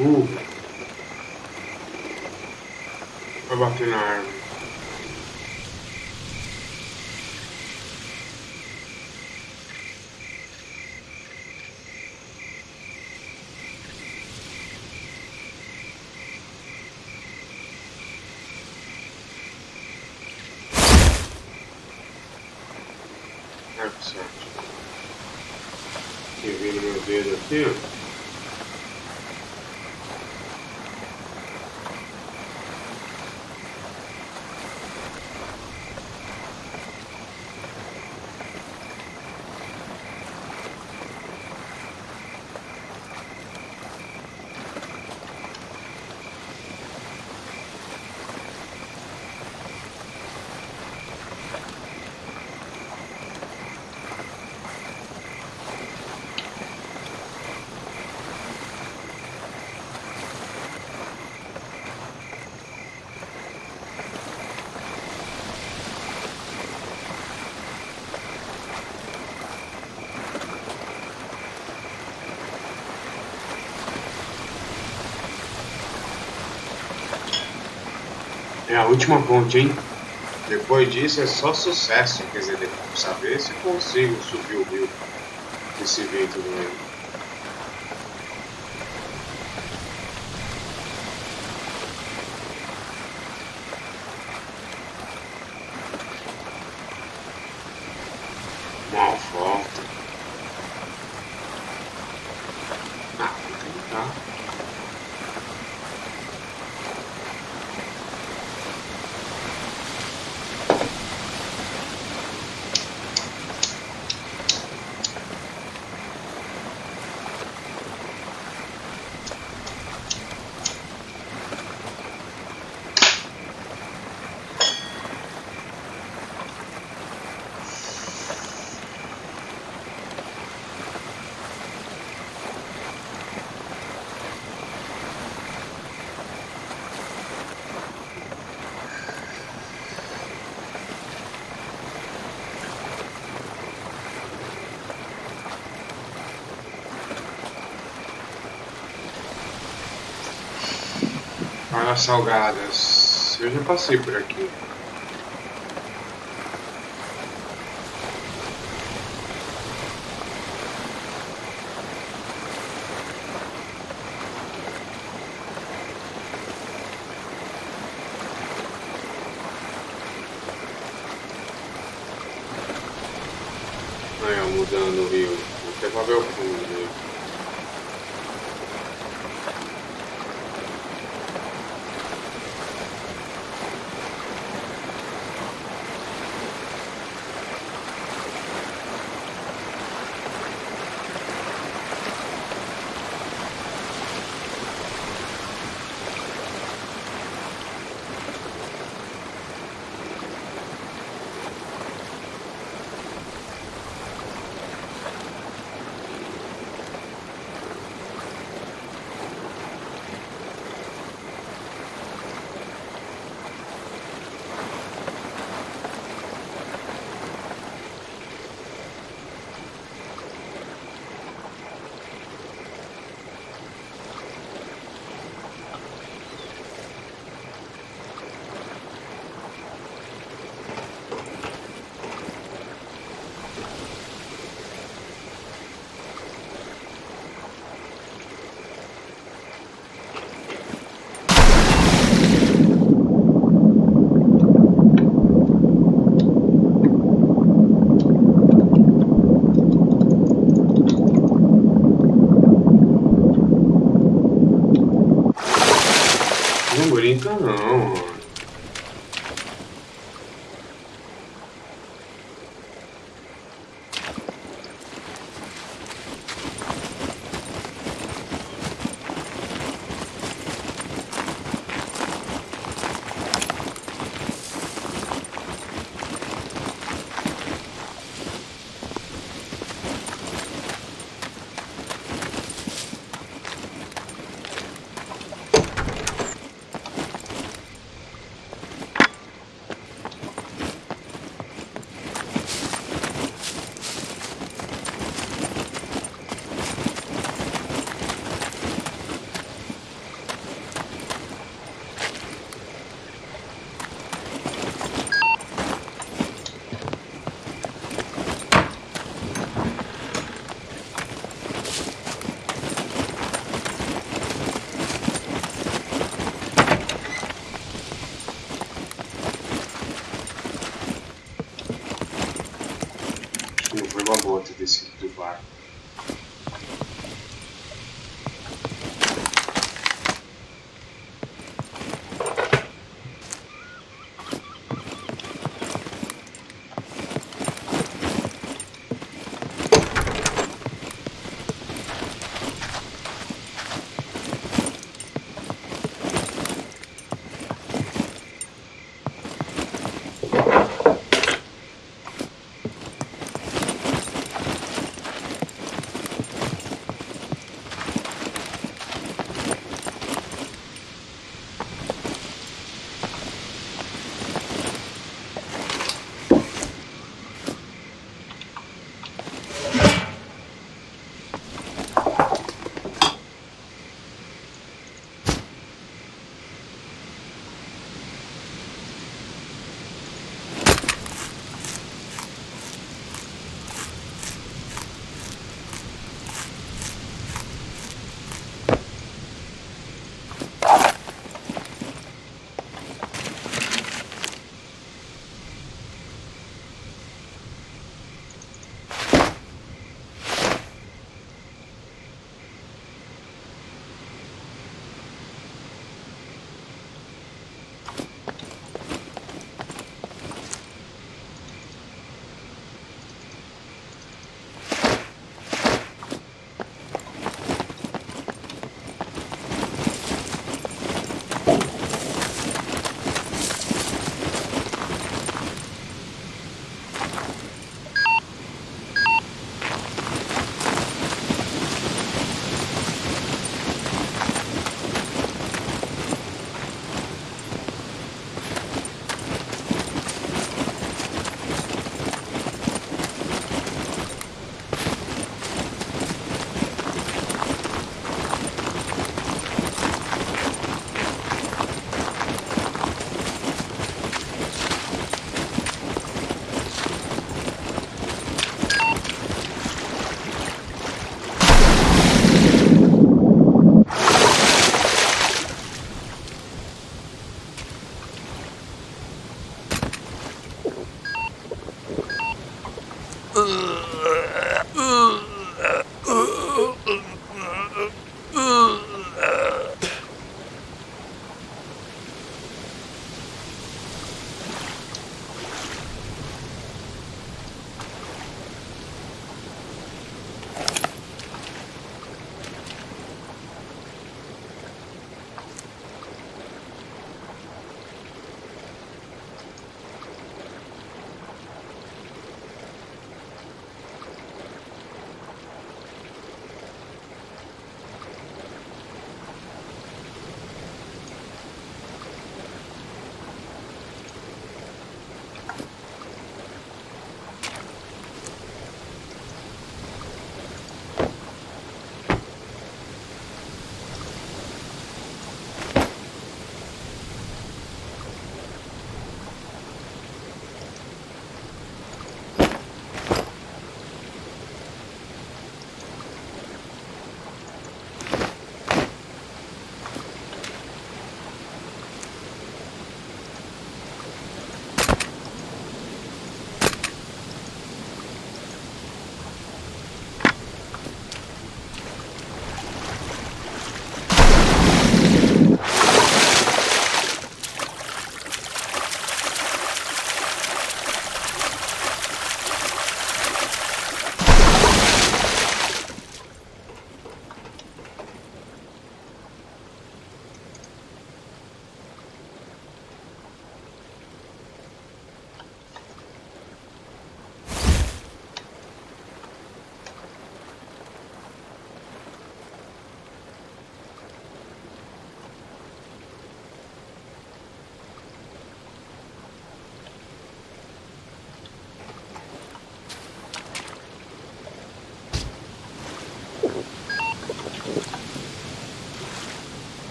Burro. Vai bater na árvore. Ai, que sorte. Aqui, vendo meu dedo aqui, ó. É a última ponte, hein? Depois disso é só sucesso. Quer dizer, saber se consigo subir o rio desse vento do meio. Mal volta. Ah, vou tentar. Olha as salgadas. Eu já passei por aqui.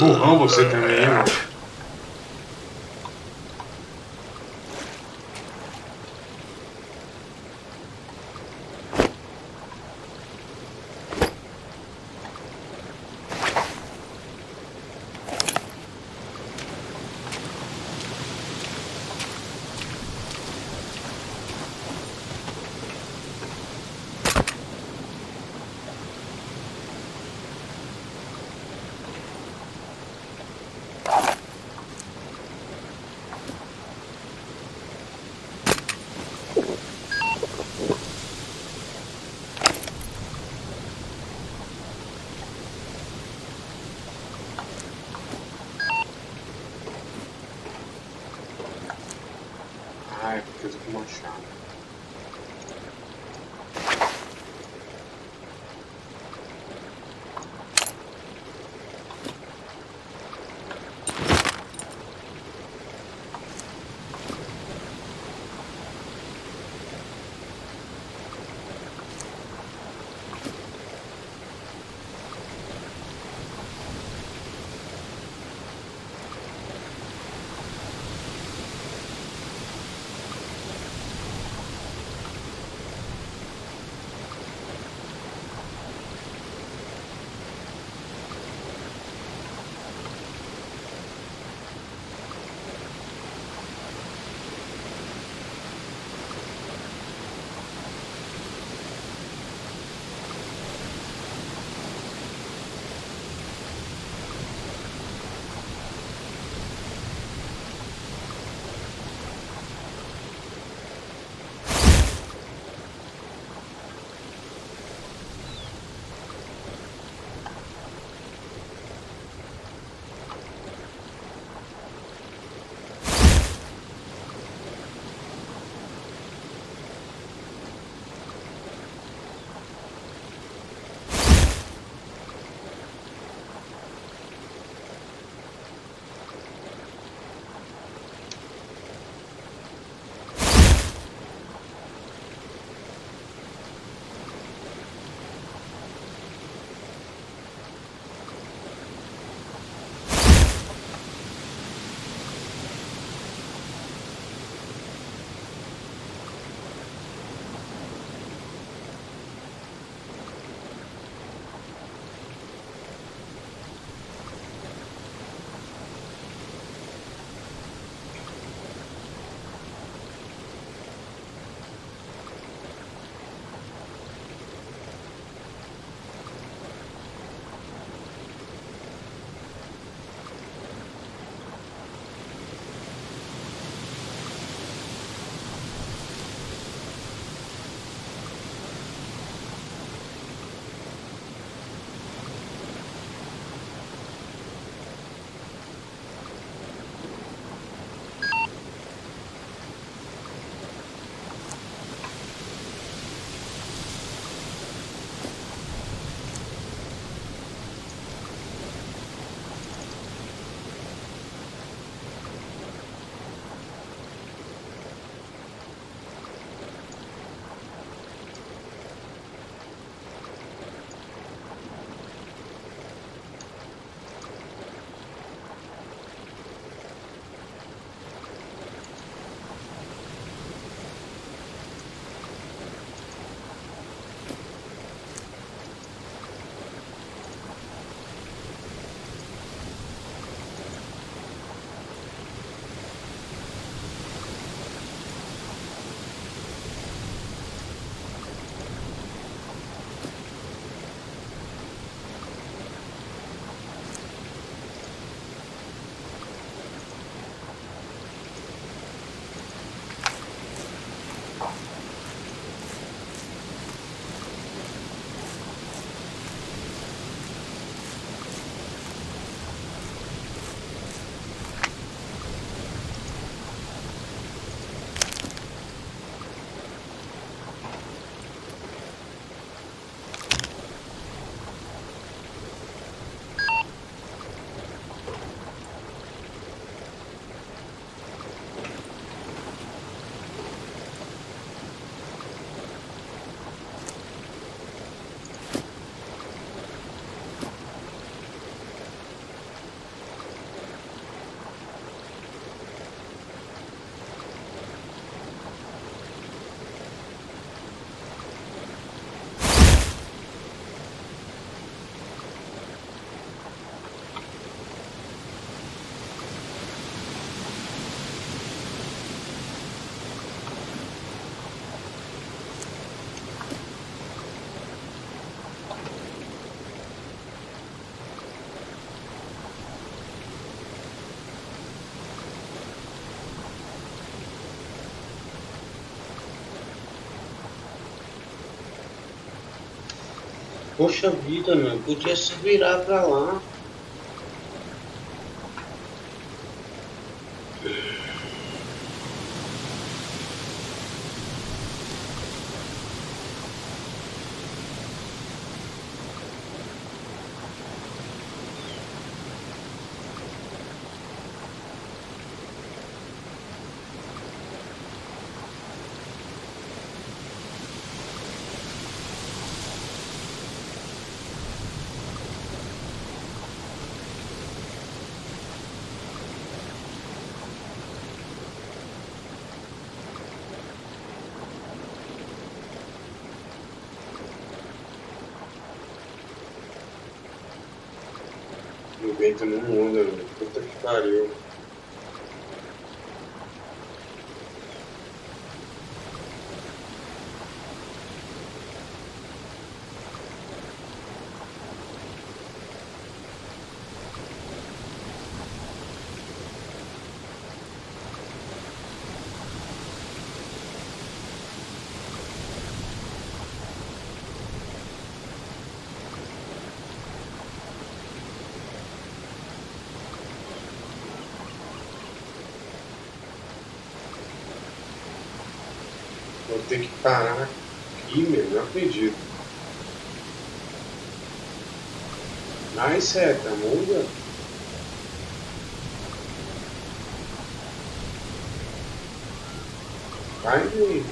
Burrão você também, Poxa vida, meu, podia se virar pra lá. O vento não muda, meu. Puta que pariu. Ter que parar aqui, meu. Não acredito. Ai, seta, muda. Vai, meu.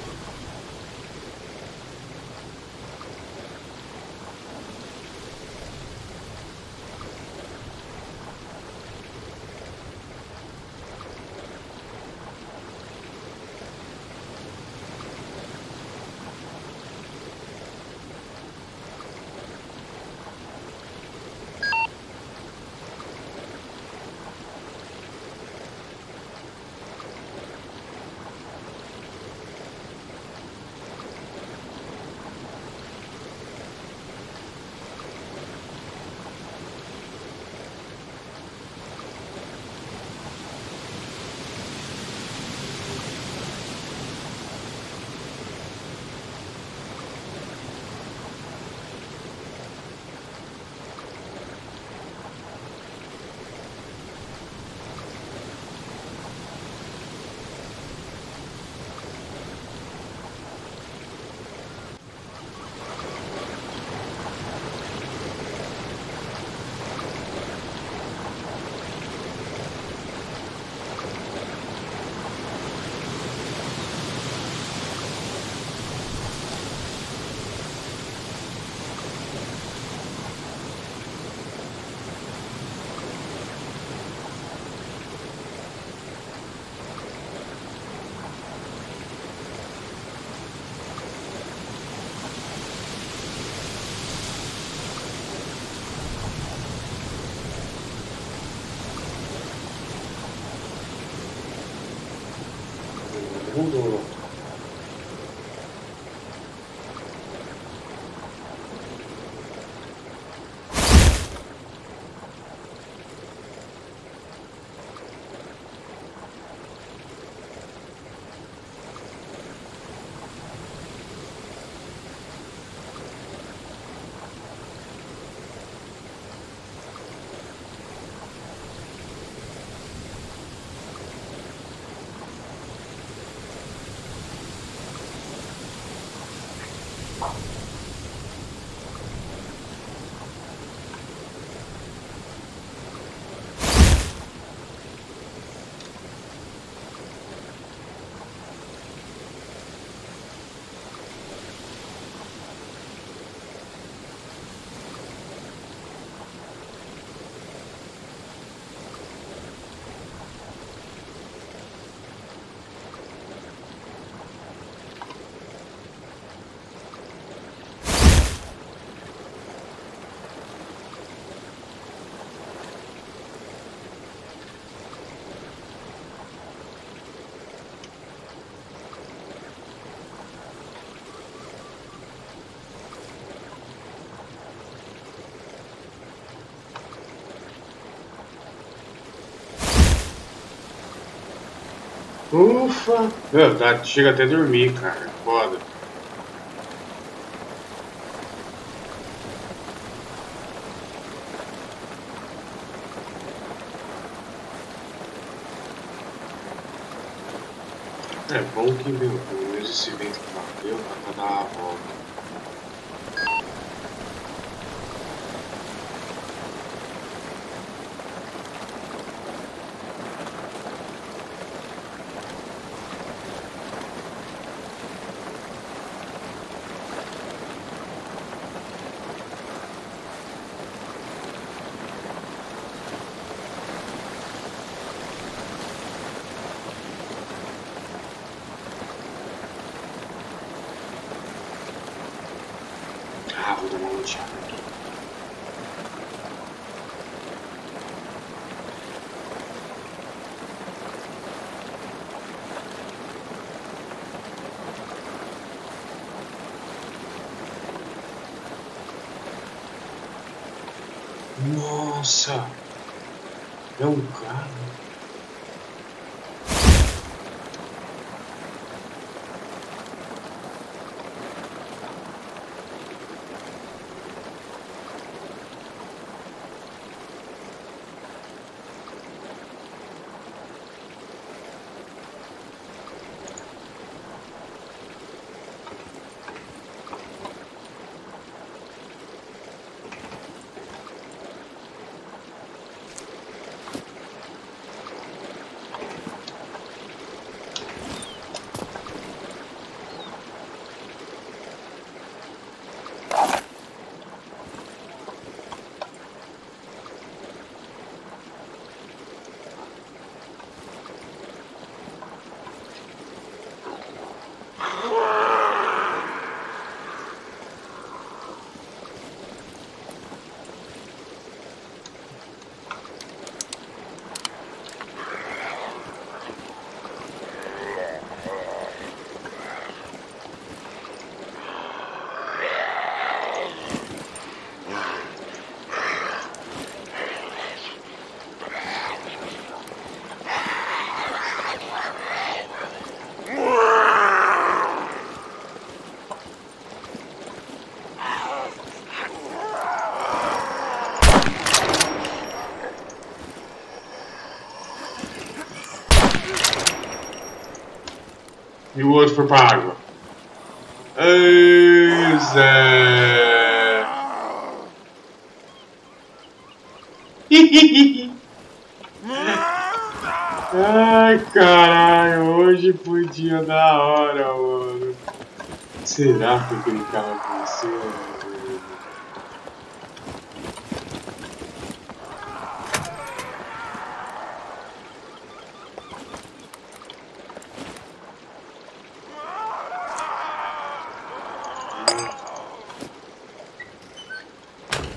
Ufa! Meu, tá, chega até dormir, cara. Foda. É bom que, meu, pelo menos esse vento que bateu, tá, tá da hora. Aqui. Nossa! É um carro. E o outro foi pra água. Ei, Zé! Ai, caralho, hoje foi dia da hora, mano. Será que aquele aconteceu? mano?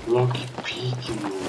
Lockpick, mano.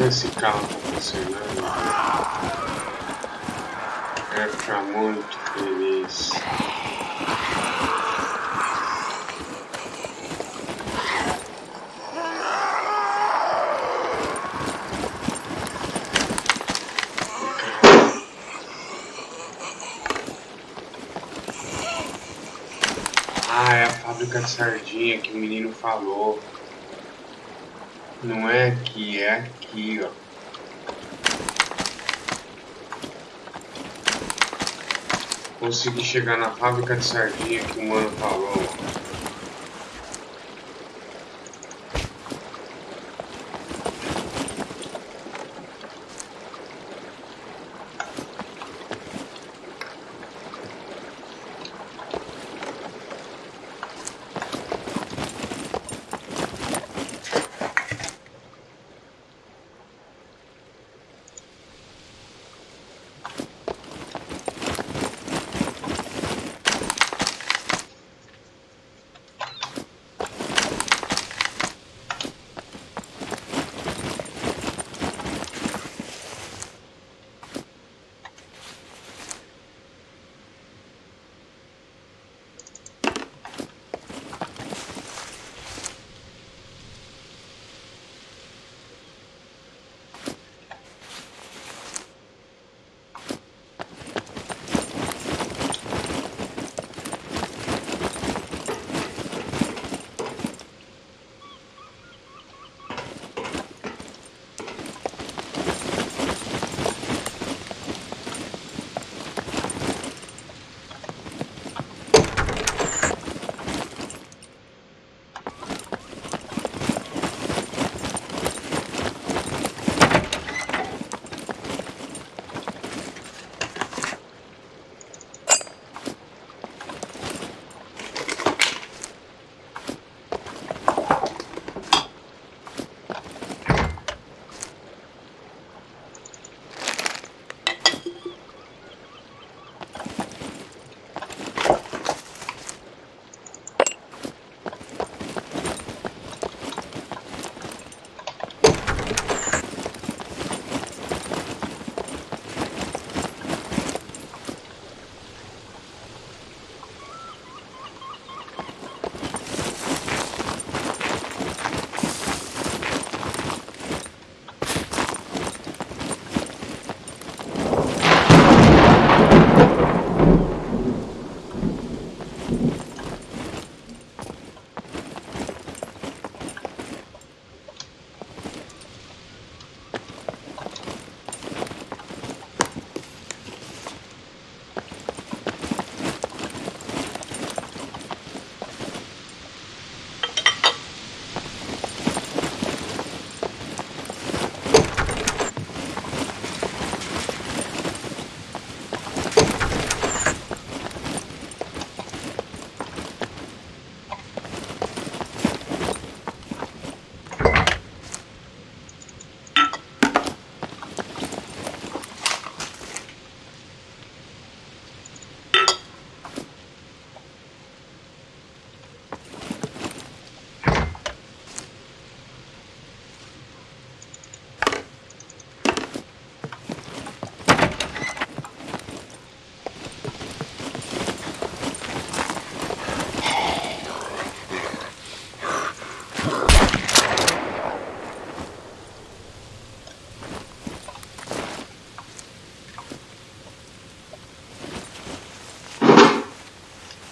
Esse carro tá funcionando. Vai ficar muito feliz. Ah, é a fábrica de sardinha que o menino falou. Não é aqui, é aqui, ó. Consegui chegar na fábrica de sardinha que o mano falou.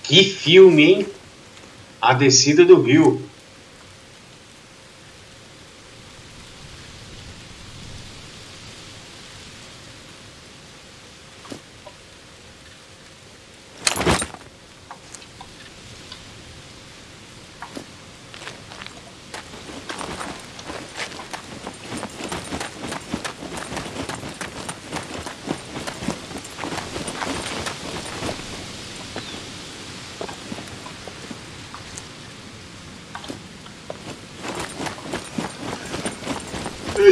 Que filme, hein? A Descida do Rio.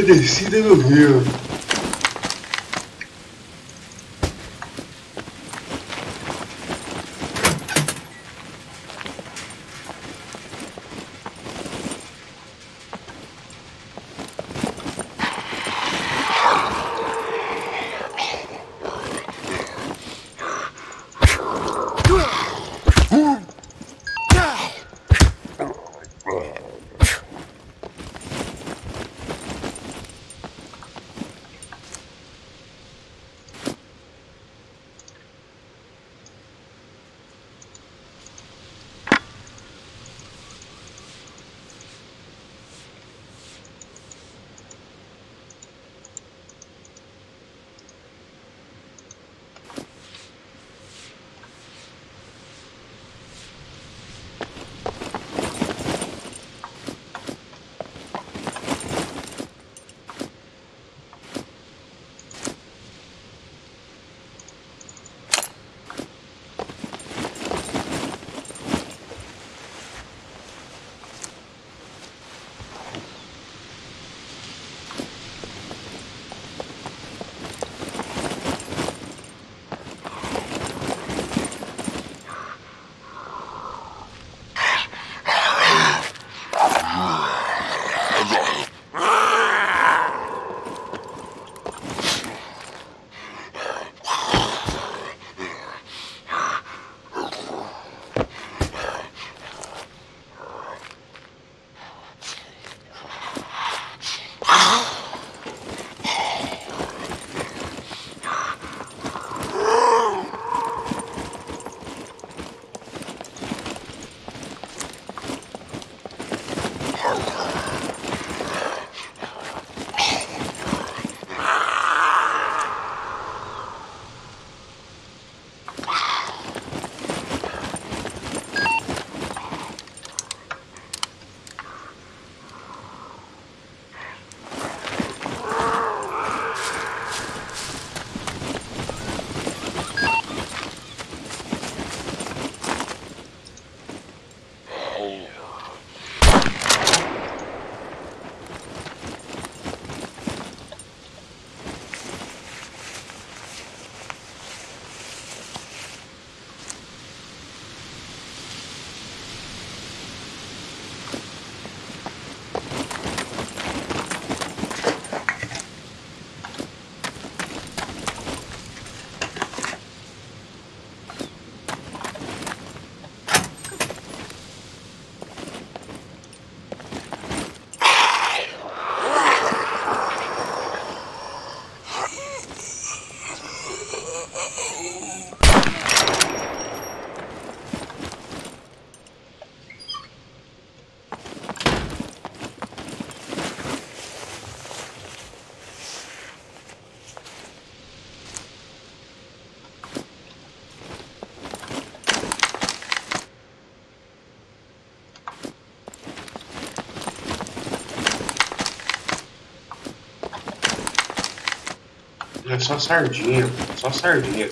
Descida do rio. É só sardinha, só sardinha.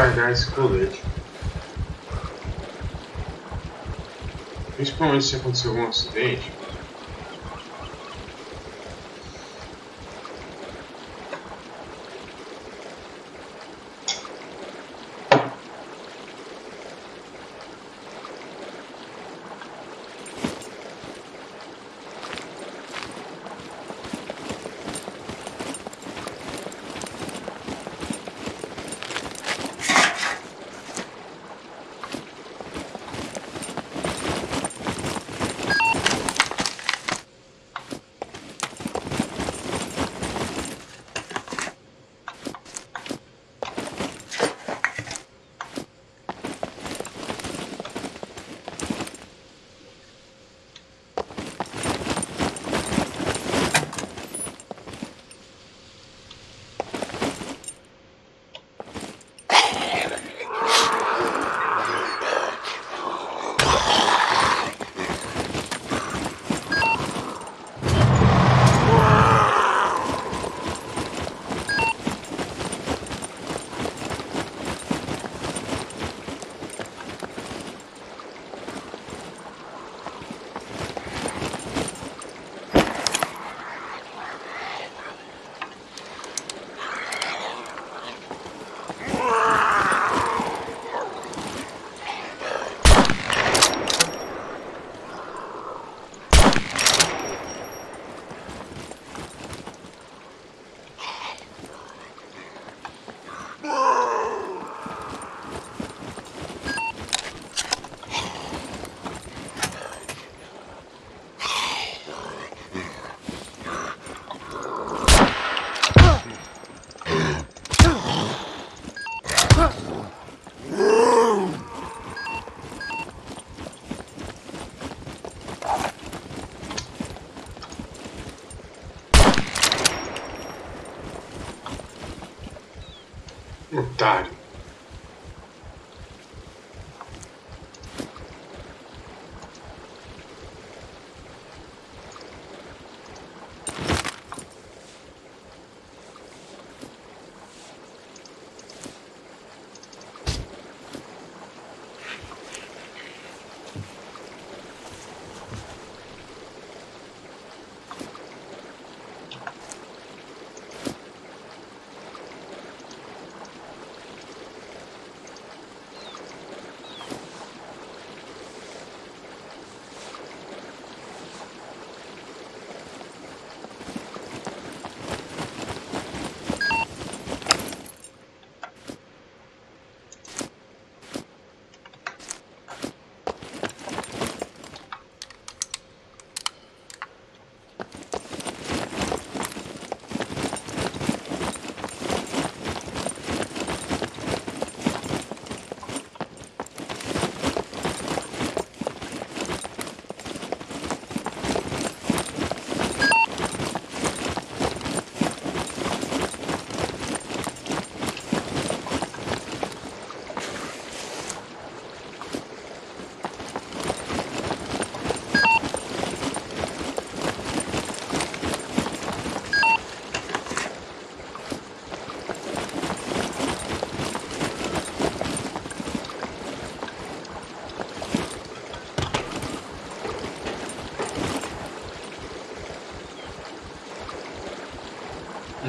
Que guardar esse colete. Principalmente se acontecer algum acidente. died.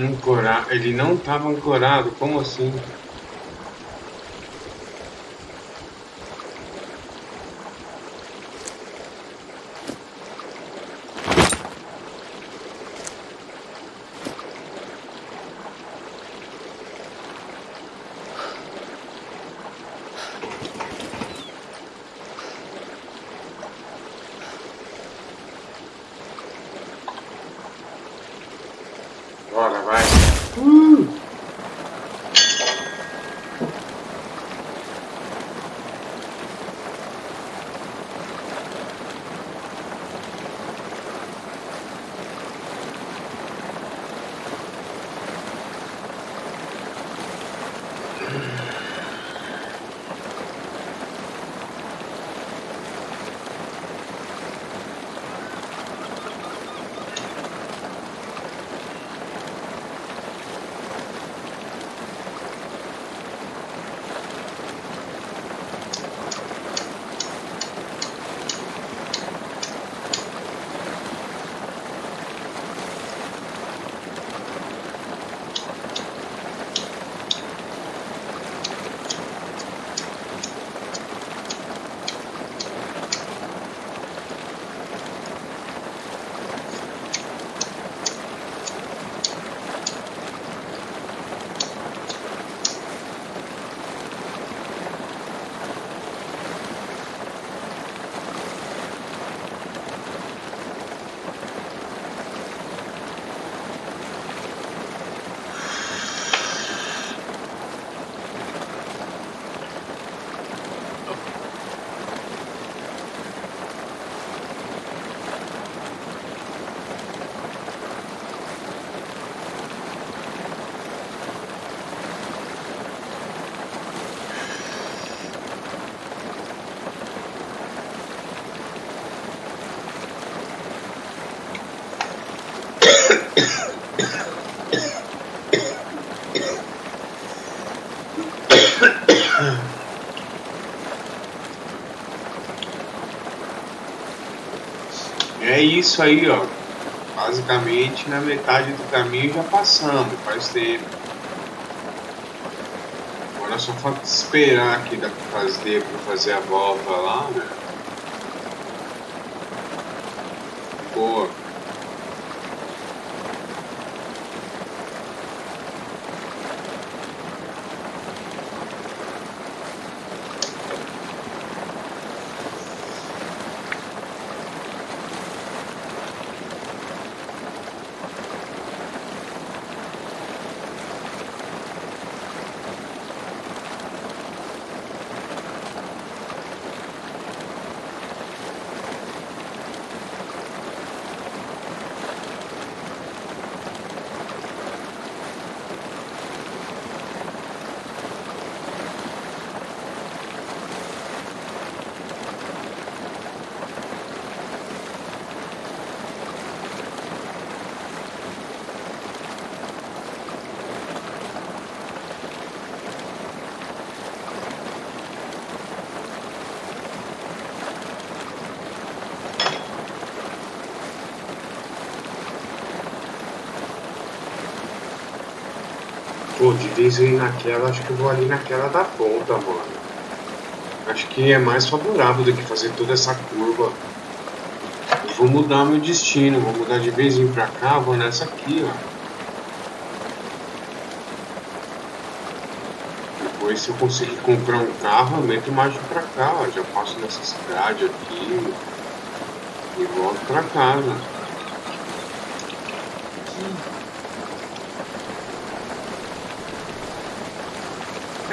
Ancorar. Ele não estava ancorado, como assim? É isso aí, ó. Basicamente, na metade do caminho já passamos, faz tempo. Agora só falta esperar aqui da fazer para fazer a volta lá, né? Boa. De vez em naquela, acho que eu vou ali naquela da ponta, mano. Acho que é mais favorável do que fazer toda essa curva. Eu vou mudar meu destino, vou mudar de vez em pra cá, vou nessa aqui, ó. Depois, se eu conseguir comprar um carro, eu meto mais pra cá, ó. Já passo nessa cidade aqui e volto pra casa.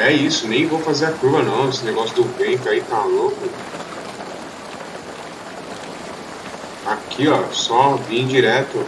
É isso, nem vou fazer a curva não, esse negócio do vento aí tá louco. Aqui ó, só vim direto.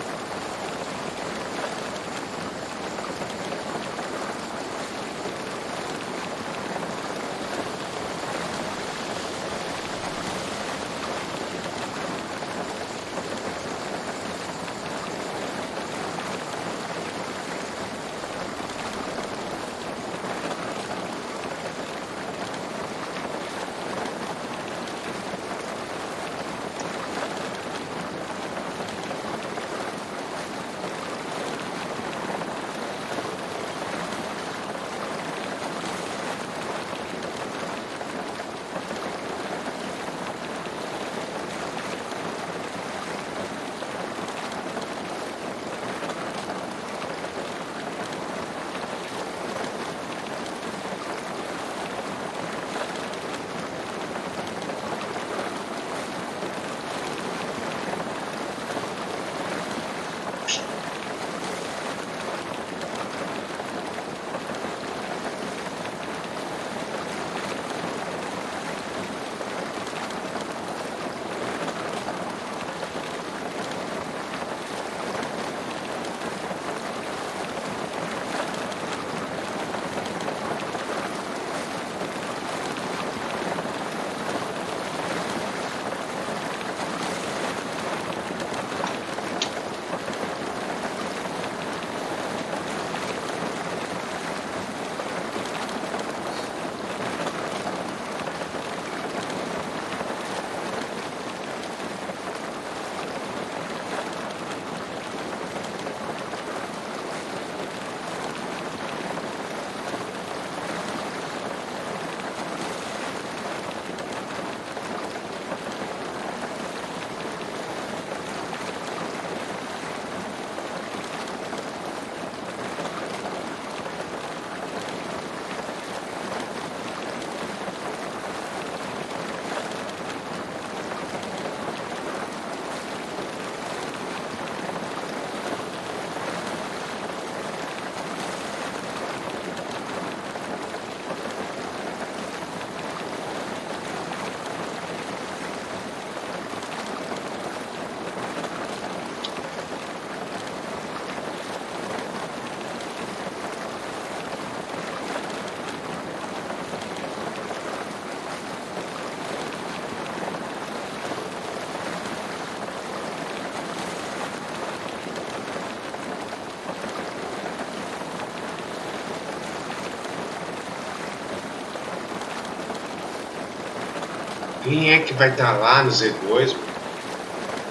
Quem é que vai estar tá lá no Z2, mano?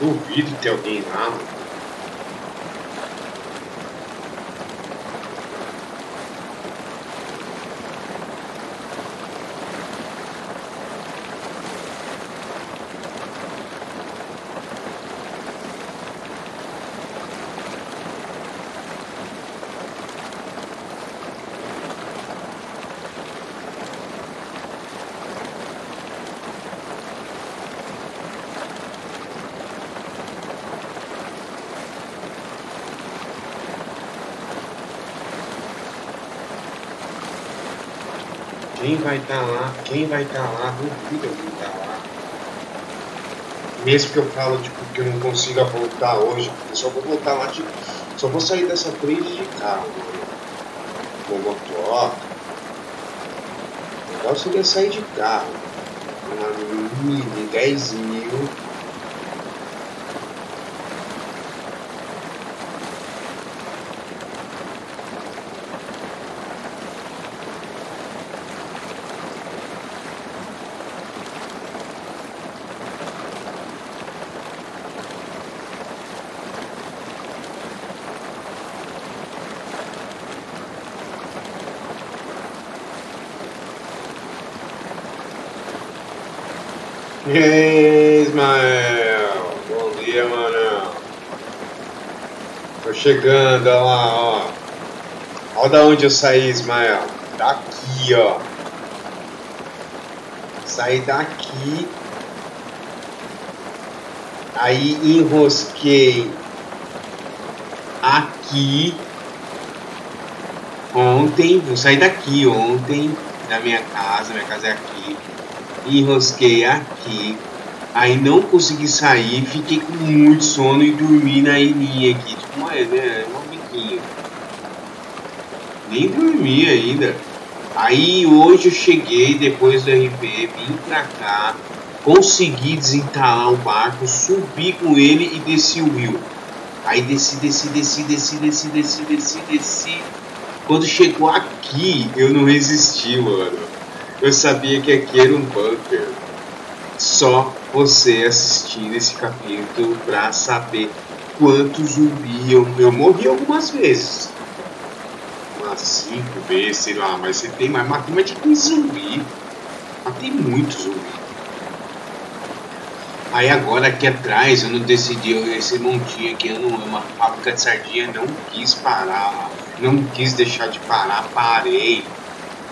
Duvido ter alguém lá, mano. Quem vai estar tá lá? Quem vai estar tá lá? Duvido alguém estar tá lá. Mesmo que eu falo tipo, que eu não consiga voltar hoje, eu só vou voltar lá, tipo, só vou sair dessa trilha de carro, com motoca. O legal seria sair de carro. Uma mil, 10 mil E aí, Ismael? Bom dia, mano. Tô chegando, olha lá, ó. Olha da onde eu saí, Ismael. Daqui, ó. Saí daqui. Aí enrosquei aqui ontem. Eu saí daqui ontem da minha casa. Minha casa é aqui enrosquei aqui, aí não consegui sair, fiquei com muito sono e dormi na ilhinha aqui, né, uma biquinha. Nem dormi ainda. Aí hoje eu cheguei depois do RP, vim pra cá, consegui desentalar o barco, subi com ele e desci o rio. Aí desci, desci, desci, desci, desci, desci, desci, desci. Quando chegou aqui, eu não resisti, mano. Eu sabia que aqui era um bunker. Só você assistindo esse capítulo pra saber quanto zumbi eu, eu morri algumas vezes. Umas cinco vezes, sei lá, mas você tem mais. Matei mais de 15 zumbi. Matei muito zumbi. Aí agora aqui atrás eu não decidi, esse montinho aqui, eu não, uma fábrica de sardinha, não quis parar, não quis deixar de parar, parei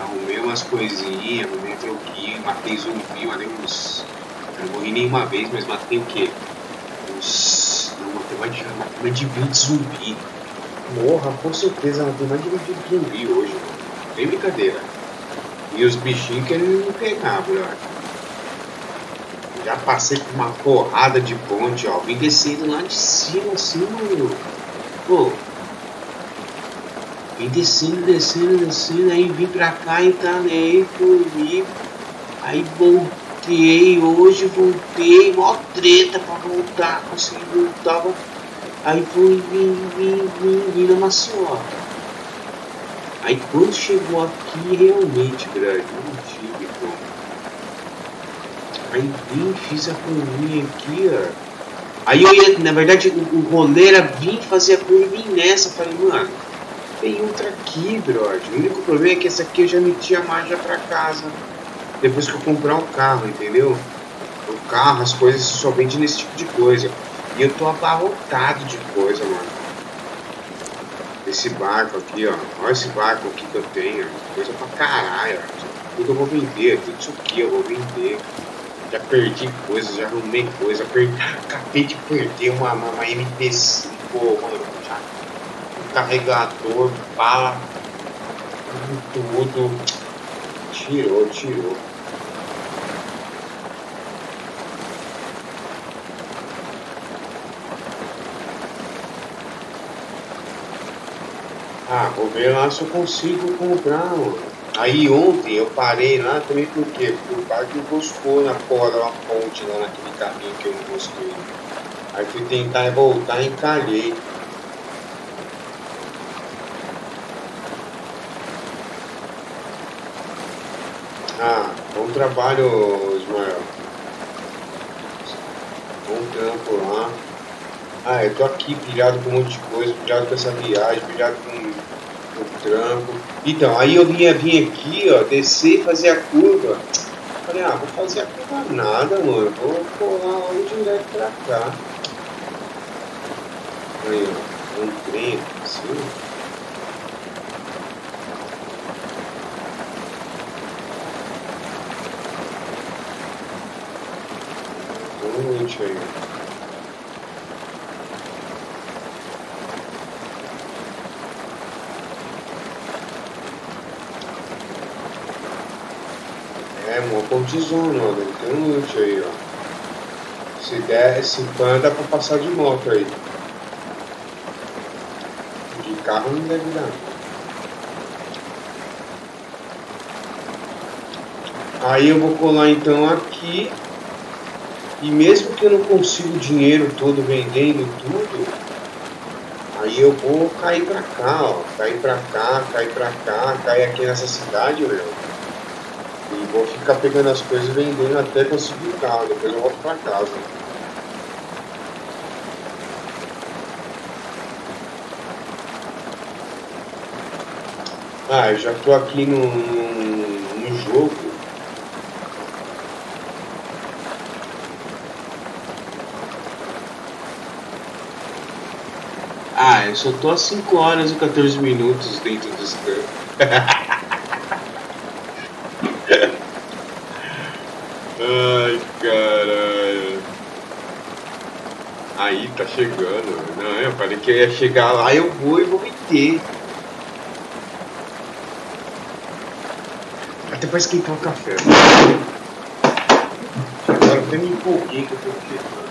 arrumei umas coisinhas, arrumei troquinho, matei zumbi, matei uns. Eu não morri nenhuma vez, mas matei o quê? Não, matei mais de 20 zumbi. Morra, com certeza, matei mais de 20 zumbi hoje, mano. Bem brincadeira. E os bichinhos querem me pegar, brother. Já passei por uma porrada de ponte, ó. Vim descendo lá de cima, assim, mano. Pô, e descendo, descendo, descendo, aí vim pra cá, entalei, dormi, aí voltei, hoje voltei, mó treta pra voltar, consegui voltar, aí fui, vim, vim, vim, vim na Maceió. Aí quando chegou aqui, realmente, grande, não tive como. Aí vim, fiz a curvinha aqui, ó. Aí eu ia, na verdade, o, o rolê era vir fazer a curva e vir nessa. Falei, mano, tem outra aqui, brother. O único problema é que essa aqui eu já meti a marcha pra casa. Depois que eu comprar o um carro, entendeu? O carro, as coisas só vendem nesse tipo de coisa. E eu tô abarrotado de coisa, mano. Esse barco aqui, ó. Olha esse barco aqui que eu tenho. Coisa pra caralho. Tudo eu vou vender. Tudo isso aqui eu vou vender. Já perdi coisas, já arrumei coisa. Perdi, acabei de perder uma, uma, uma MP5, mano carregador, bala, tudo. Tirou, tirou. Ah, vou ver lá se eu consigo comprar, mano. Aí ontem eu parei lá também por quê? Porque o barco enroscou na porra da ponte lá naquele caminho que eu enrosquei. Aí fui tentar voltar e encalhei. Ah, bom trabalho, Ismael. um trampo lá. Ah, eu tô aqui pilhado com um monte de coisa, pilhado com essa viagem, pilhado com o trampo. Então, aí eu vinha vir aqui, ó, descer e fazer a curva. Falei, ah, vou fazer a curva nada, mano. Vou colar logo direto pra cá. Aí, ó, um trem assim. Boa noite aí. É, uma cortisona. Deve ter um loot aí, ó. Se der, se pã, dá pra passar de moto aí. De carro não deve dar. Aí eu vou colar então aqui. E mesmo que eu não consiga o dinheiro todo vendendo tudo, aí eu vou cair pra cá, ó. Cair pra cá, cair pra cá, cair aqui nessa cidade, meu. Vou ficar pegando as coisas e vendendo até conseguir o carro. Depois eu volto pra casa. Ah, eu já tô aqui no, no, no jogo. Ah, eu só tô há 5 horas e 14 minutos dentro desse campo. Ai, caralho. Aí, tá chegando. Não, eu falei que eu ia chegar lá, eu vou e vou meter. Até pra esquentar o café. Agora até me empolguei que eu tô aqui.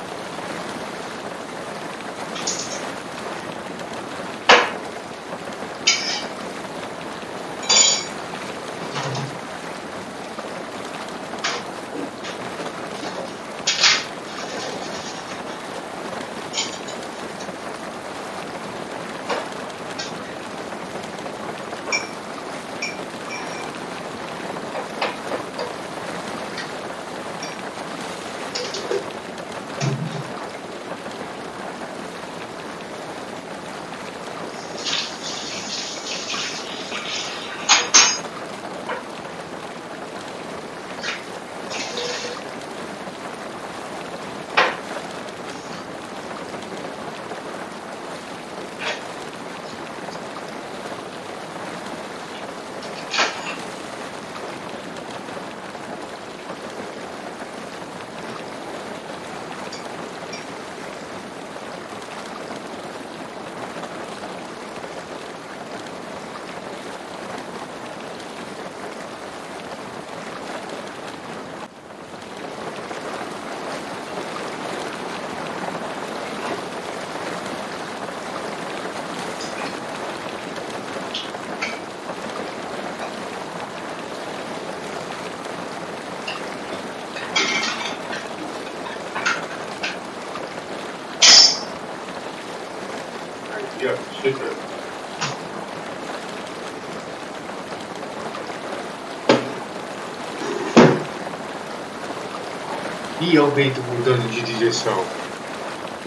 Olha o vento mudando de direção.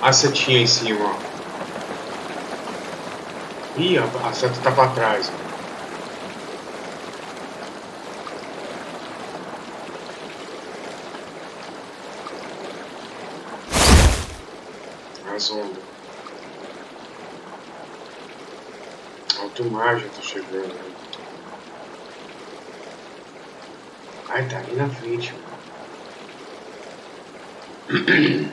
A setinha em cima. Ih, a, a seta tá pra trás. As ondas. Alto mar já tá chegando. né? Ai, tá ali na frente. E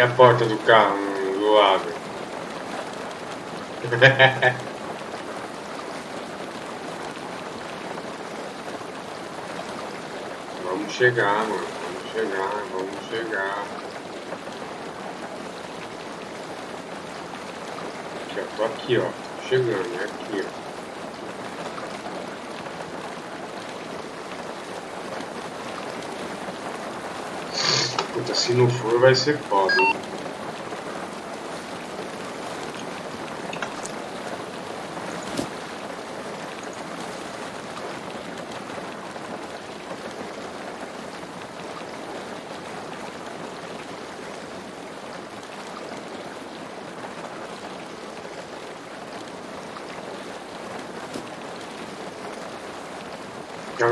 a porta do carro lado? Vamos chegar, mano. Vamos chegar, vamos chegar. Já tô aqui, ó. Chegando, é aqui. Puta, se não for vai ser foda.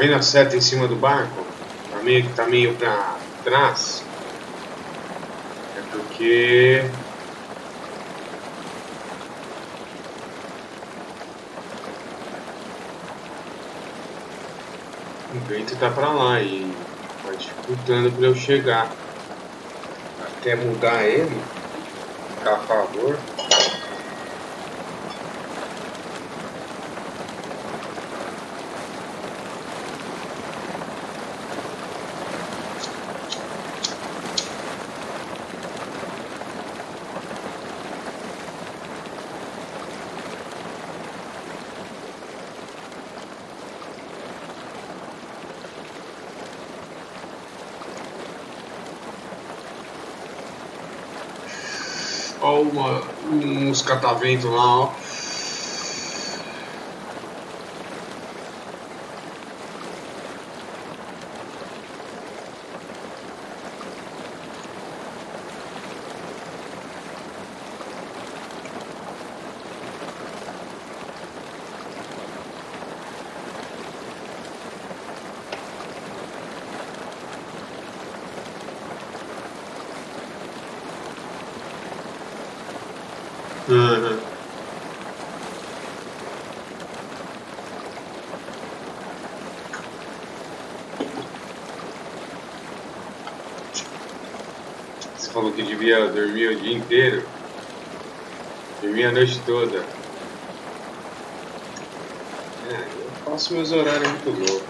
Vendo a seta em cima do barco? Tá meio que tá meio pra trás. É porque o vento tá pra lá e tá dificultando pra eu chegar. Até mudar ele, ficar a favor. Ó, uma, uns cataventos lá, ó. Uhum. Você devia dormir o dia inteiro. Dormir a noite toda. É, eu faço meus horários muito loucos.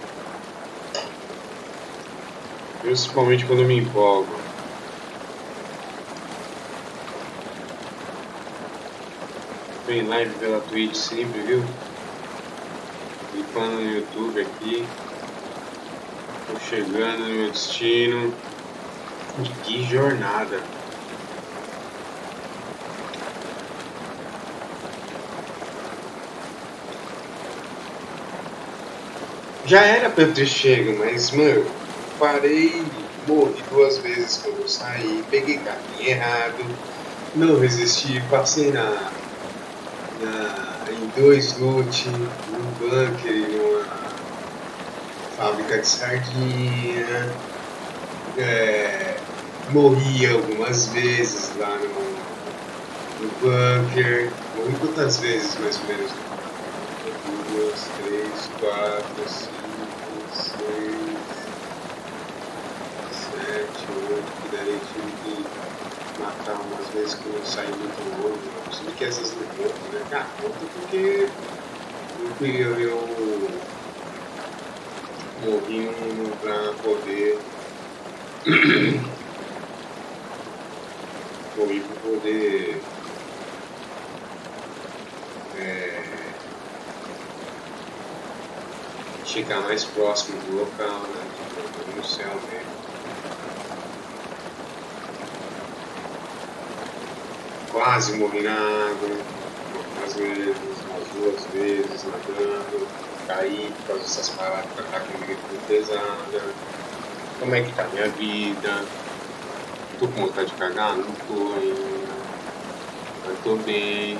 Principalmente quando me empolgo. Vem live pela Twitch sempre, viu? Clicando no YouTube aqui. Tô chegando no meu destino. Que jornada! Já era pra eu ter chego, mas, mano, parei, morri duas vezes quando eu saí, peguei caminho errado, não resisti, passei na, na em dois loot, num bunker, numa fábrica de sardinha, é, morri algumas vezes lá no, no bunker, morri quantas vezes mais ou menos? duas, três, quatro, cinco, seis, sete, oito, daí tive que matar umas vezes que eu saí muito longe. Eu consegui que essas não contam, né? Ah, conta porque eu, eu, morri pra poder. morri pra poder. É, chegar mais próximo do local, né? No céu mesmo. Quase umas vezes, umas duas vezes nadando, caí por causa dessas paradas que tá comigo muito pesada. Como é que tá minha vida? Tô com vontade de cagar? Não tô ainda. Mas tô bem.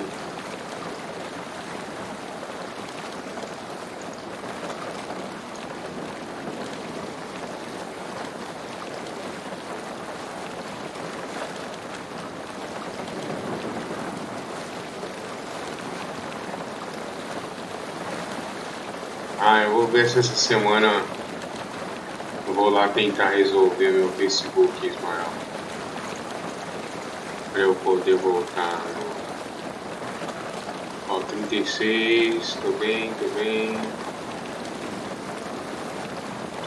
Ah, eu vou ver se essa semana eu vou lá tentar resolver meu Facebook, Ismael. Pra eu poder voltar no. Ó, 36, tô bem, tô bem.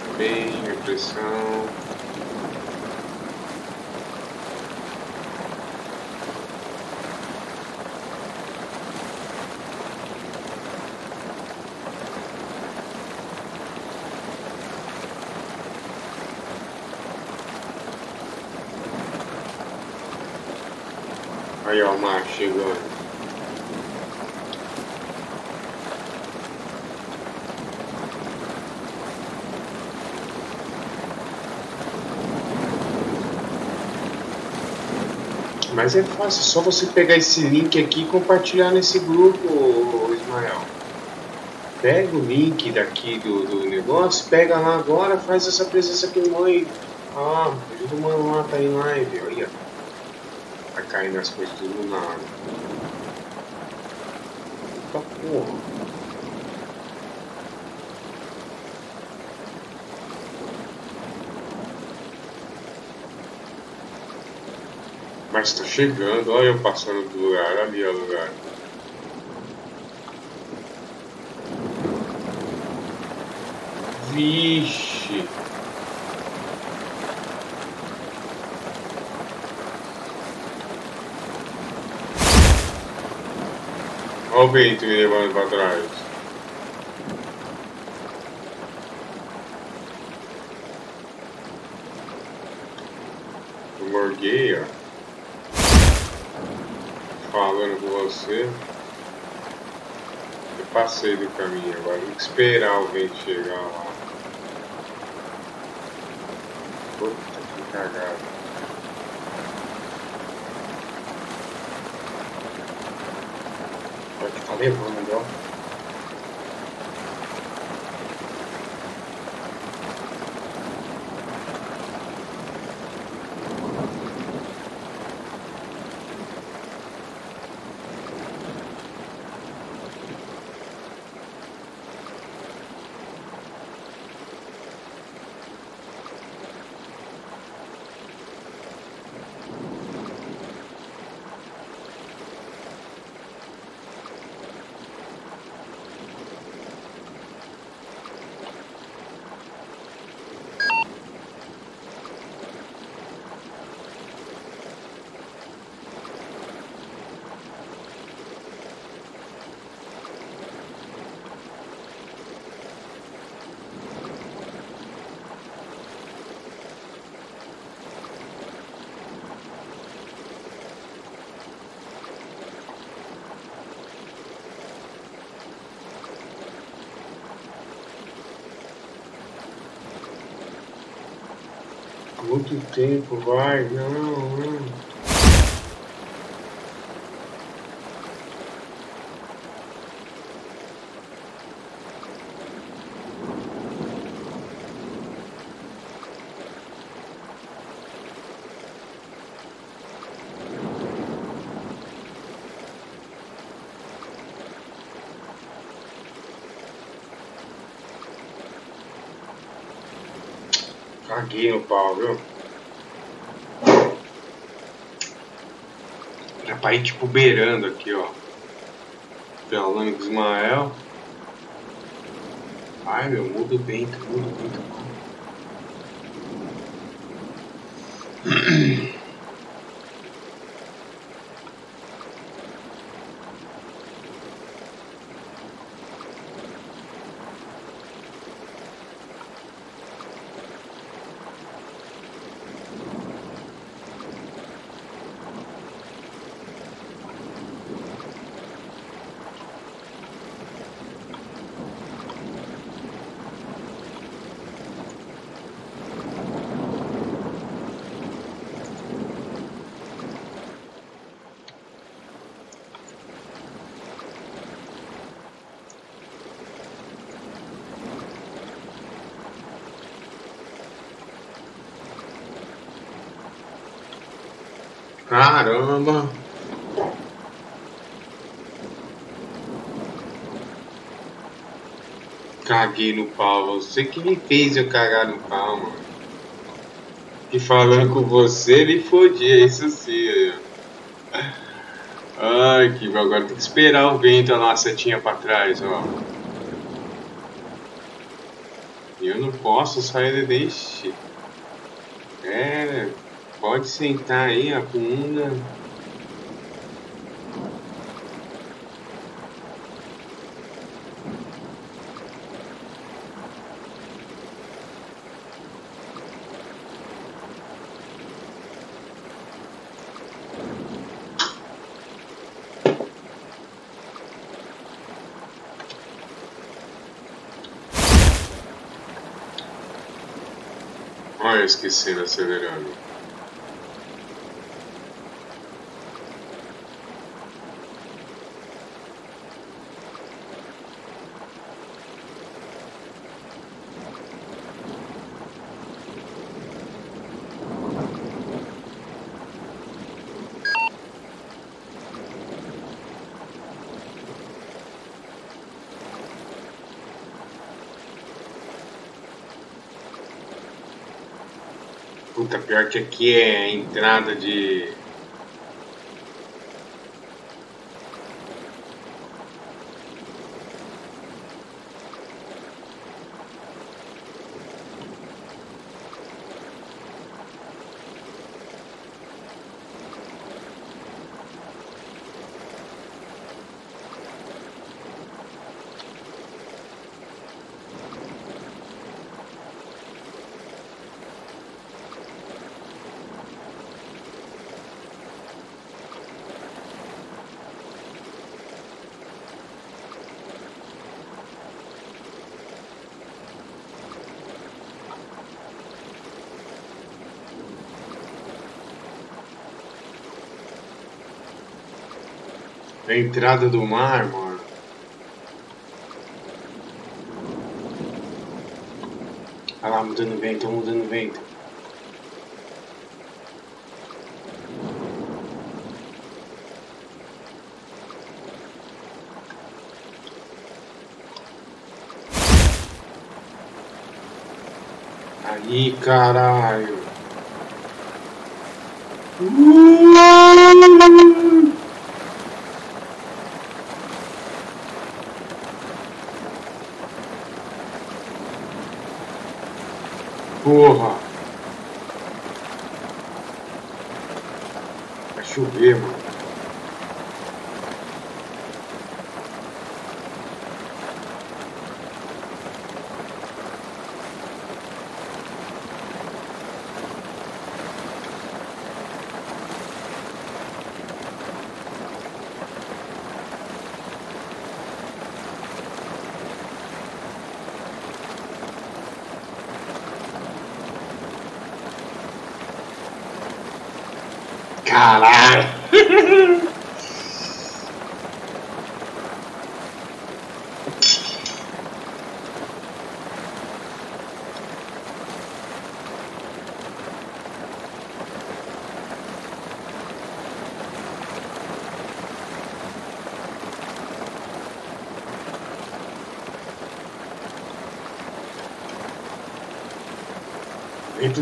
Tô bem, minha pressão. Aí, ó, o mar chegando. Mas é fácil, só você pegar esse link aqui e compartilhar nesse grupo, Ismael. Pega o link daqui do, do negócio, pega lá agora, faz essa presença com mãe. Ah, ajuda o mano lá, tá em live. Olha. Vai caindo as coisas tudo na água. Mas tá chegando, olha eu passando do lugar, ali é o lugar. Vixe! Olha o vento me levando para trás. Eu morguei, ó. Falando você. Eu passei do caminho, agora tem que esperar o vento chegar lá. Muito tempo, vai, não, não. Caguei no pau, viu? Ir tipo beirando aqui, ó. Com o Ismael. Ai meu, muda o vento, muda o vento. Caramba! Caguei no pau. Você que me fez eu cagar no pau, mano. E falando com você, me fodia, isso sim. Ai, que agora tem que esperar o vento a setinha pra trás, ó. Eu não posso sair desse. É, Pode sentar aí a bunda. Olha, esquecendo acelerando. Pior que aqui é entrada de Entrada do mar, mano. Olha lá, mudando vento, mudando vento. Aí, caralho. Uh! Porra! Vai chover, mano. Caralho!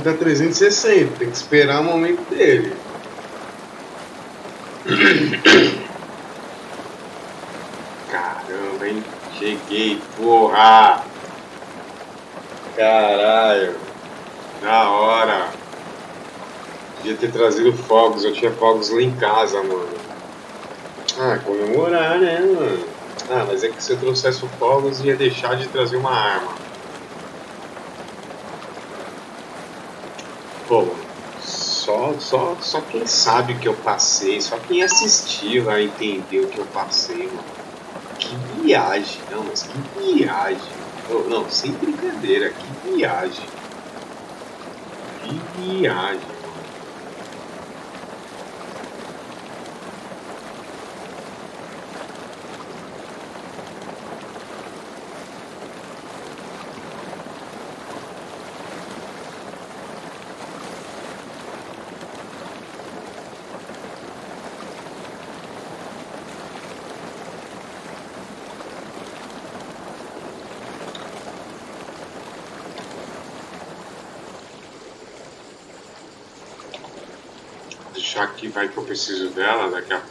Da 360, tem que esperar o momento dele. Caramba, hein? Cheguei, porra! Caralho! Na hora! Podia ter trazido fogos, eu tinha fogos lá em casa, mano. Ah, comemorar, né, mano? Ah, mas é que se eu trouxesse o fogos ia deixar de trazer uma arma. Pô, só, só, quem sabe o que eu passei, só quem assistiu vai entender o que eu passei, mano. Que viagem, não, mas que viagem. Não, sem brincadeira, que viagem. Que viagem, mano. Deixar aqui, vai que eu preciso dela daqui a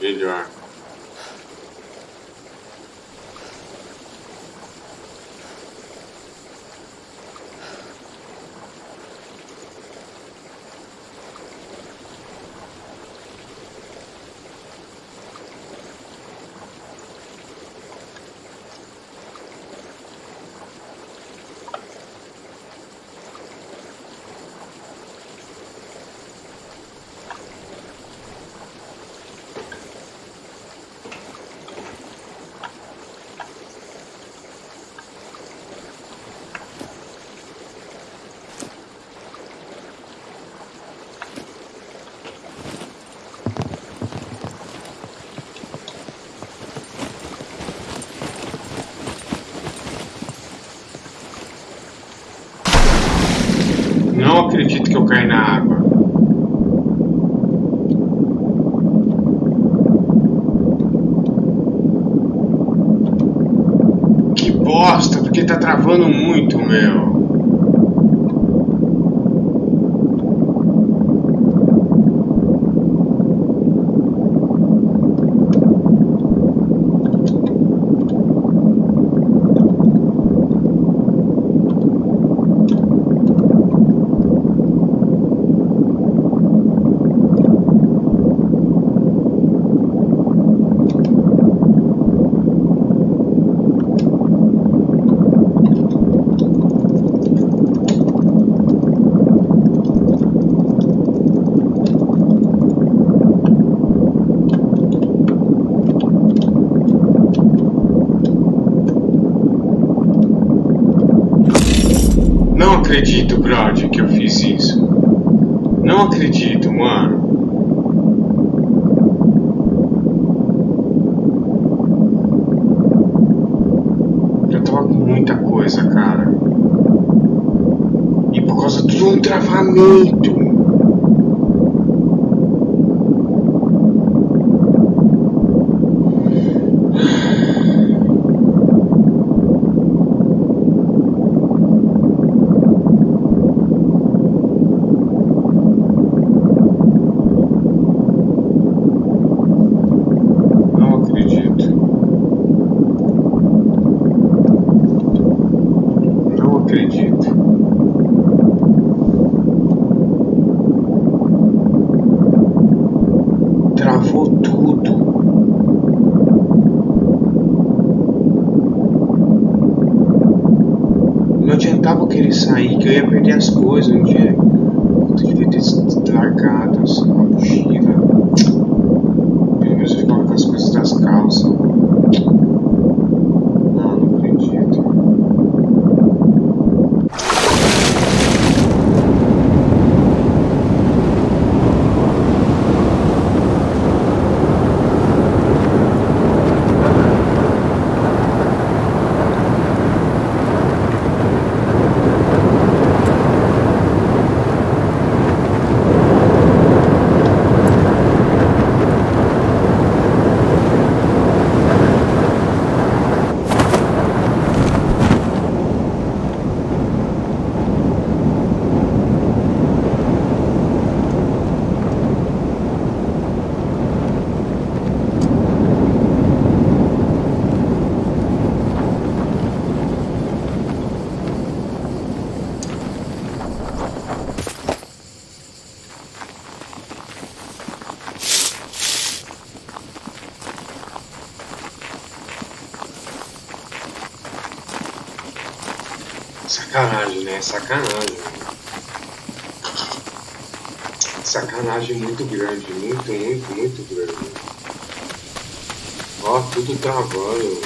melhor. Não acredito que É sacanagem. Sacanagem muito grande, muito, muito, muito grande. Ó, tudo travando.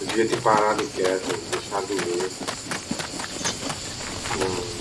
Eu devia ter parado quieto, deixado ler. Hum.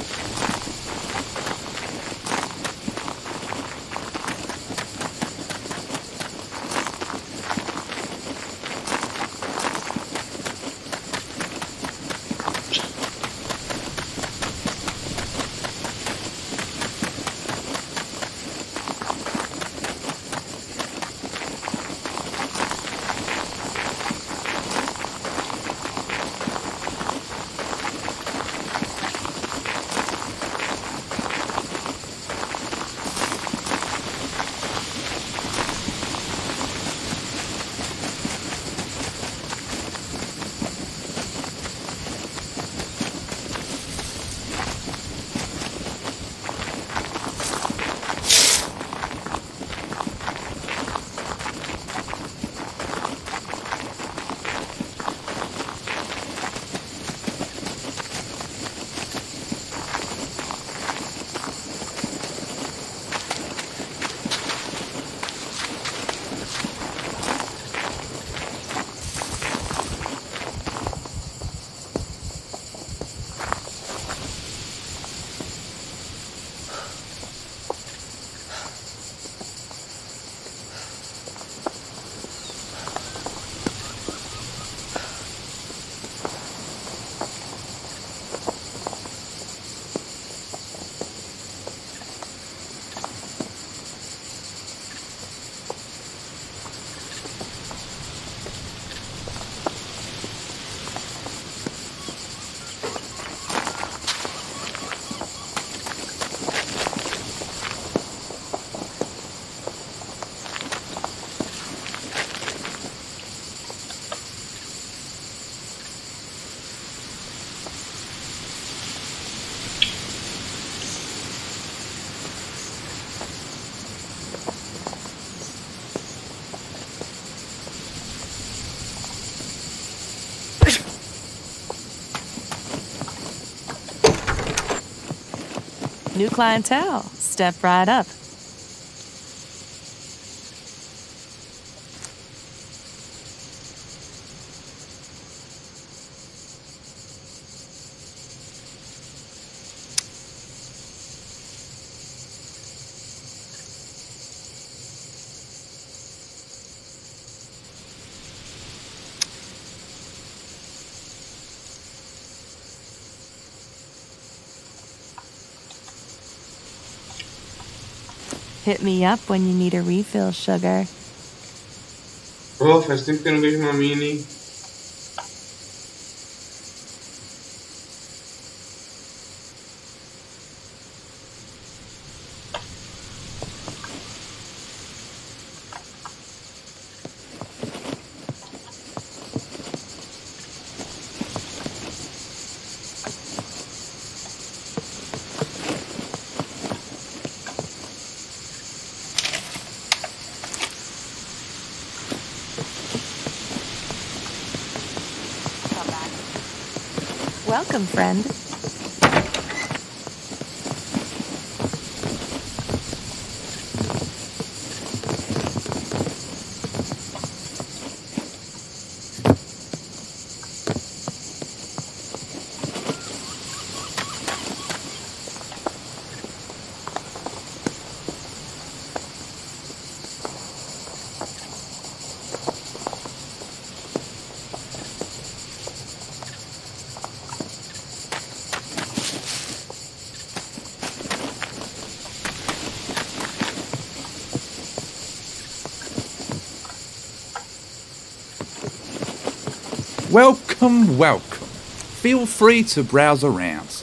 New clientele, step right up. Hit me up when you need a refill, sugar. Pô, faz tempo que eu não vejo Welcome, friend. Welcome, welcome. Feel free to browse around.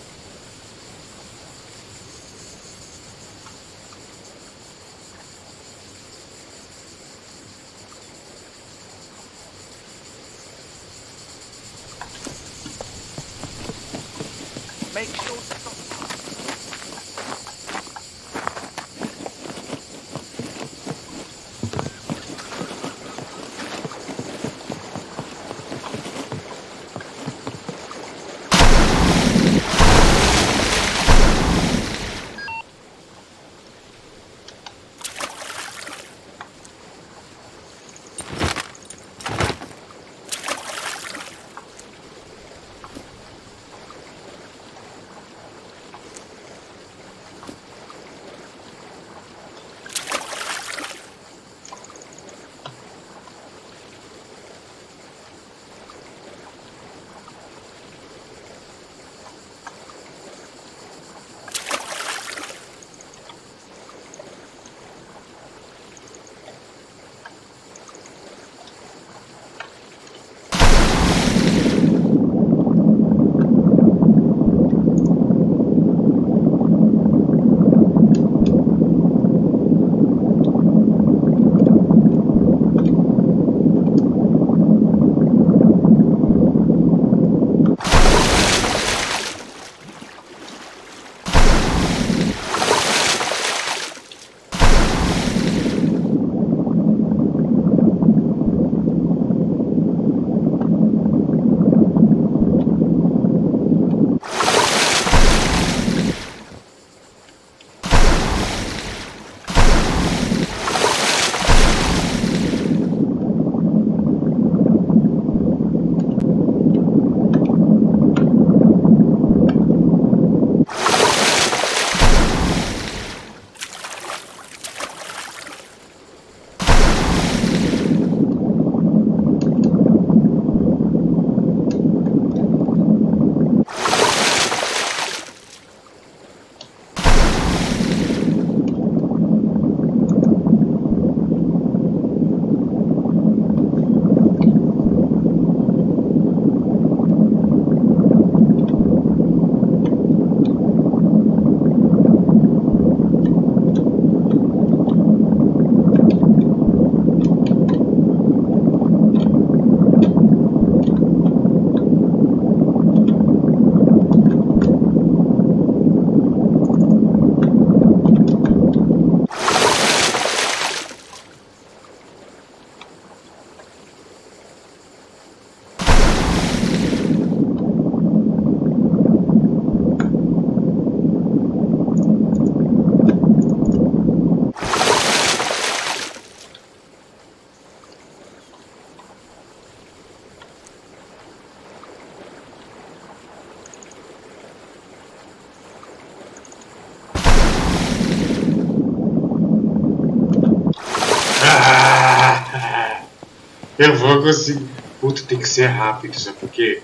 Eu vou conseguir. Puta, tem que ser rápido, sabe por quê?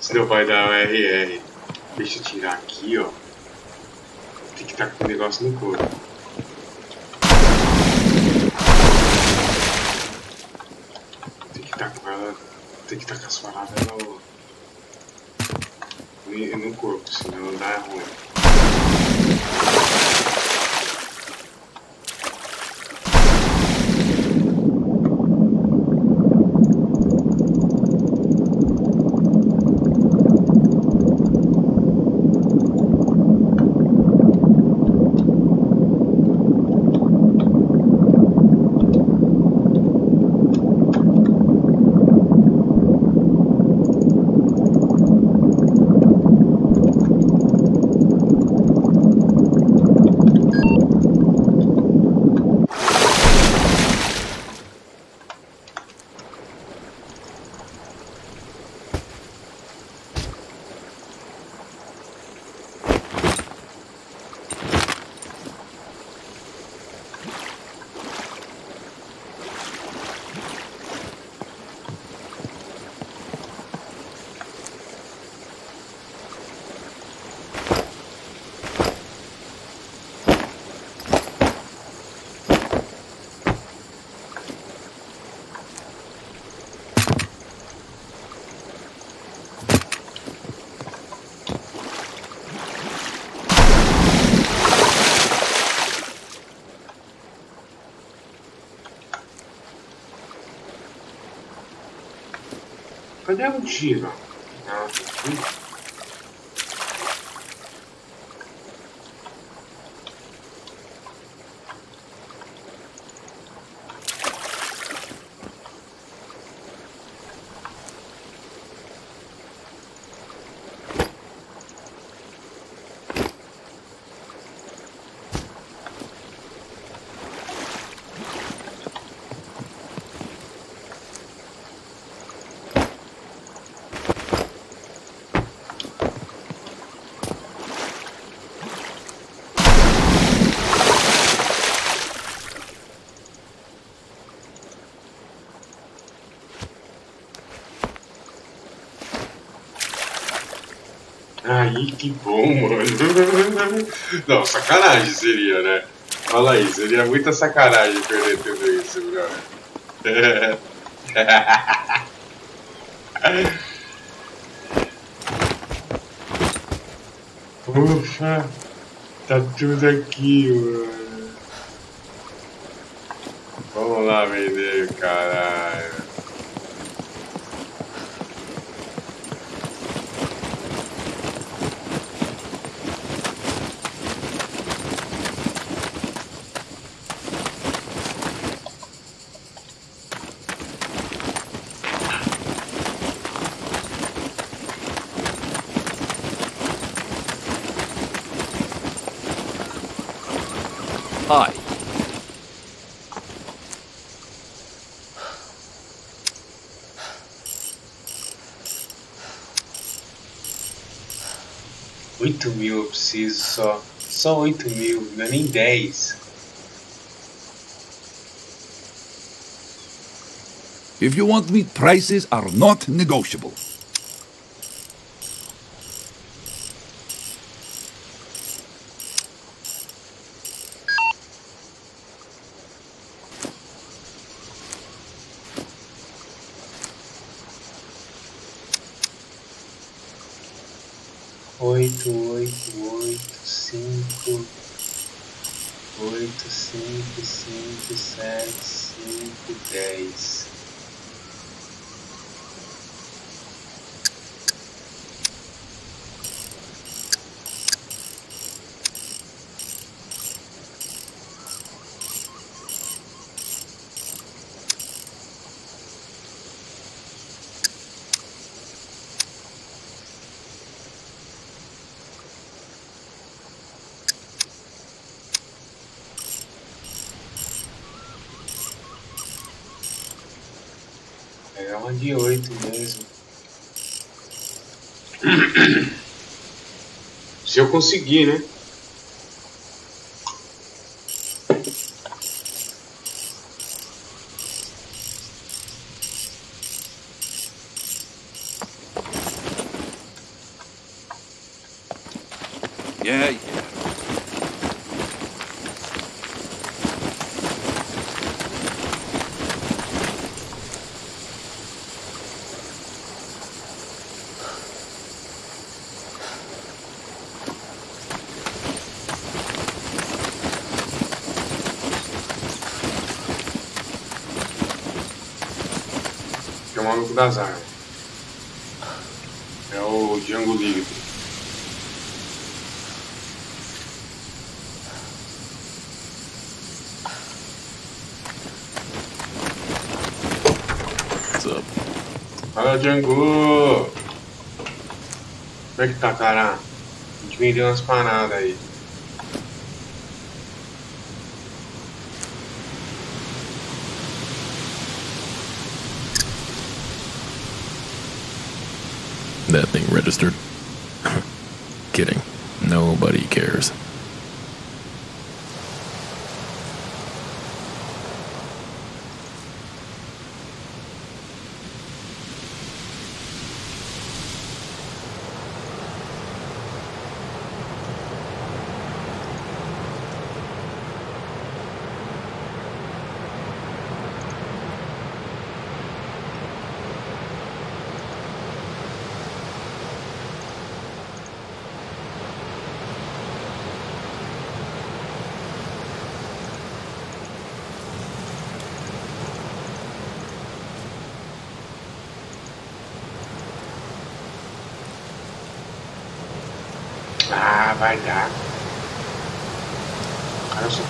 Senão vai dar o RR. Deixa eu tirar aqui, ó. Tem que estar com o negócio no corpo. tem que tacar as paradas no, no, no corpo, senão dá ruim. A mochila? Ah, aqui. Que bom, mano. Não, sacanagem seria, né? Fala aí, seria muita sacanagem perder tudo isso, brother. Ufa, tá tudo aqui, mano. Vamos lá vender, caralho. Preciso só. Só oito mil, não é nem dez. If you want meat, prices are not negotiable. Uma de oito mesmo. Se eu conseguir, né? Yeah, yeah. é o maluco das. É o Django Livre. Fala, Django! Como é que tá, cara? A gente vendeu umas paradas aí. That thing registered? Kidding. Nobody cares. Ah, vai dar. O cara só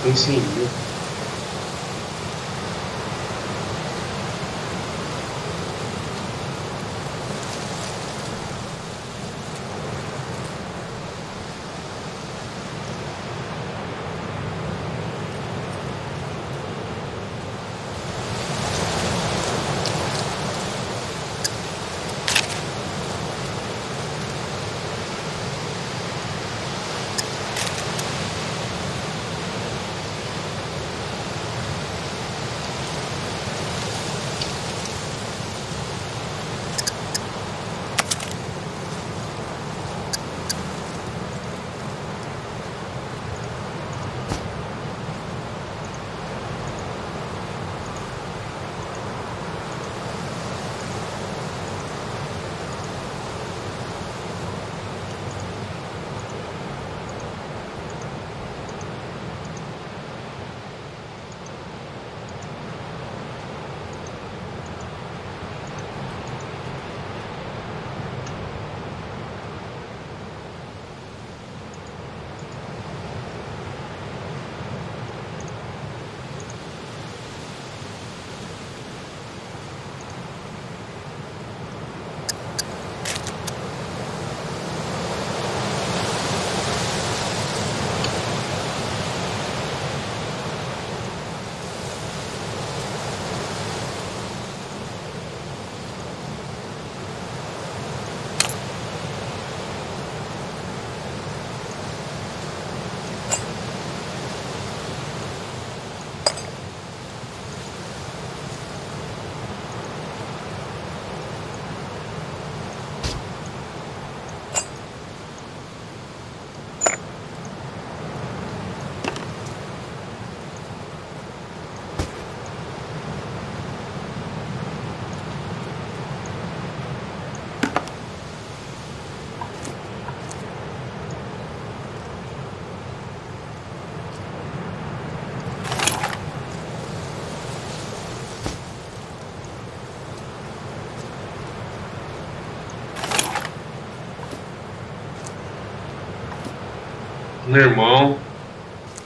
Meu irmão,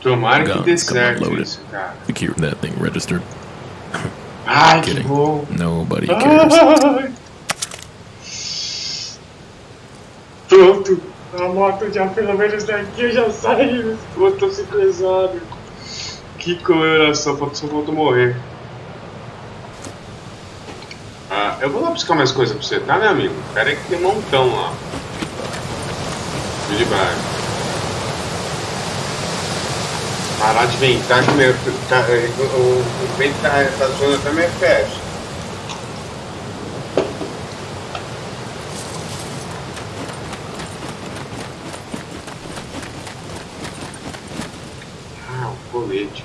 tomara que dê certo isso, cara. Secure that thing registered? Ai, que bom. Nobody cares. Ai. Pronto, a moto já pelo menos daqui já saiu. Estou sincronizado. Que comemoração, só falta morrer. Ah, eu vou lá buscar mais coisa pra você, tá, meu amigo? Pera aí que tem um montão lá. Tudo de baixo. Parar de ventar que meu, tá, é, o, vento tá, tá zoando até minha festa. Ah, o colete.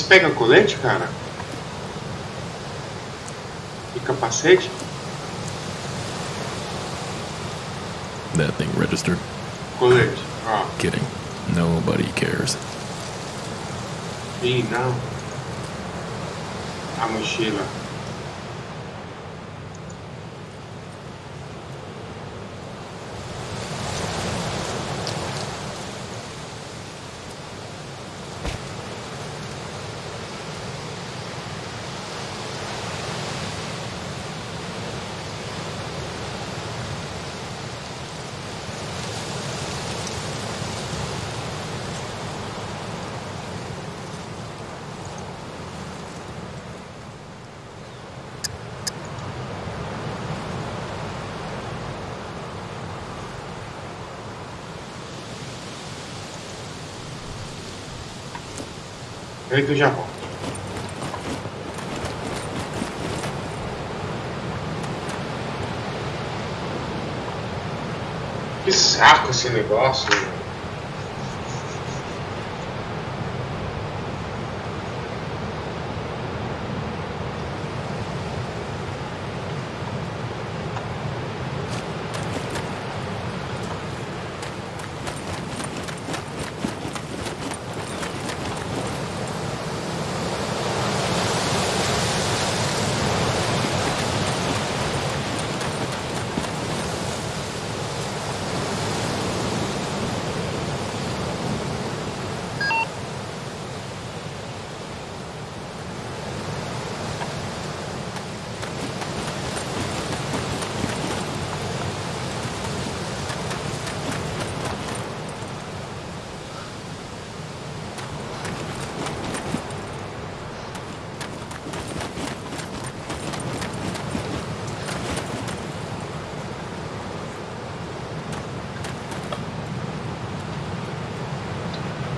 Você pega colete, cara? E capacete? That thing registered. Colete. Ó. Kidding. Nobody cares. Ih, não. A mochila. Já volto. Que saco esse negócio, meu.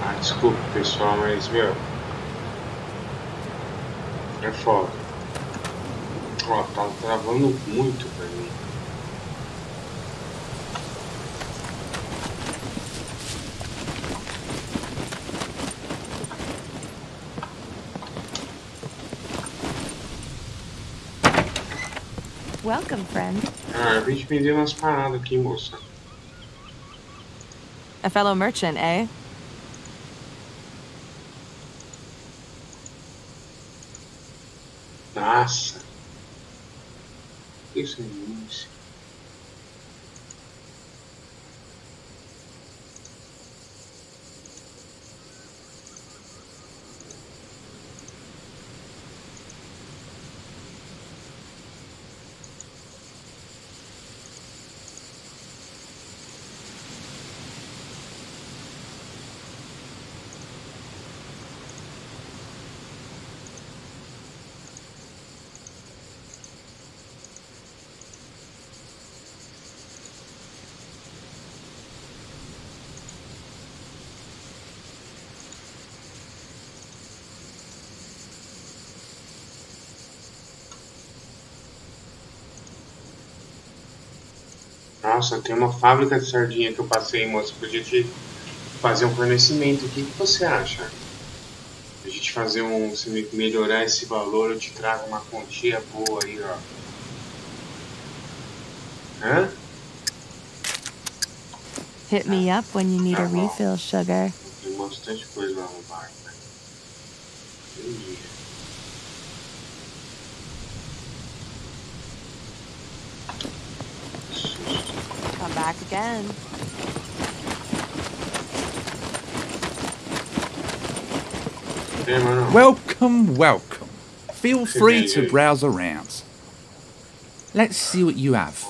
Ah, desculpa pessoal, mas meu. É foda. Ó, tá travando muito pra mim. Welcome, friend. Ah, eu vim te vender umas paradas aqui, moça. A fellow merchant, eh? Nossa. Isso é isso. Nossa, tem uma fábrica de sardinha que eu passei, moça. Podia te fazer um fornecimento aqui. O que você acha? A gente fazer um. Se me- melhorar esse valor, eu te trago uma quantia boa aí, ó. Hã? Hit me up when you need a bom. refill, sugar. Tem bastante coisa lá Welcome, welcome. Feel free to browse around. Let's see what you have.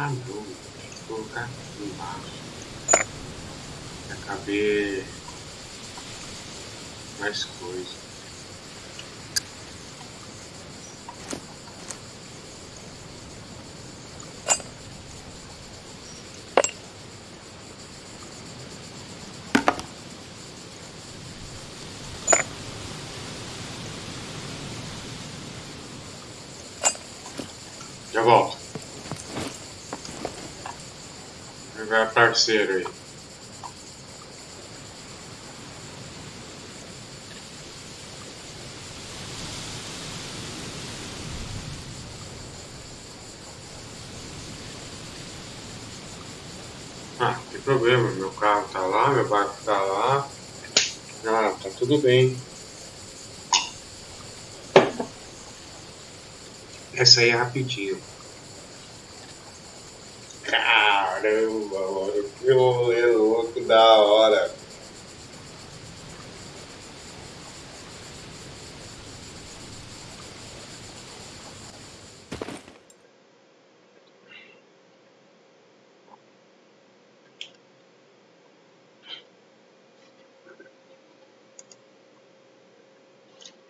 Tem que colocar aqui embaixo. Pra caber mais coisa. Já volto. Vai parceiro aí. Ah, não tem problema, meu carro tá lá, meu barco tá lá. Ah, tá tudo bem. Essa aí é rapidinho. Caramba, mano, que rolê louco da hora.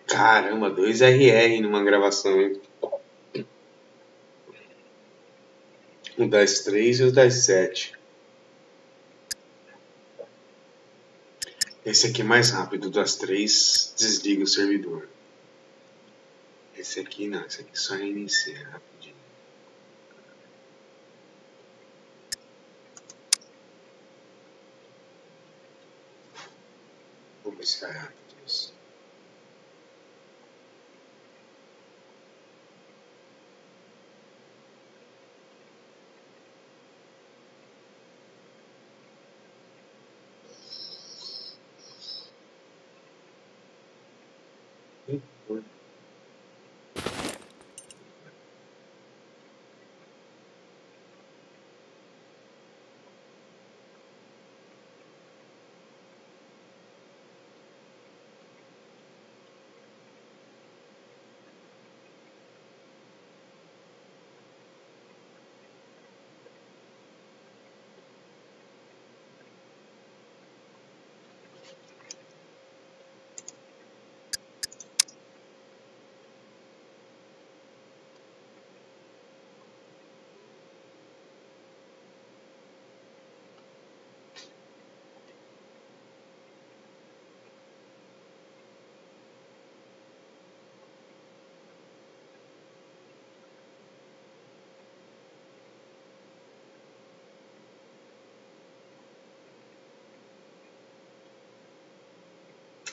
Caramba, dois RR numa gravação, hein? O das três e o das sete. Esse aqui é mais rápido, das três desliga o servidor. Esse aqui não, esse aqui só reinicia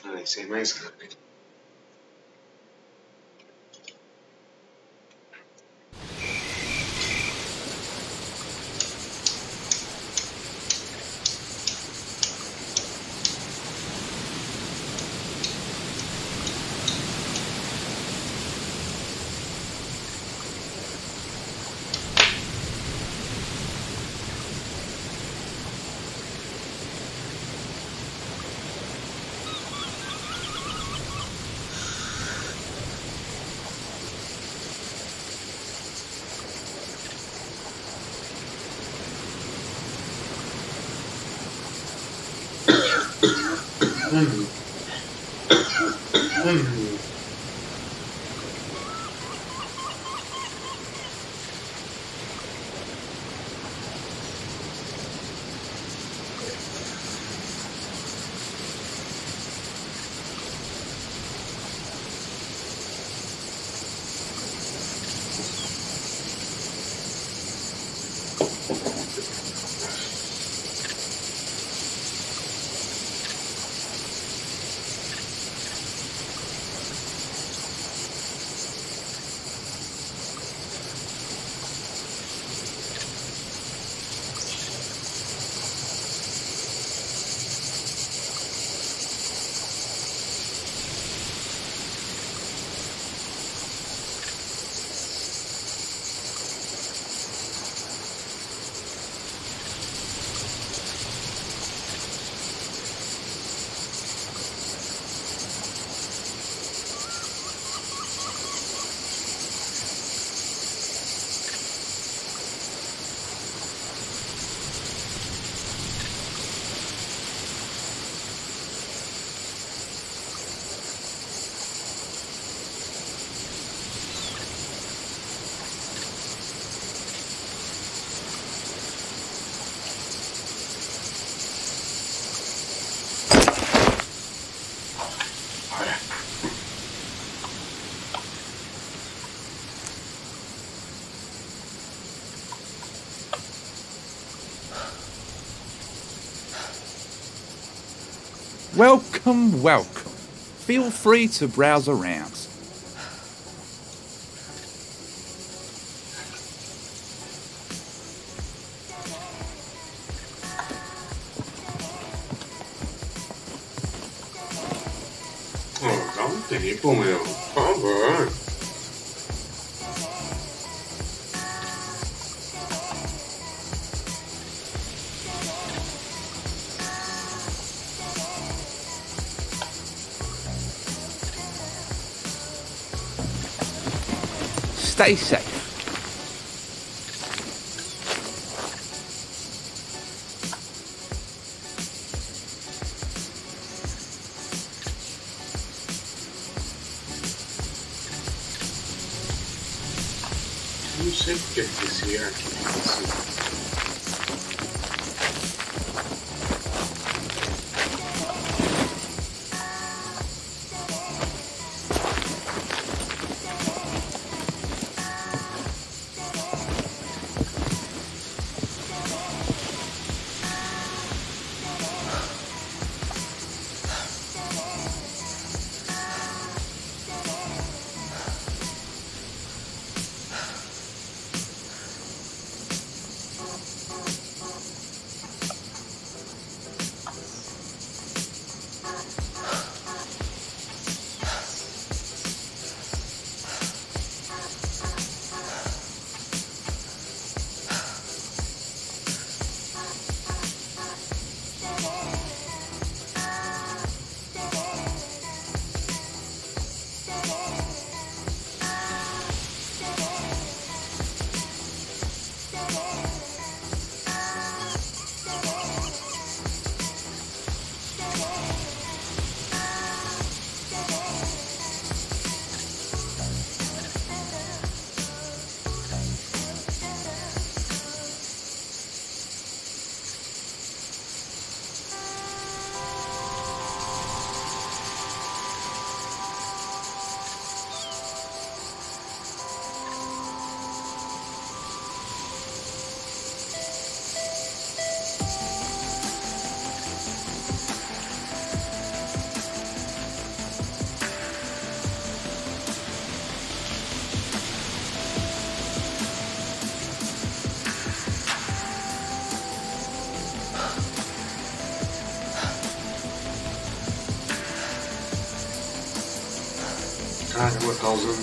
Ah, esse aí Welcome, welcome. Feel free to browse around. SpaceX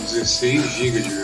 16 GB de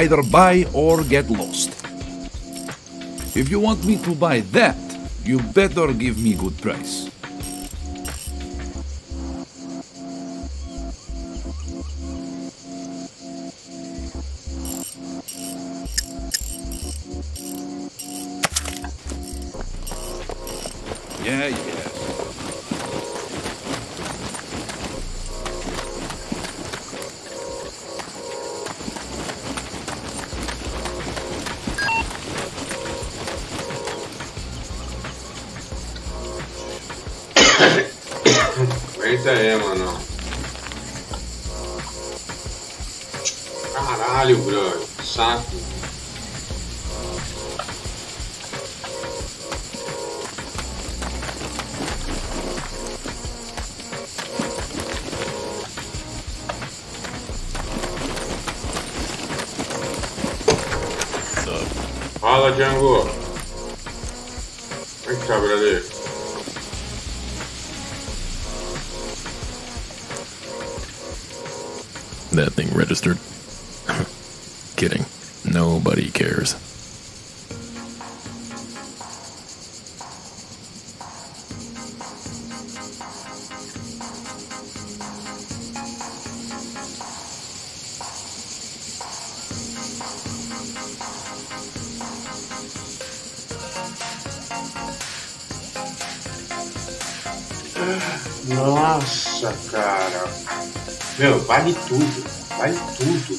Either buy or get lost. If you want me to buy that, you better give me good price. Vale tudo. Vale tudo.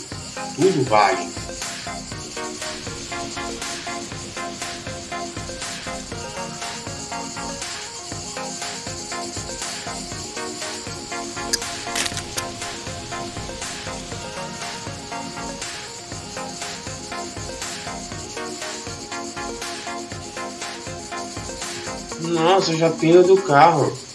Tudo vale. Nossa, já tenho do carro.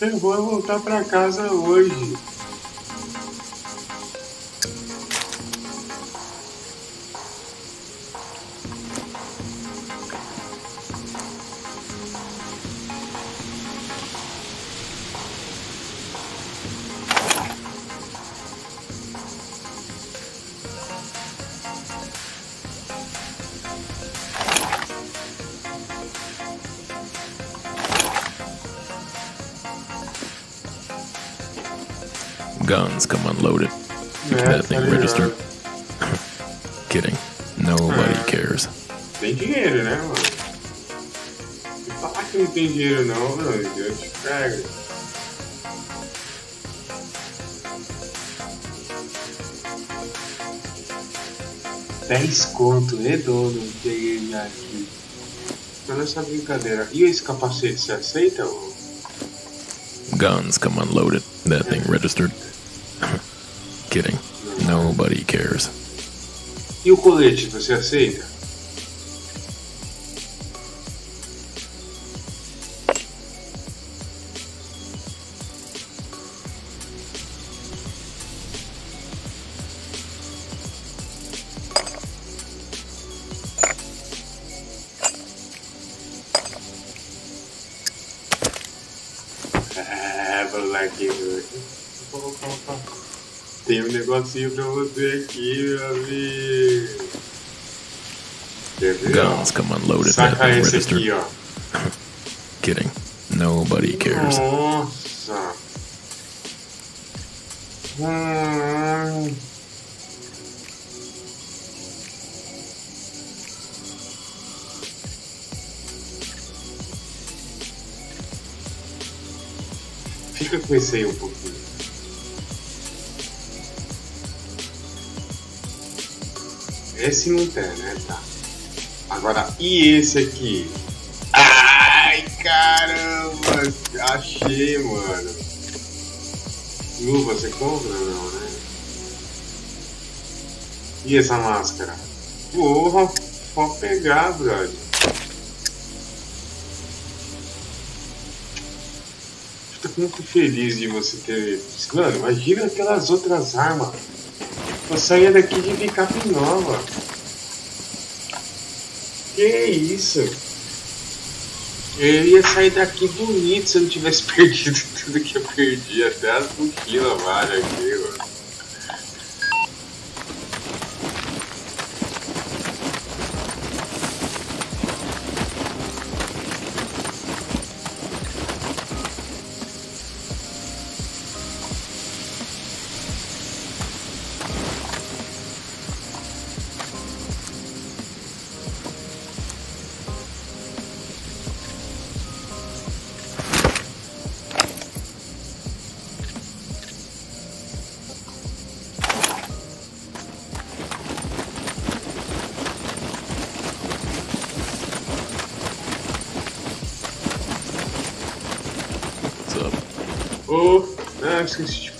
Eu vou voltar pra casa hoje. Redondo, peguei já aqui. Mas nessa brincadeira. E esse capacete, você aceita? ô? Guns come unloaded. That thing registered? Kidding. Nobody cares. E o colete, você aceita? Guns come unloaded. That Saca thing esse registered? aqui, ó. Kidding. Nobody cares. Nossa. Hum. Fica com esse aí um pouquinho. Esse não tem, né? Tá. Agora, e esse aqui? Ai, caramba! Achei, mano. Luva, você compra não, né? E essa máscara? Porra, pode pegar, brother. Tô muito feliz de você ter. Mano, imagina aquelas outras armas. Eu saía daqui de picape nova. Que isso? Eu ia sair daqui bonito se eu não tivesse perdido tudo que eu perdi, até as mochilas vale aqui,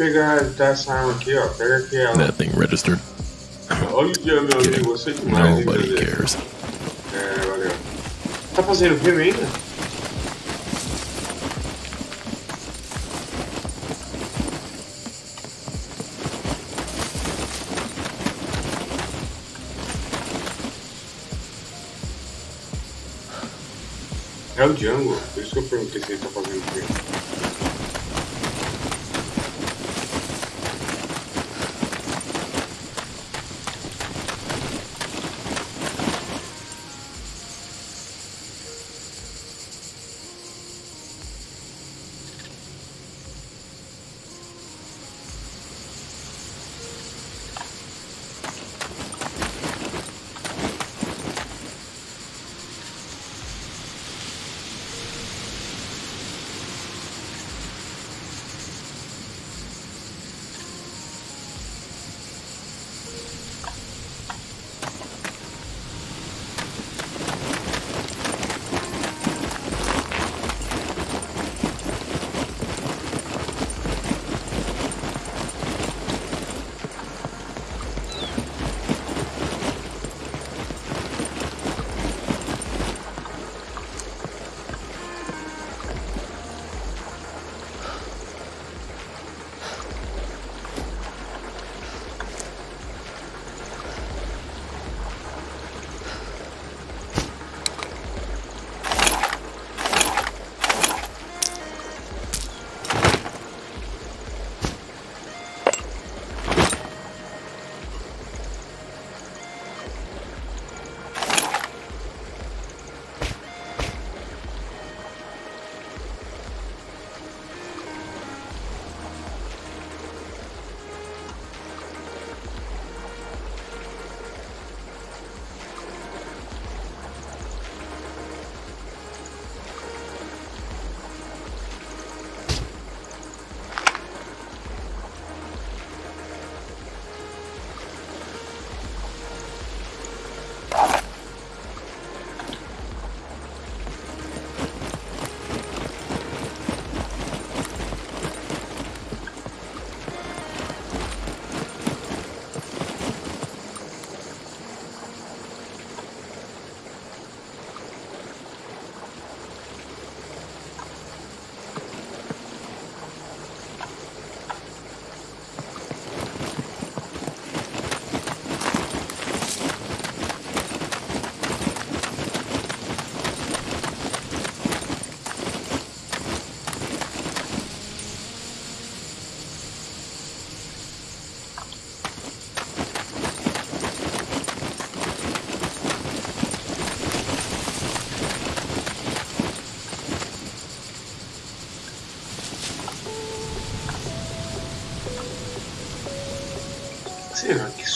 pegar tá, essa arma aqui, ó. Pega aqui ela. That thing registered? Olha, meu amigo, você demais, Nobody cares. É, valeu. Tá fazendo filme ainda? É o Django, por isso que eu perguntei se ele tá fazendo filme.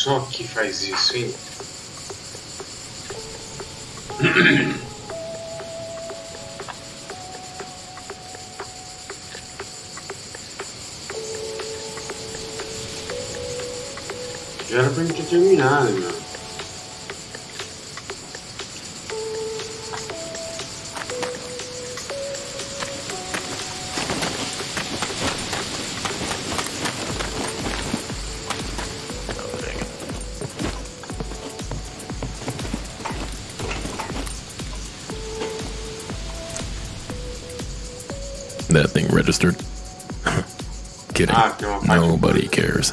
Que só aqui faz isso, hein? Já era pra gente ter terminado, meu. Nobody cares.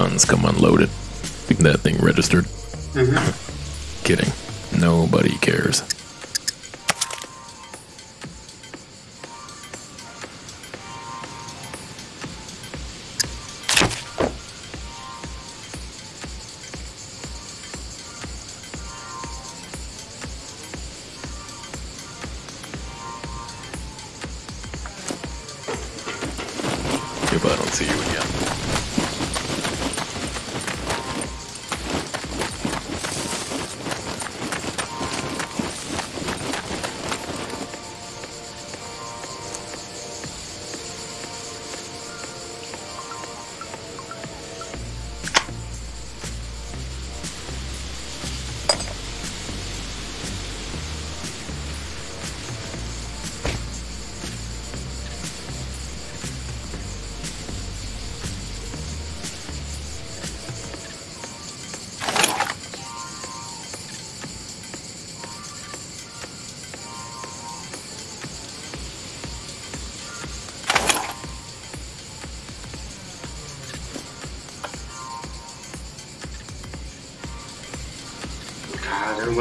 Guns come unloaded. That thing registered.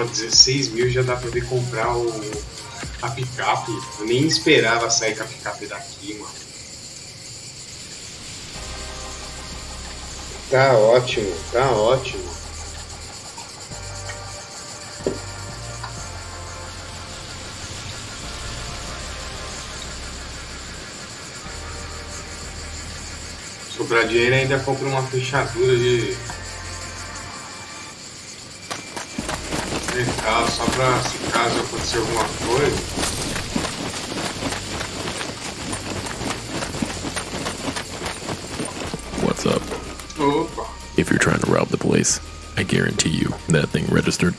16 mil já dá pra ver comprar o, a picape. Eu nem esperava sair com a picape daqui, mano. Tá ótimo, tá ótimo. Sobrar dinheiro ainda compra uma fechadura de se caso acontecer alguma coisa. What's up? Opa! If you're trying to rob the place, I guarantee you that thing registered.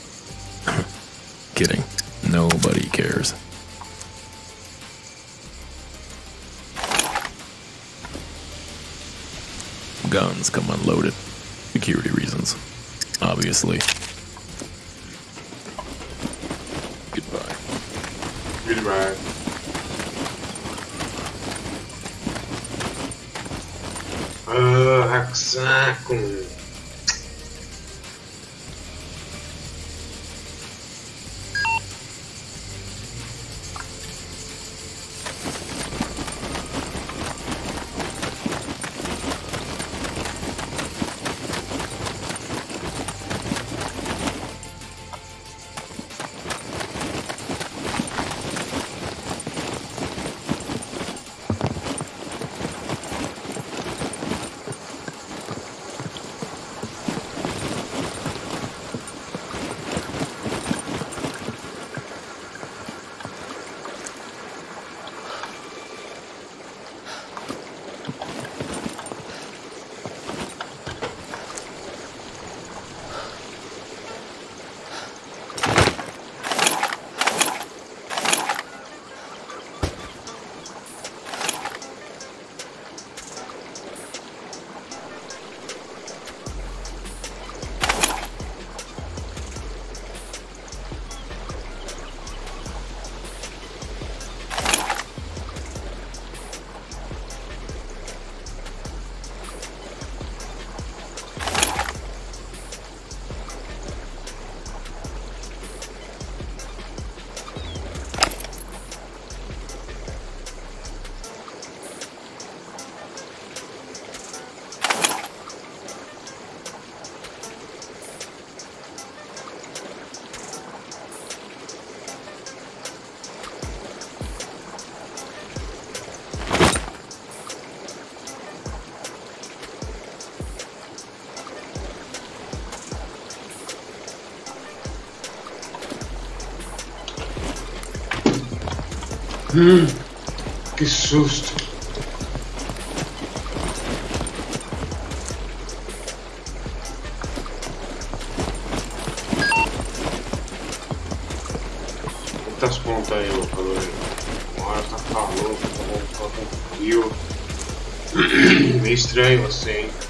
Kidding. Nobody cares. Guns come unloaded. Hum, que susto. Quantas pontas aí, ô calor? Uma tá calor, tá com tá frio. Meio estranho você, hein?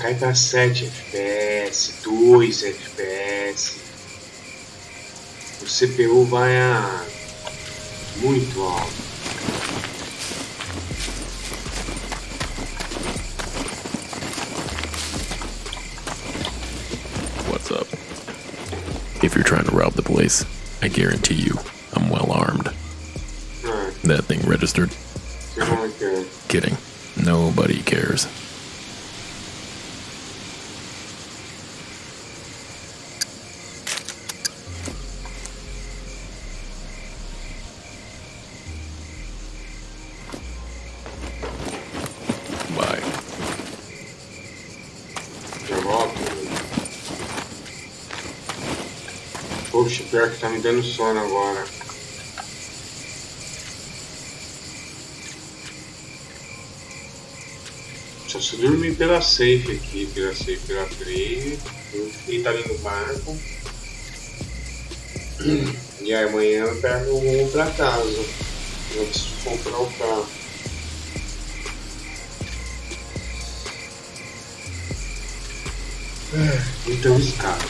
Cai pra 7 FPS, 2 FPS. O CPU vai a muito alto. What's up? If you're trying to rob the place, I guarantee you I'm well armed. That thing registered? você não entende. Kidding. Nobody cares. Pior que tá me dando sono agora. Só se dormir pela safe aqui, pela safe, pela free. E tá ali no barco. E aí amanhã eu pego um pra casa. Eu preciso comprar o carro. Então escapa.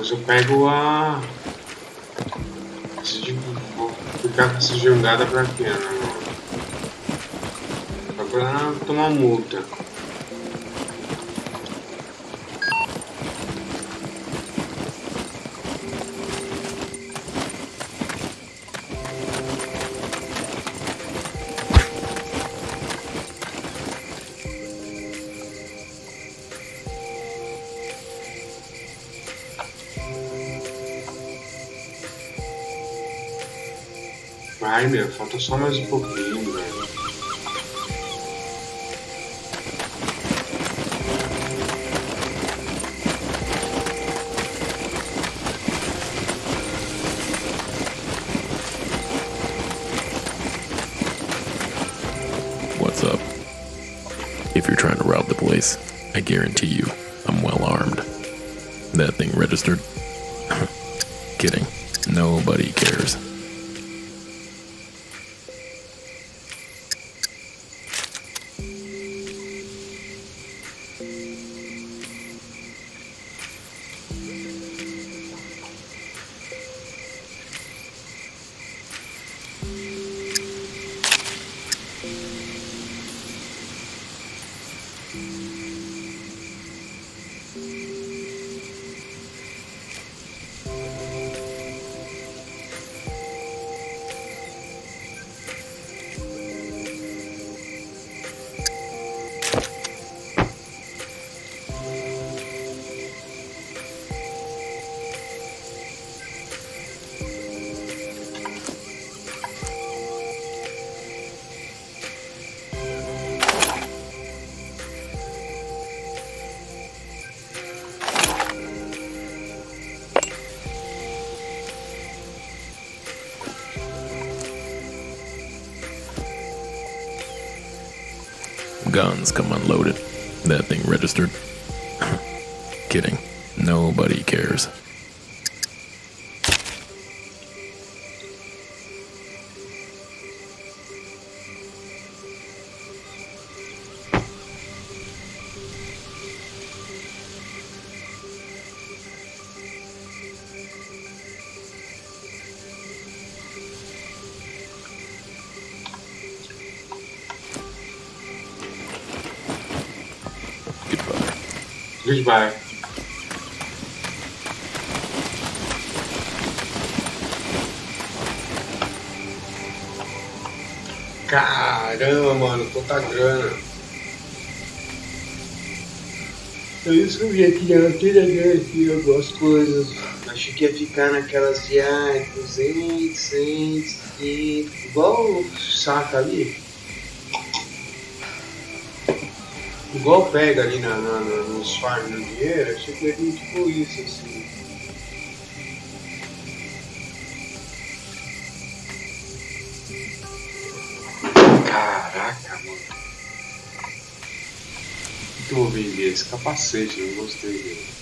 Depois eu pego a. Vou ficar com essa jangada pra quê, né, mano? pra tomar multa. Falta só mais um pouquinho, velho. What's up? If you're trying to rob the place, I guarantee you I'm well armed. That thing registered? Guns come unloaded. That thing registered? Caramba, mano, quanta grana. É isso que eu vi aqui, já não tem aqui algumas coisas. Achei que ia ficar naquelas de ai, 200, 100, 500, igual saca ali. Igual pega ali na, na, na- nos farms do dinheiro, achei que vir tipo isso, assim. Caraca, mano. O que eu vou vender? Esse capacete, eu não gostei dele.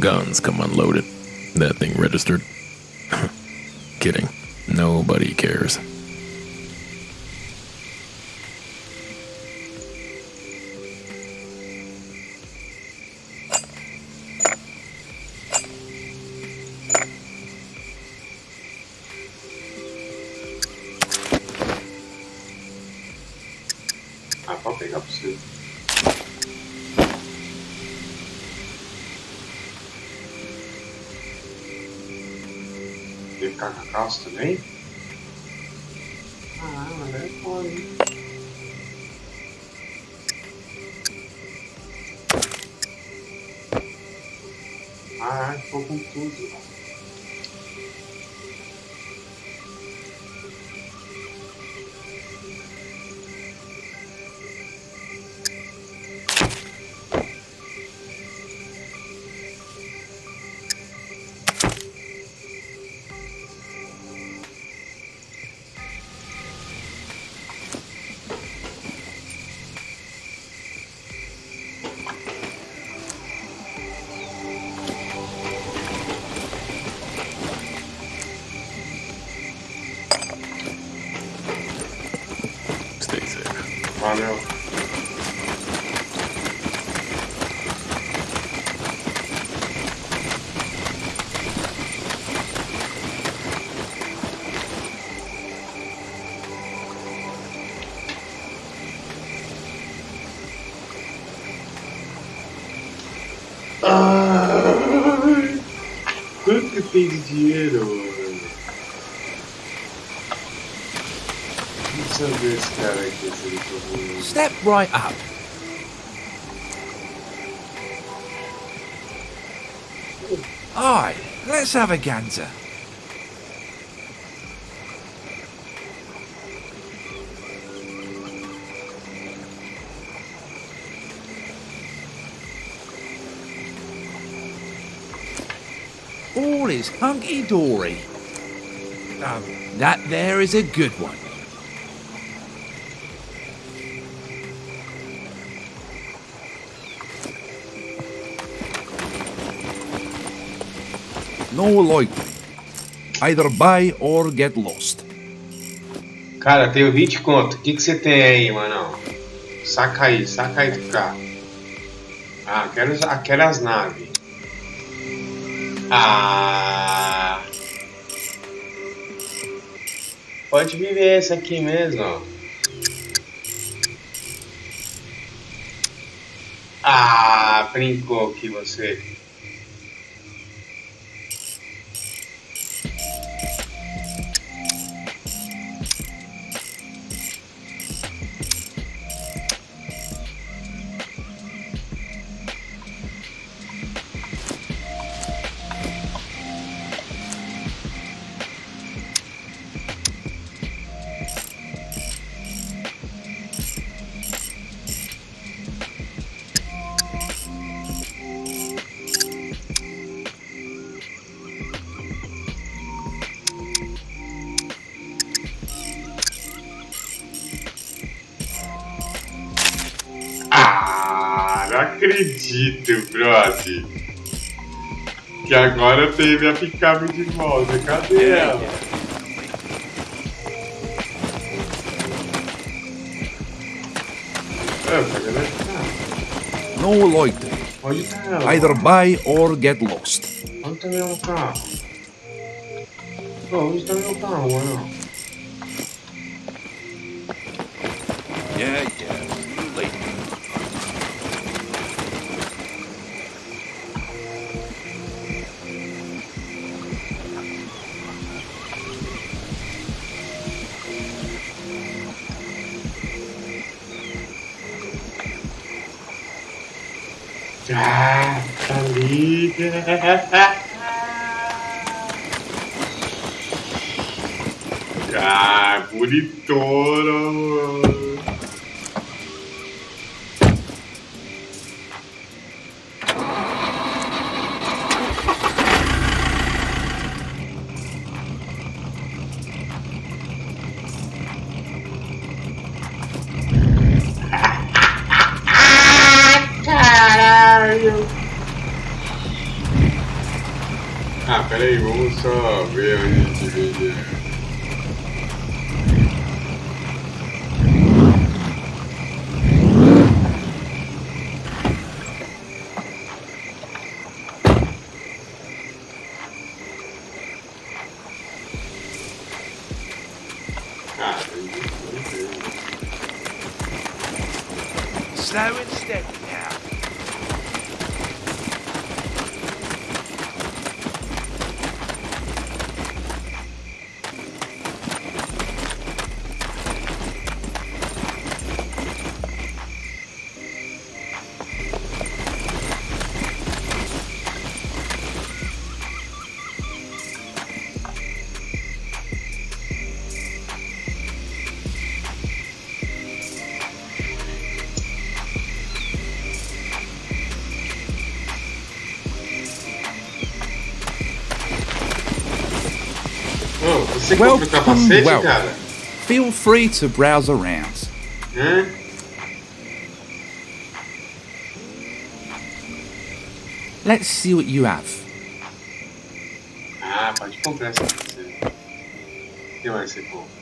Guns come unloaded. That thing registered? Ficar com a que tem de dinheiro, mano? Step right up. Aye, let's have a gander. Is hunky dory. Um, that there is a good one. No likely. Either buy or get lost. Cara, tenho 20 conto. O que, que você tem aí, mano? Saca aí, saca aí do carro. Ah, quero, as- quero as naves. Ah. Pode viver esse aqui mesmo. Ah, brincou que você. Eu tenho minha picape de volta. Cadê ela? É, minha picape? No ela? Either buy or get lost. Onde tá meu carro? Onde tá meu carro, mano? Ah, bonitona, Você compra o Welcome, capacete, welcome. cara? Feel free to browse around. Hã? Let's see what you have. Ah, pode comprar essa capacete. O que mais você compra?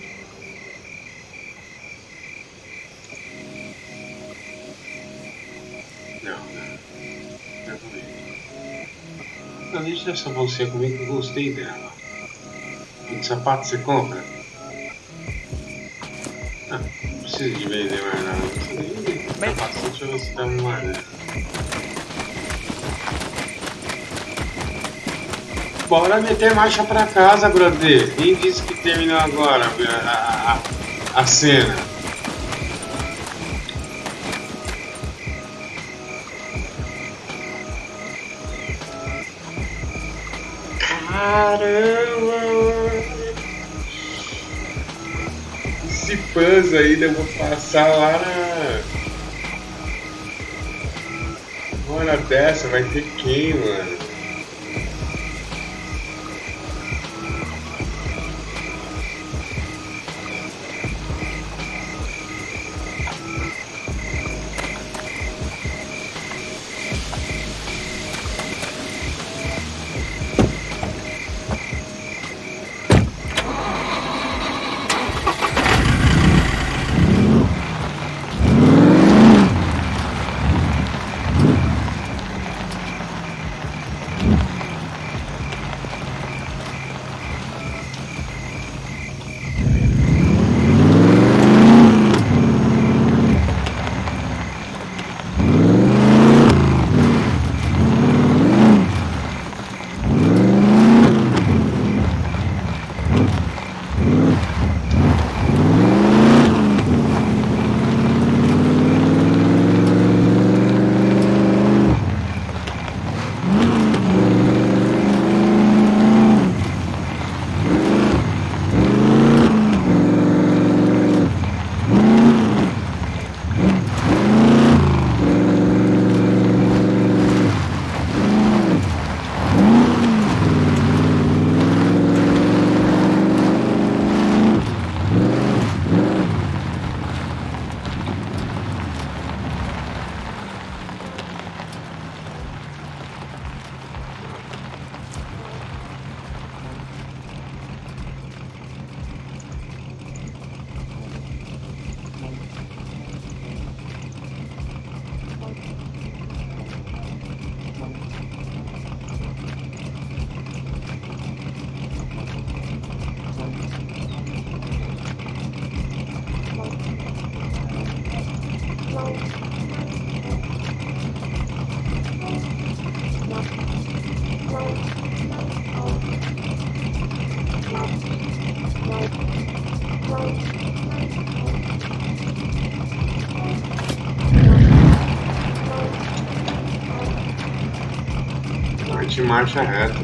Não, não. Não comigo. Não, deixa essa bolsinha comigo que eu gostei dela. E que sapato você compra? Ah, não precisa de vender mais nada. Não precisa nem vender. Capacete você tá uma né? bora meter marcha pra casa, brother. Quem disse que terminou agora a, a, a cena? Puzzle ainda eu vou passar lá na. Hora dessa vai ter quem, mano? Marcha reta.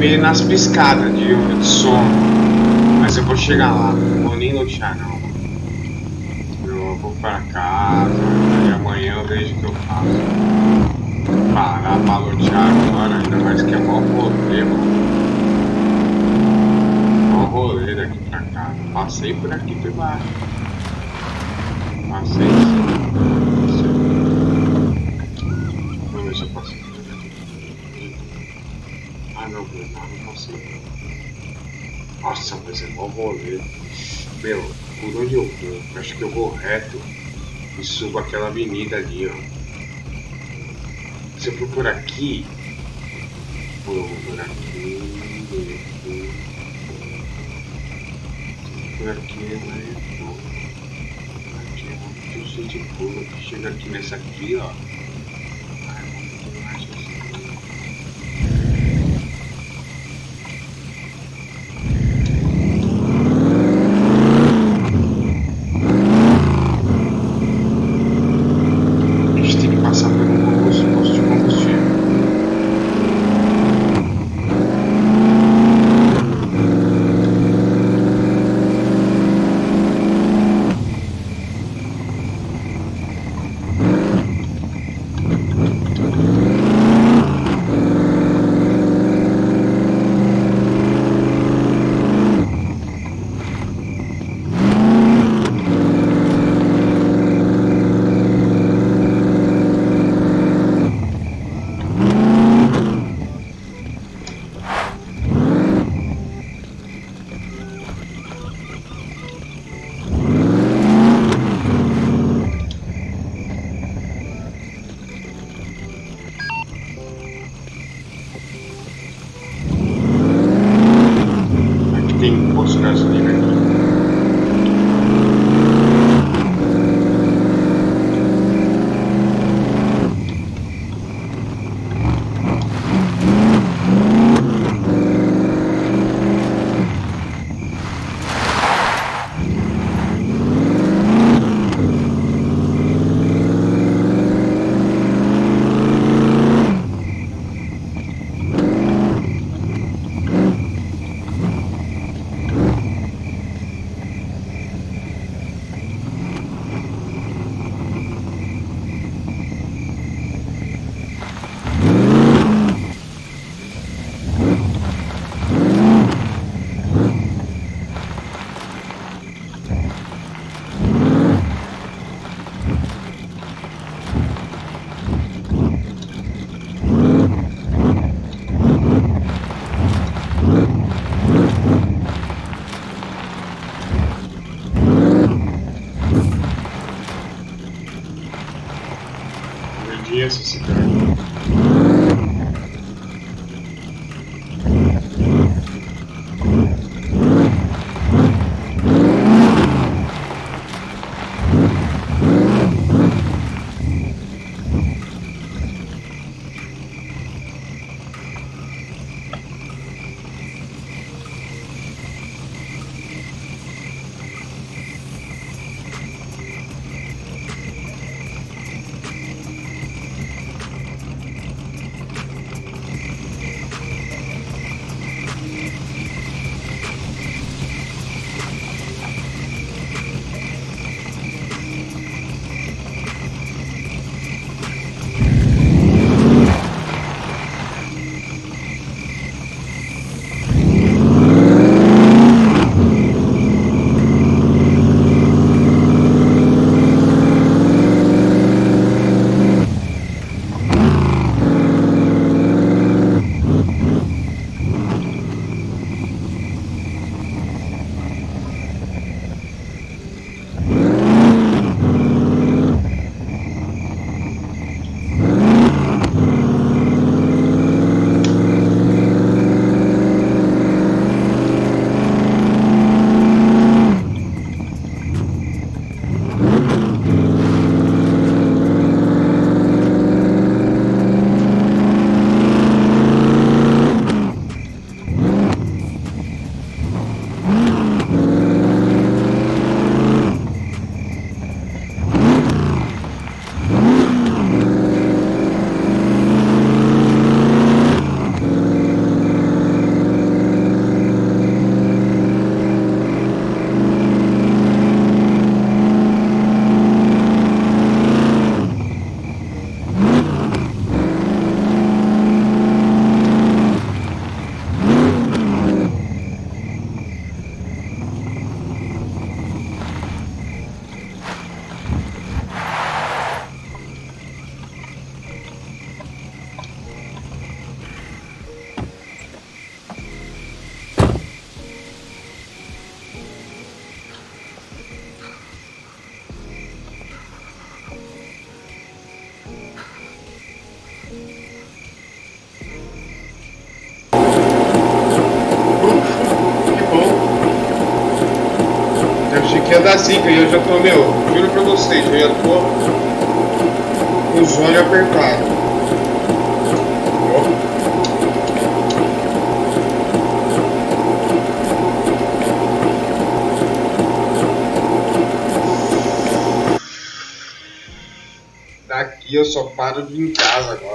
Meio nas piscadas de, de sono. Mas eu vou chegar lá, não vou nem lutear não. Eu vou pra casa e amanhã eu vejo o que eu faço. Parar pra lutear agora, ainda mais que é mó rolê, mano. Mó rolê daqui pra casa. Passei por aqui por baixo. Passei sim. Vamos ver se eu passei por aqui. Ah não, Bruno, não consigo. Nossa, mas é mó rolê. Meu, por onde eu vou? Acho que eu vou reto e subo aquela avenida ali, ó. Se eu for por aqui. Por, por aqui. aqui. Por aqui, mas não. Aqui é muito difícil de pulo. Chega aqui nessa aqui, ó. Já tô, meu, juro pra vocês, eu já tô com os olhos apertados. Daqui eu só paro de ir em casa agora.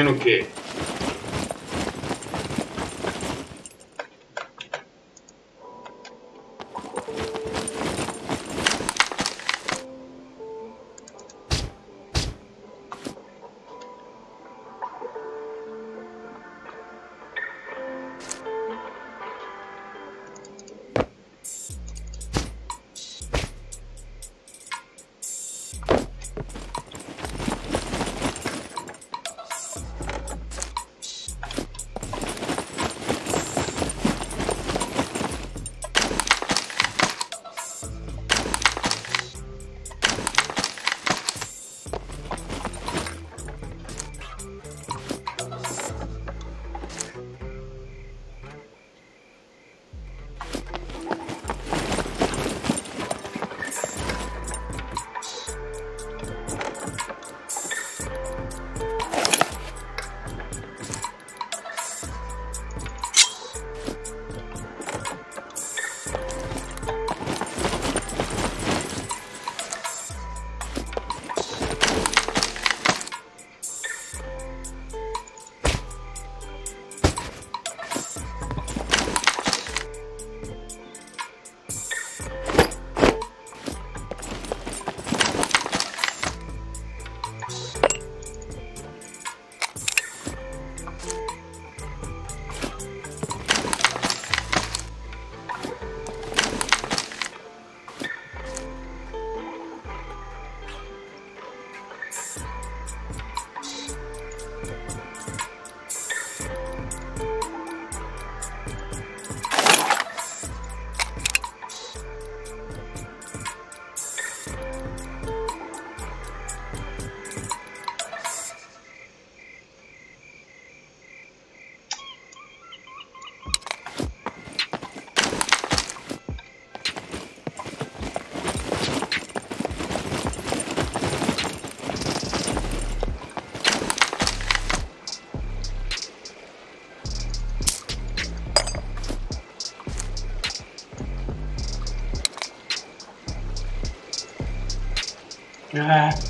Achando o quê? Ah. É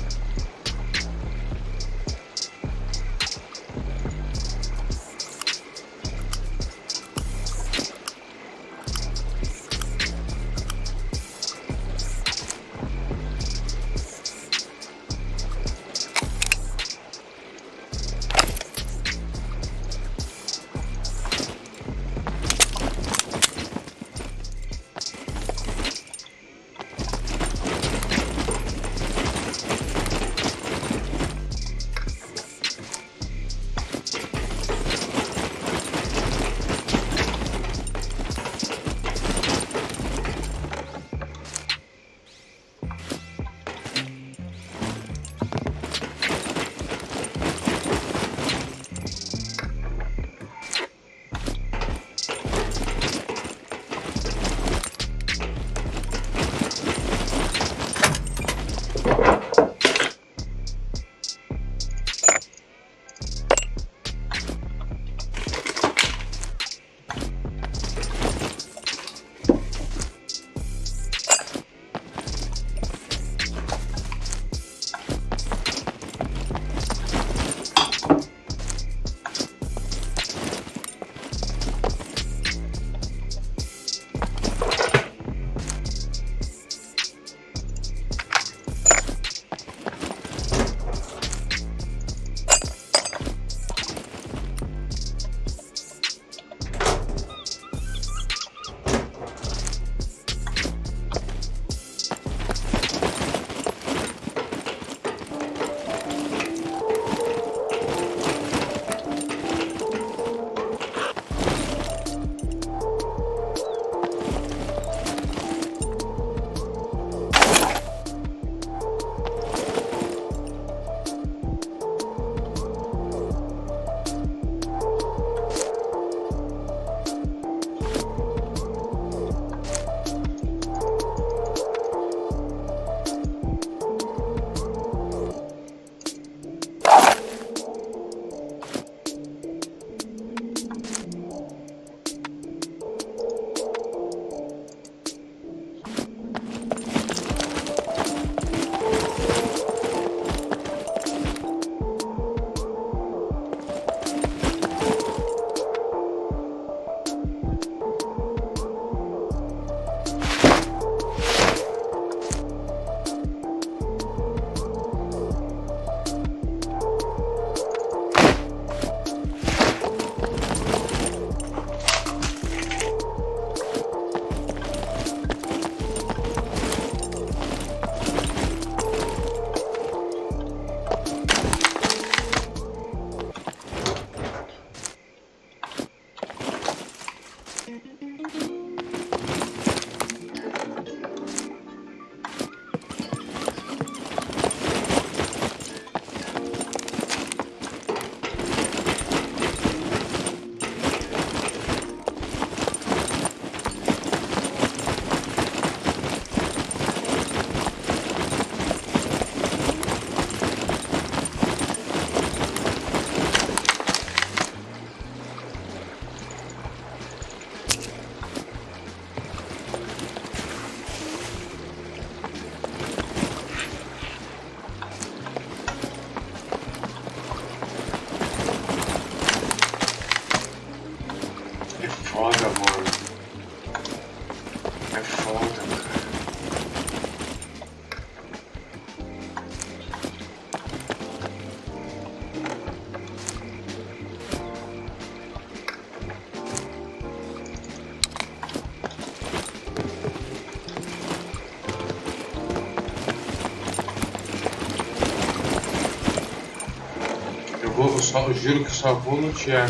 só, juro que só vou lutear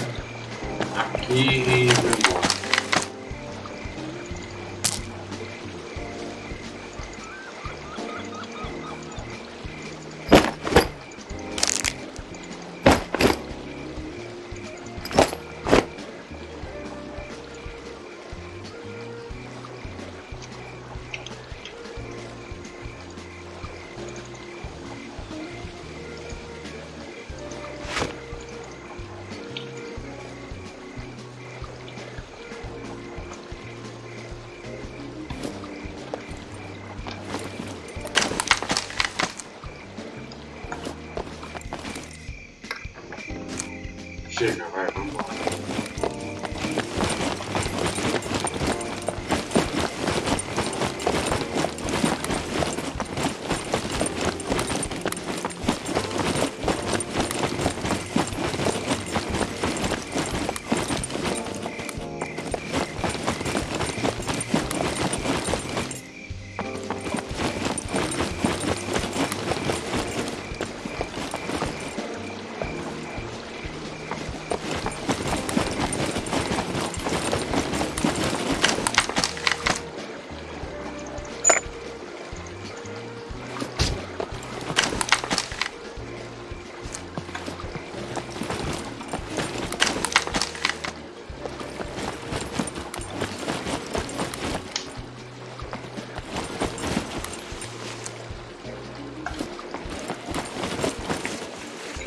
aqui e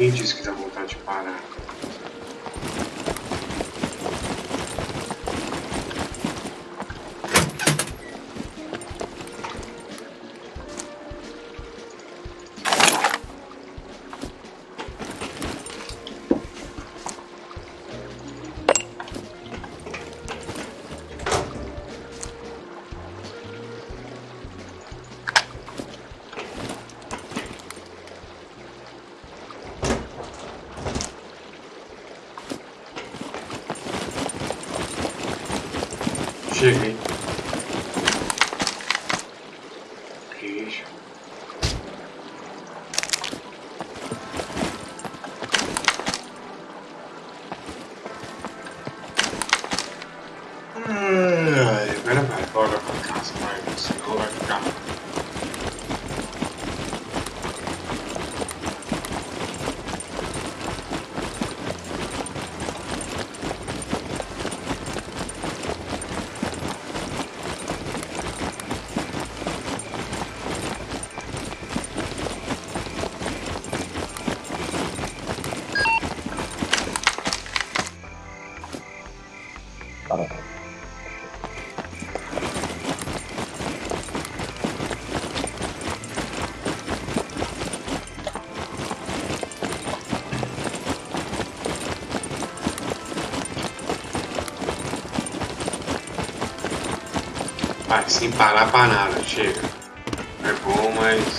Quem sem parar pra nada, chega. É bom, mas.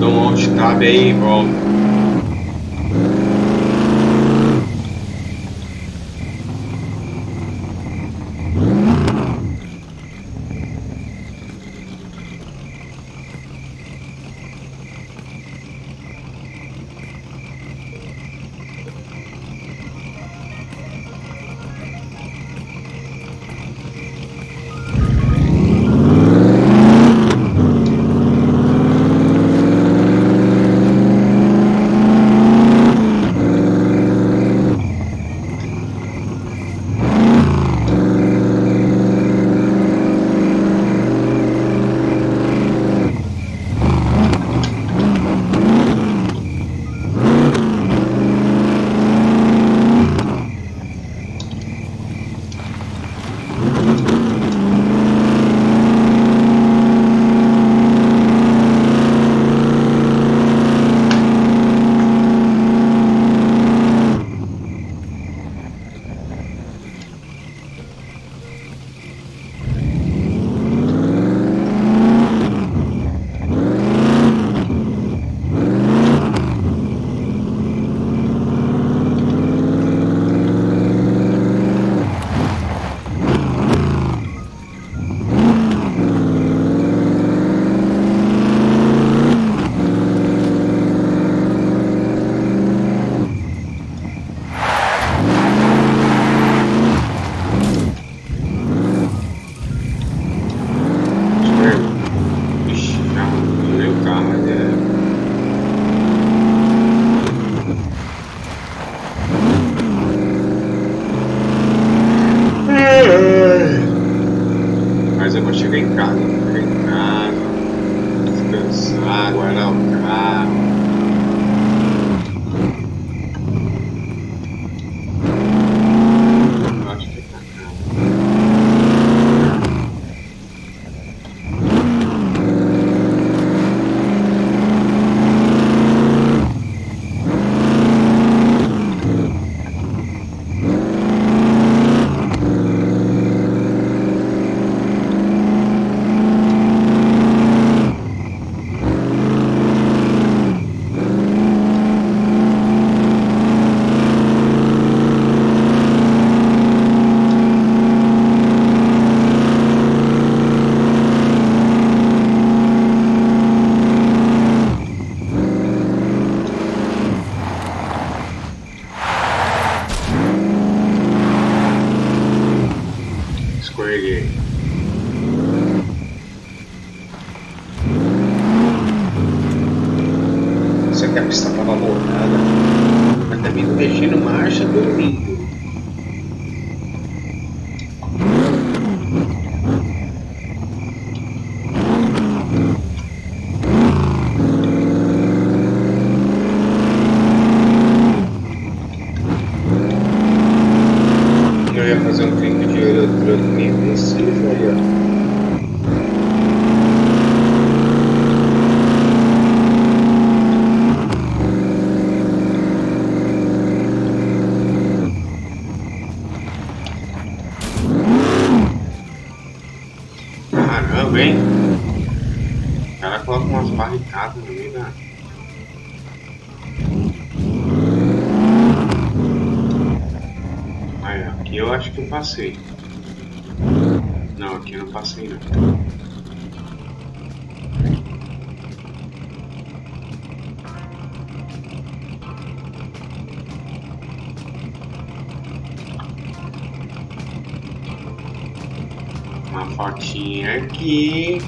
dou um alt tab aí e.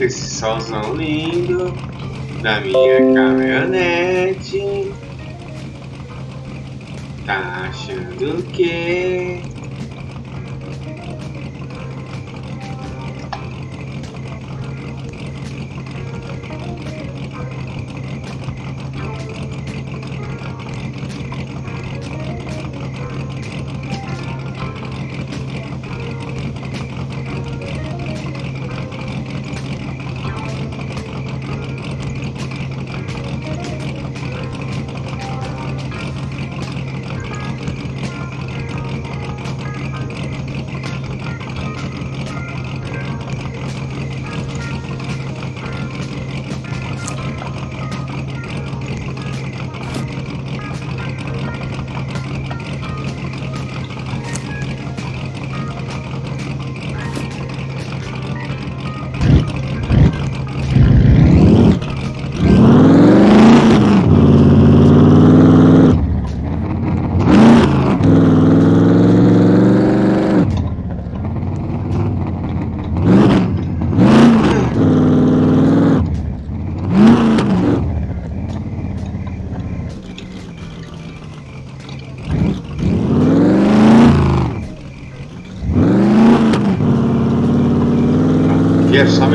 esse solzão lindo da minha caminhonete. Tá achando que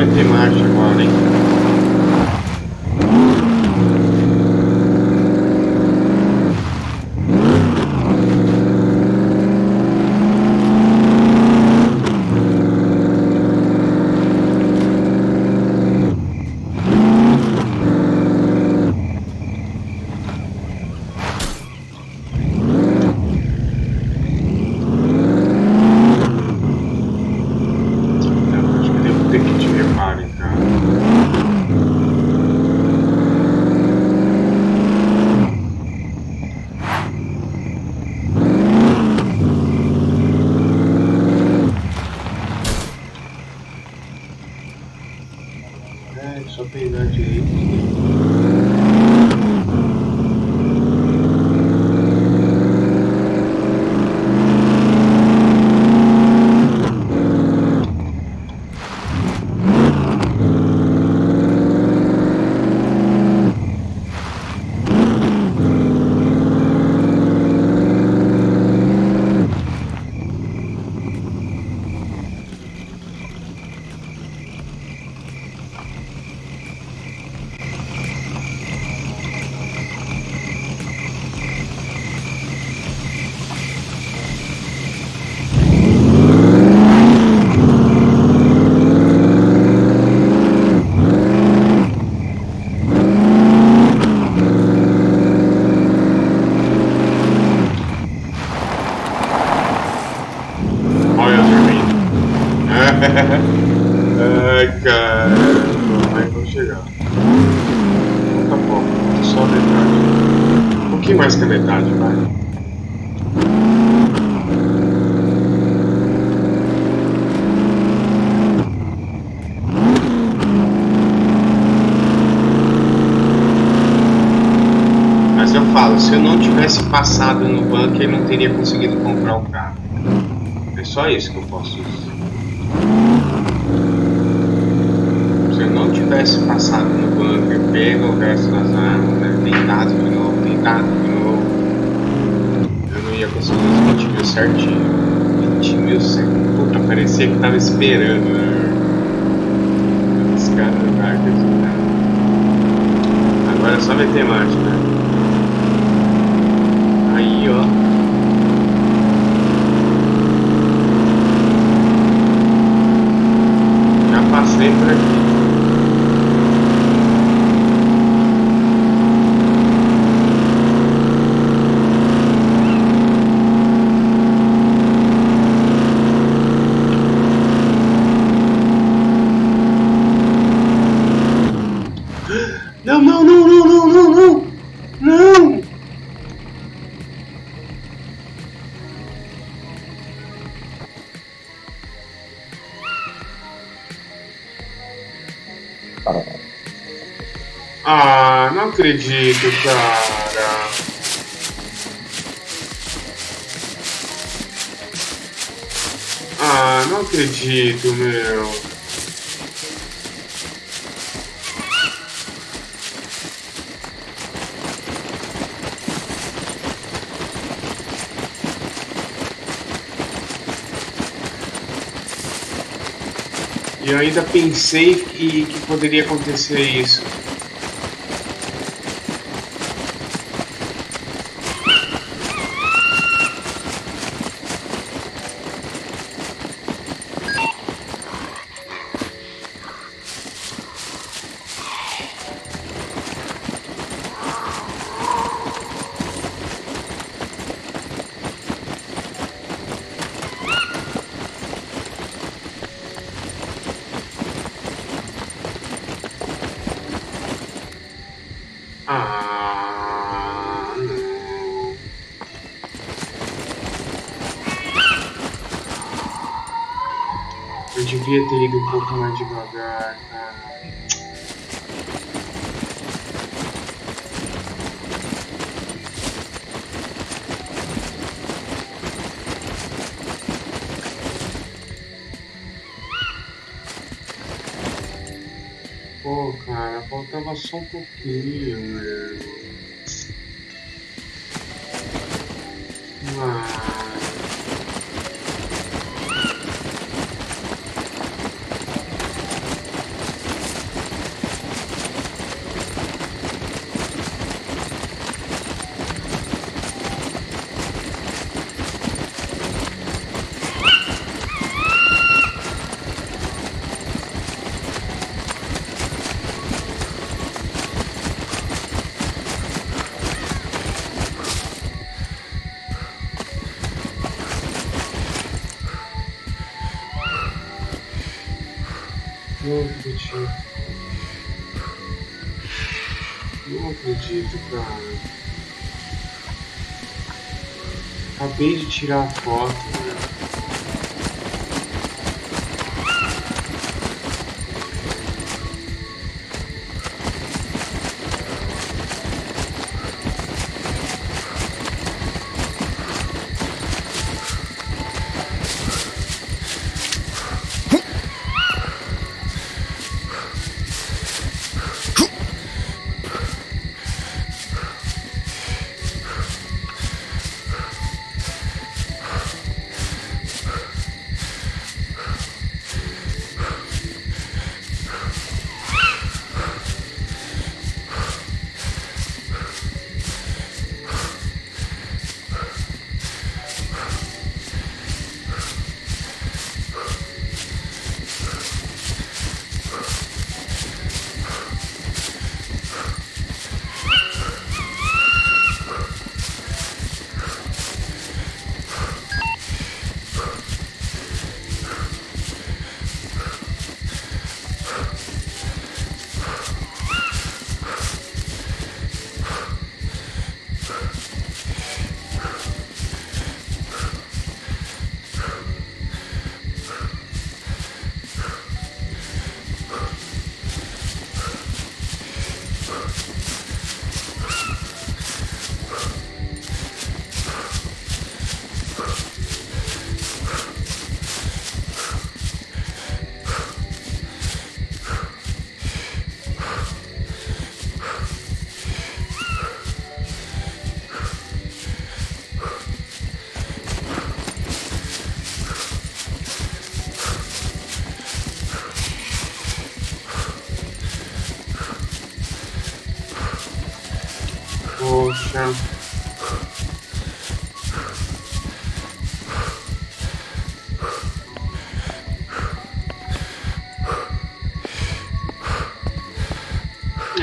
é Isso que eu posso dizer. Se eu não tivesse passado no bunker, pego o resto das armas, né, tentado de novo, tentado de novo, eu não ia conseguir os 20 mil certinho. 20 mil certinho. Puta, parecia que tava esperando, cara. Ah, não acredito, meu. E eu ainda pensei que, que poderia acontecer isso. Faltava só tirar foto,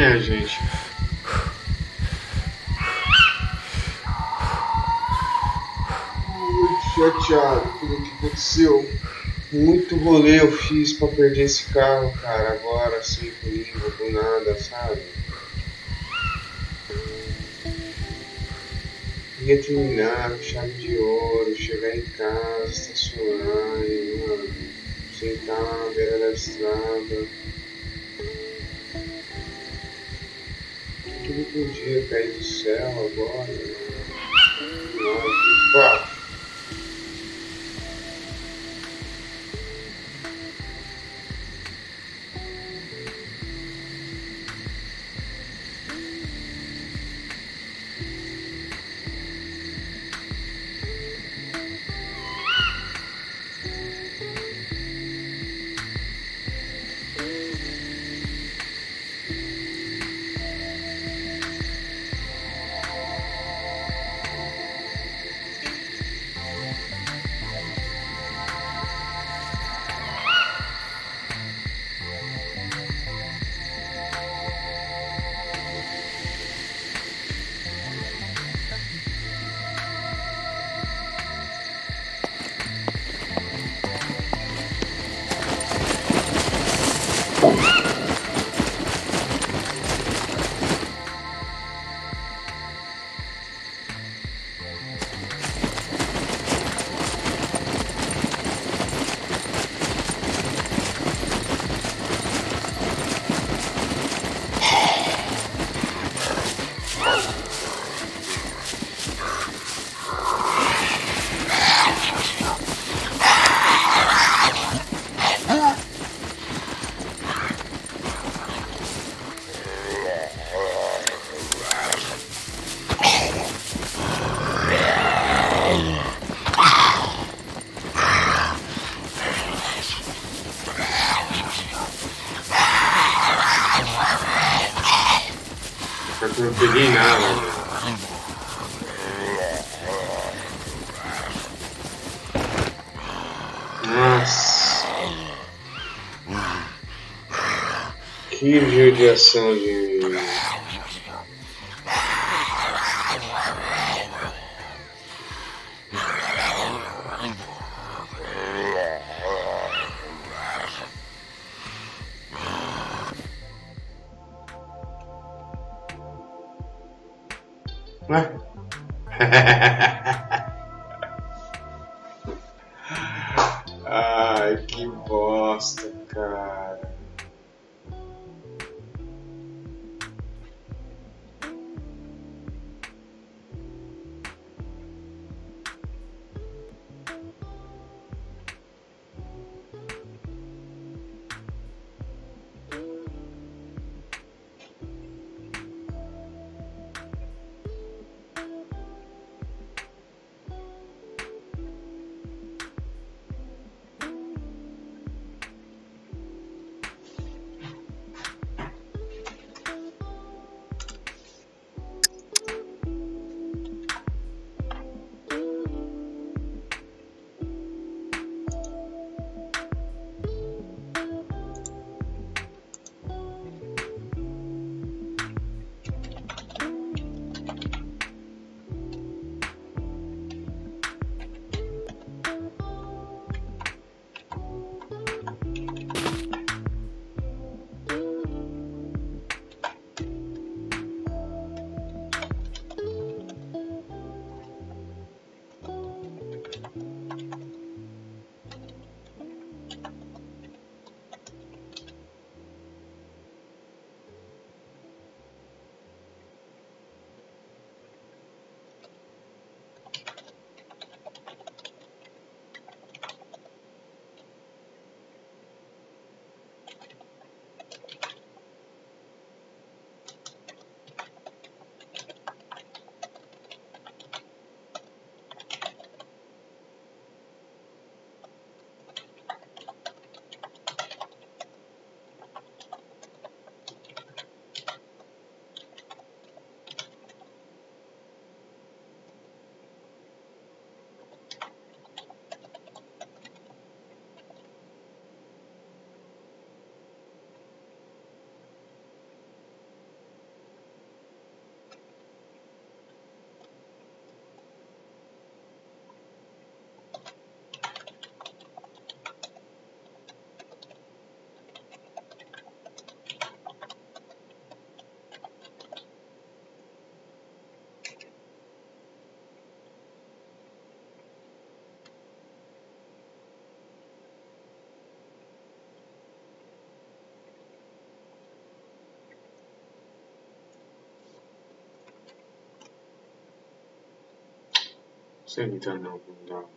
É, gente. Muito chateado por o que aconteceu. Muito rolê eu fiz pra perder esse carro, cara. Agora, assim, comigo, do nada, sabe? Ia terminar com chave de ouro, chegar em casa, estacionar e, mano, sentar na beira da estrada. Podia cair do céu agora. Peguei nada. Nossa. Que judiação de Você me dá não, não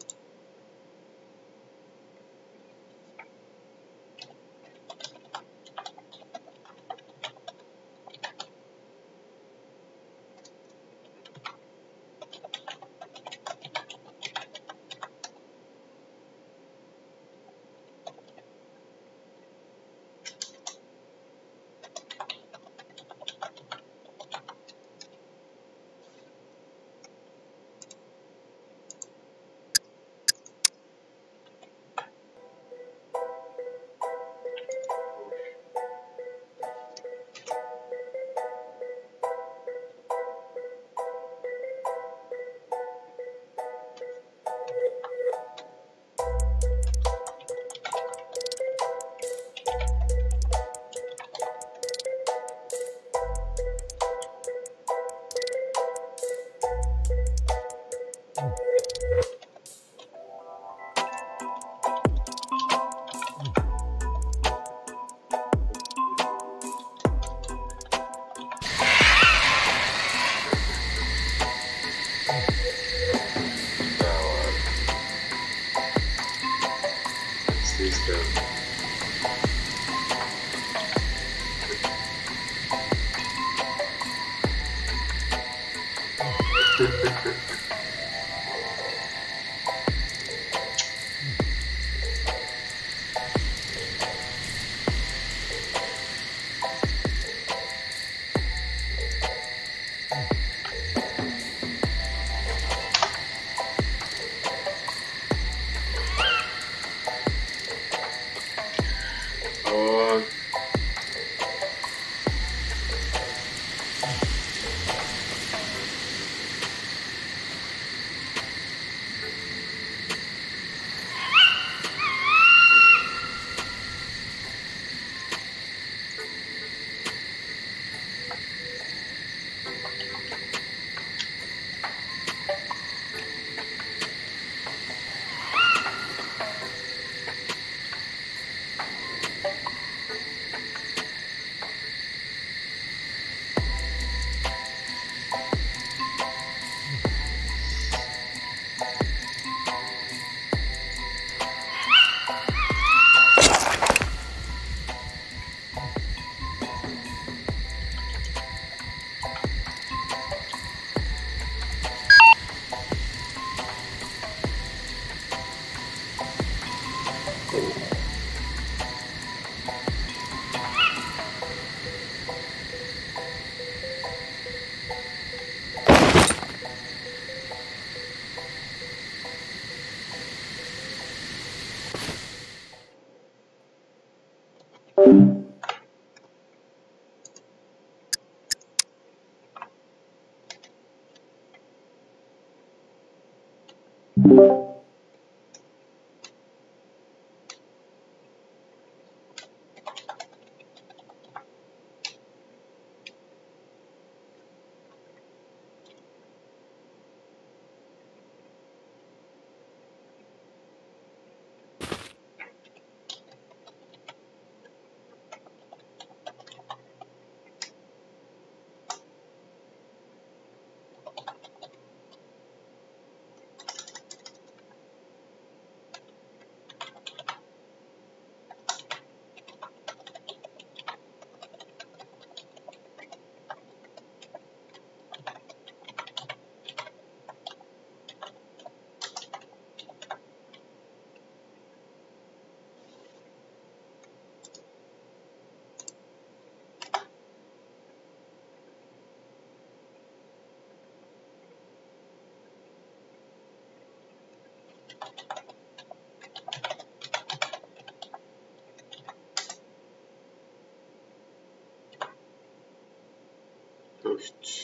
ghosts.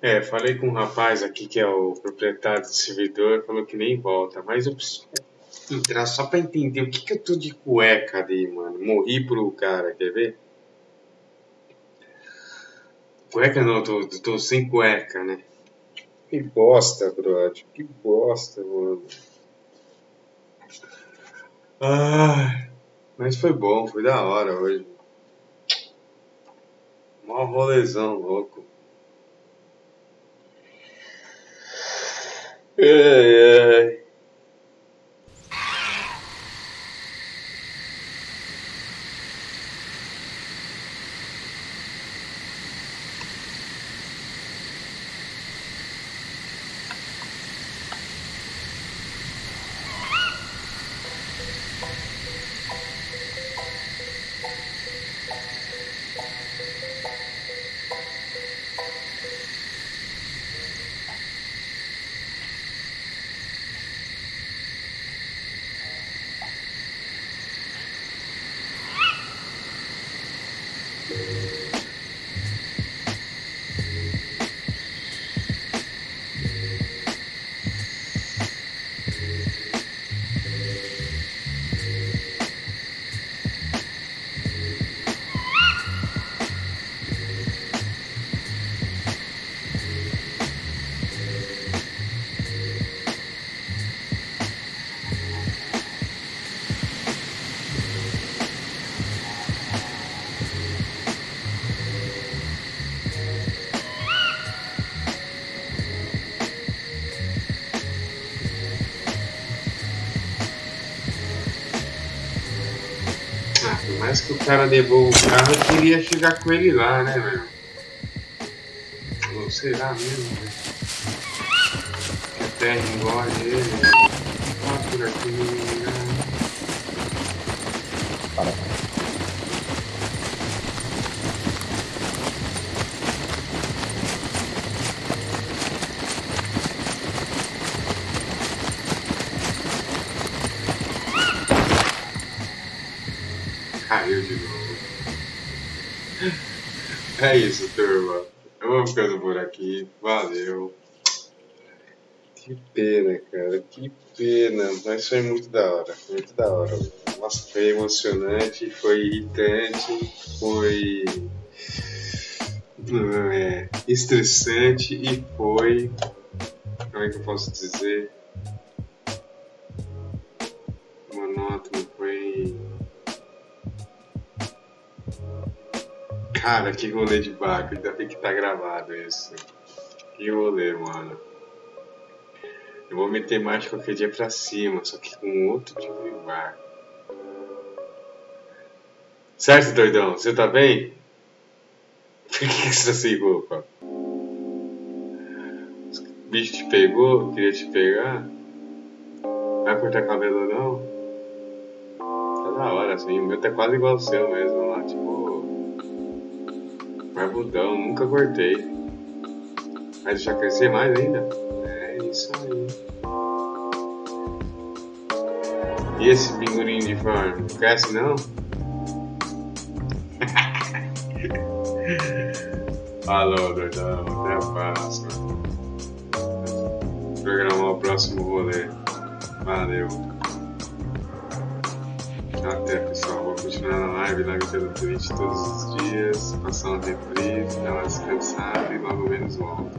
É, falei com um rapaz aqui que é o proprietário do servidor, falou que nem volta, mas eu preciso entrar só pra entender o que que eu tô de cueca ali, mano. Morri pro cara, quer ver? Cueca não, tô, tô sem cueca, né? Que bosta, brother. Que bosta, mano. Ah, mas foi bom, foi da hora hoje. Mó rolezão louco. Ai, mais que o cara devolva o carro, eu queria chegar com ele lá, né, velho? Ou será mesmo, velho? Que terra engole ele. Ah, por aqui, né? Caiu de novo. É isso, turma. Eu vou ficando por aqui. Valeu. Que pena, cara. Que pena. Mas foi muito da hora. Muito da hora. Nossa, foi emocionante, foi irritante, foi é, estressante e foi. Como é que eu posso dizer? Cara, que rolê de barco, ainda tem que estar gravado isso. Que rolê, mano. Eu vou meter mais qualquer dia pra cima, só que com outro tipo de barco. Certo, doidão? Você tá bem? Por que que você tá sem roupa? O bicho te pegou? Queria te pegar? Vai cortar cabelo não? Tá da hora, assim. O meu tá quase igual ao seu mesmo lá, tipo. Barbudão, nunca cortei. Vai deixar crescer mais ainda? É isso aí. E esse bingurinho de forma? Cresce não? Falou, doidão. Até a próxima. Programar o próximo rolê. Valeu. Até pessoal, vou continuar na live, live pelo Twitch todos os dias, passar um tempo dar uma descansada e logo menos volto.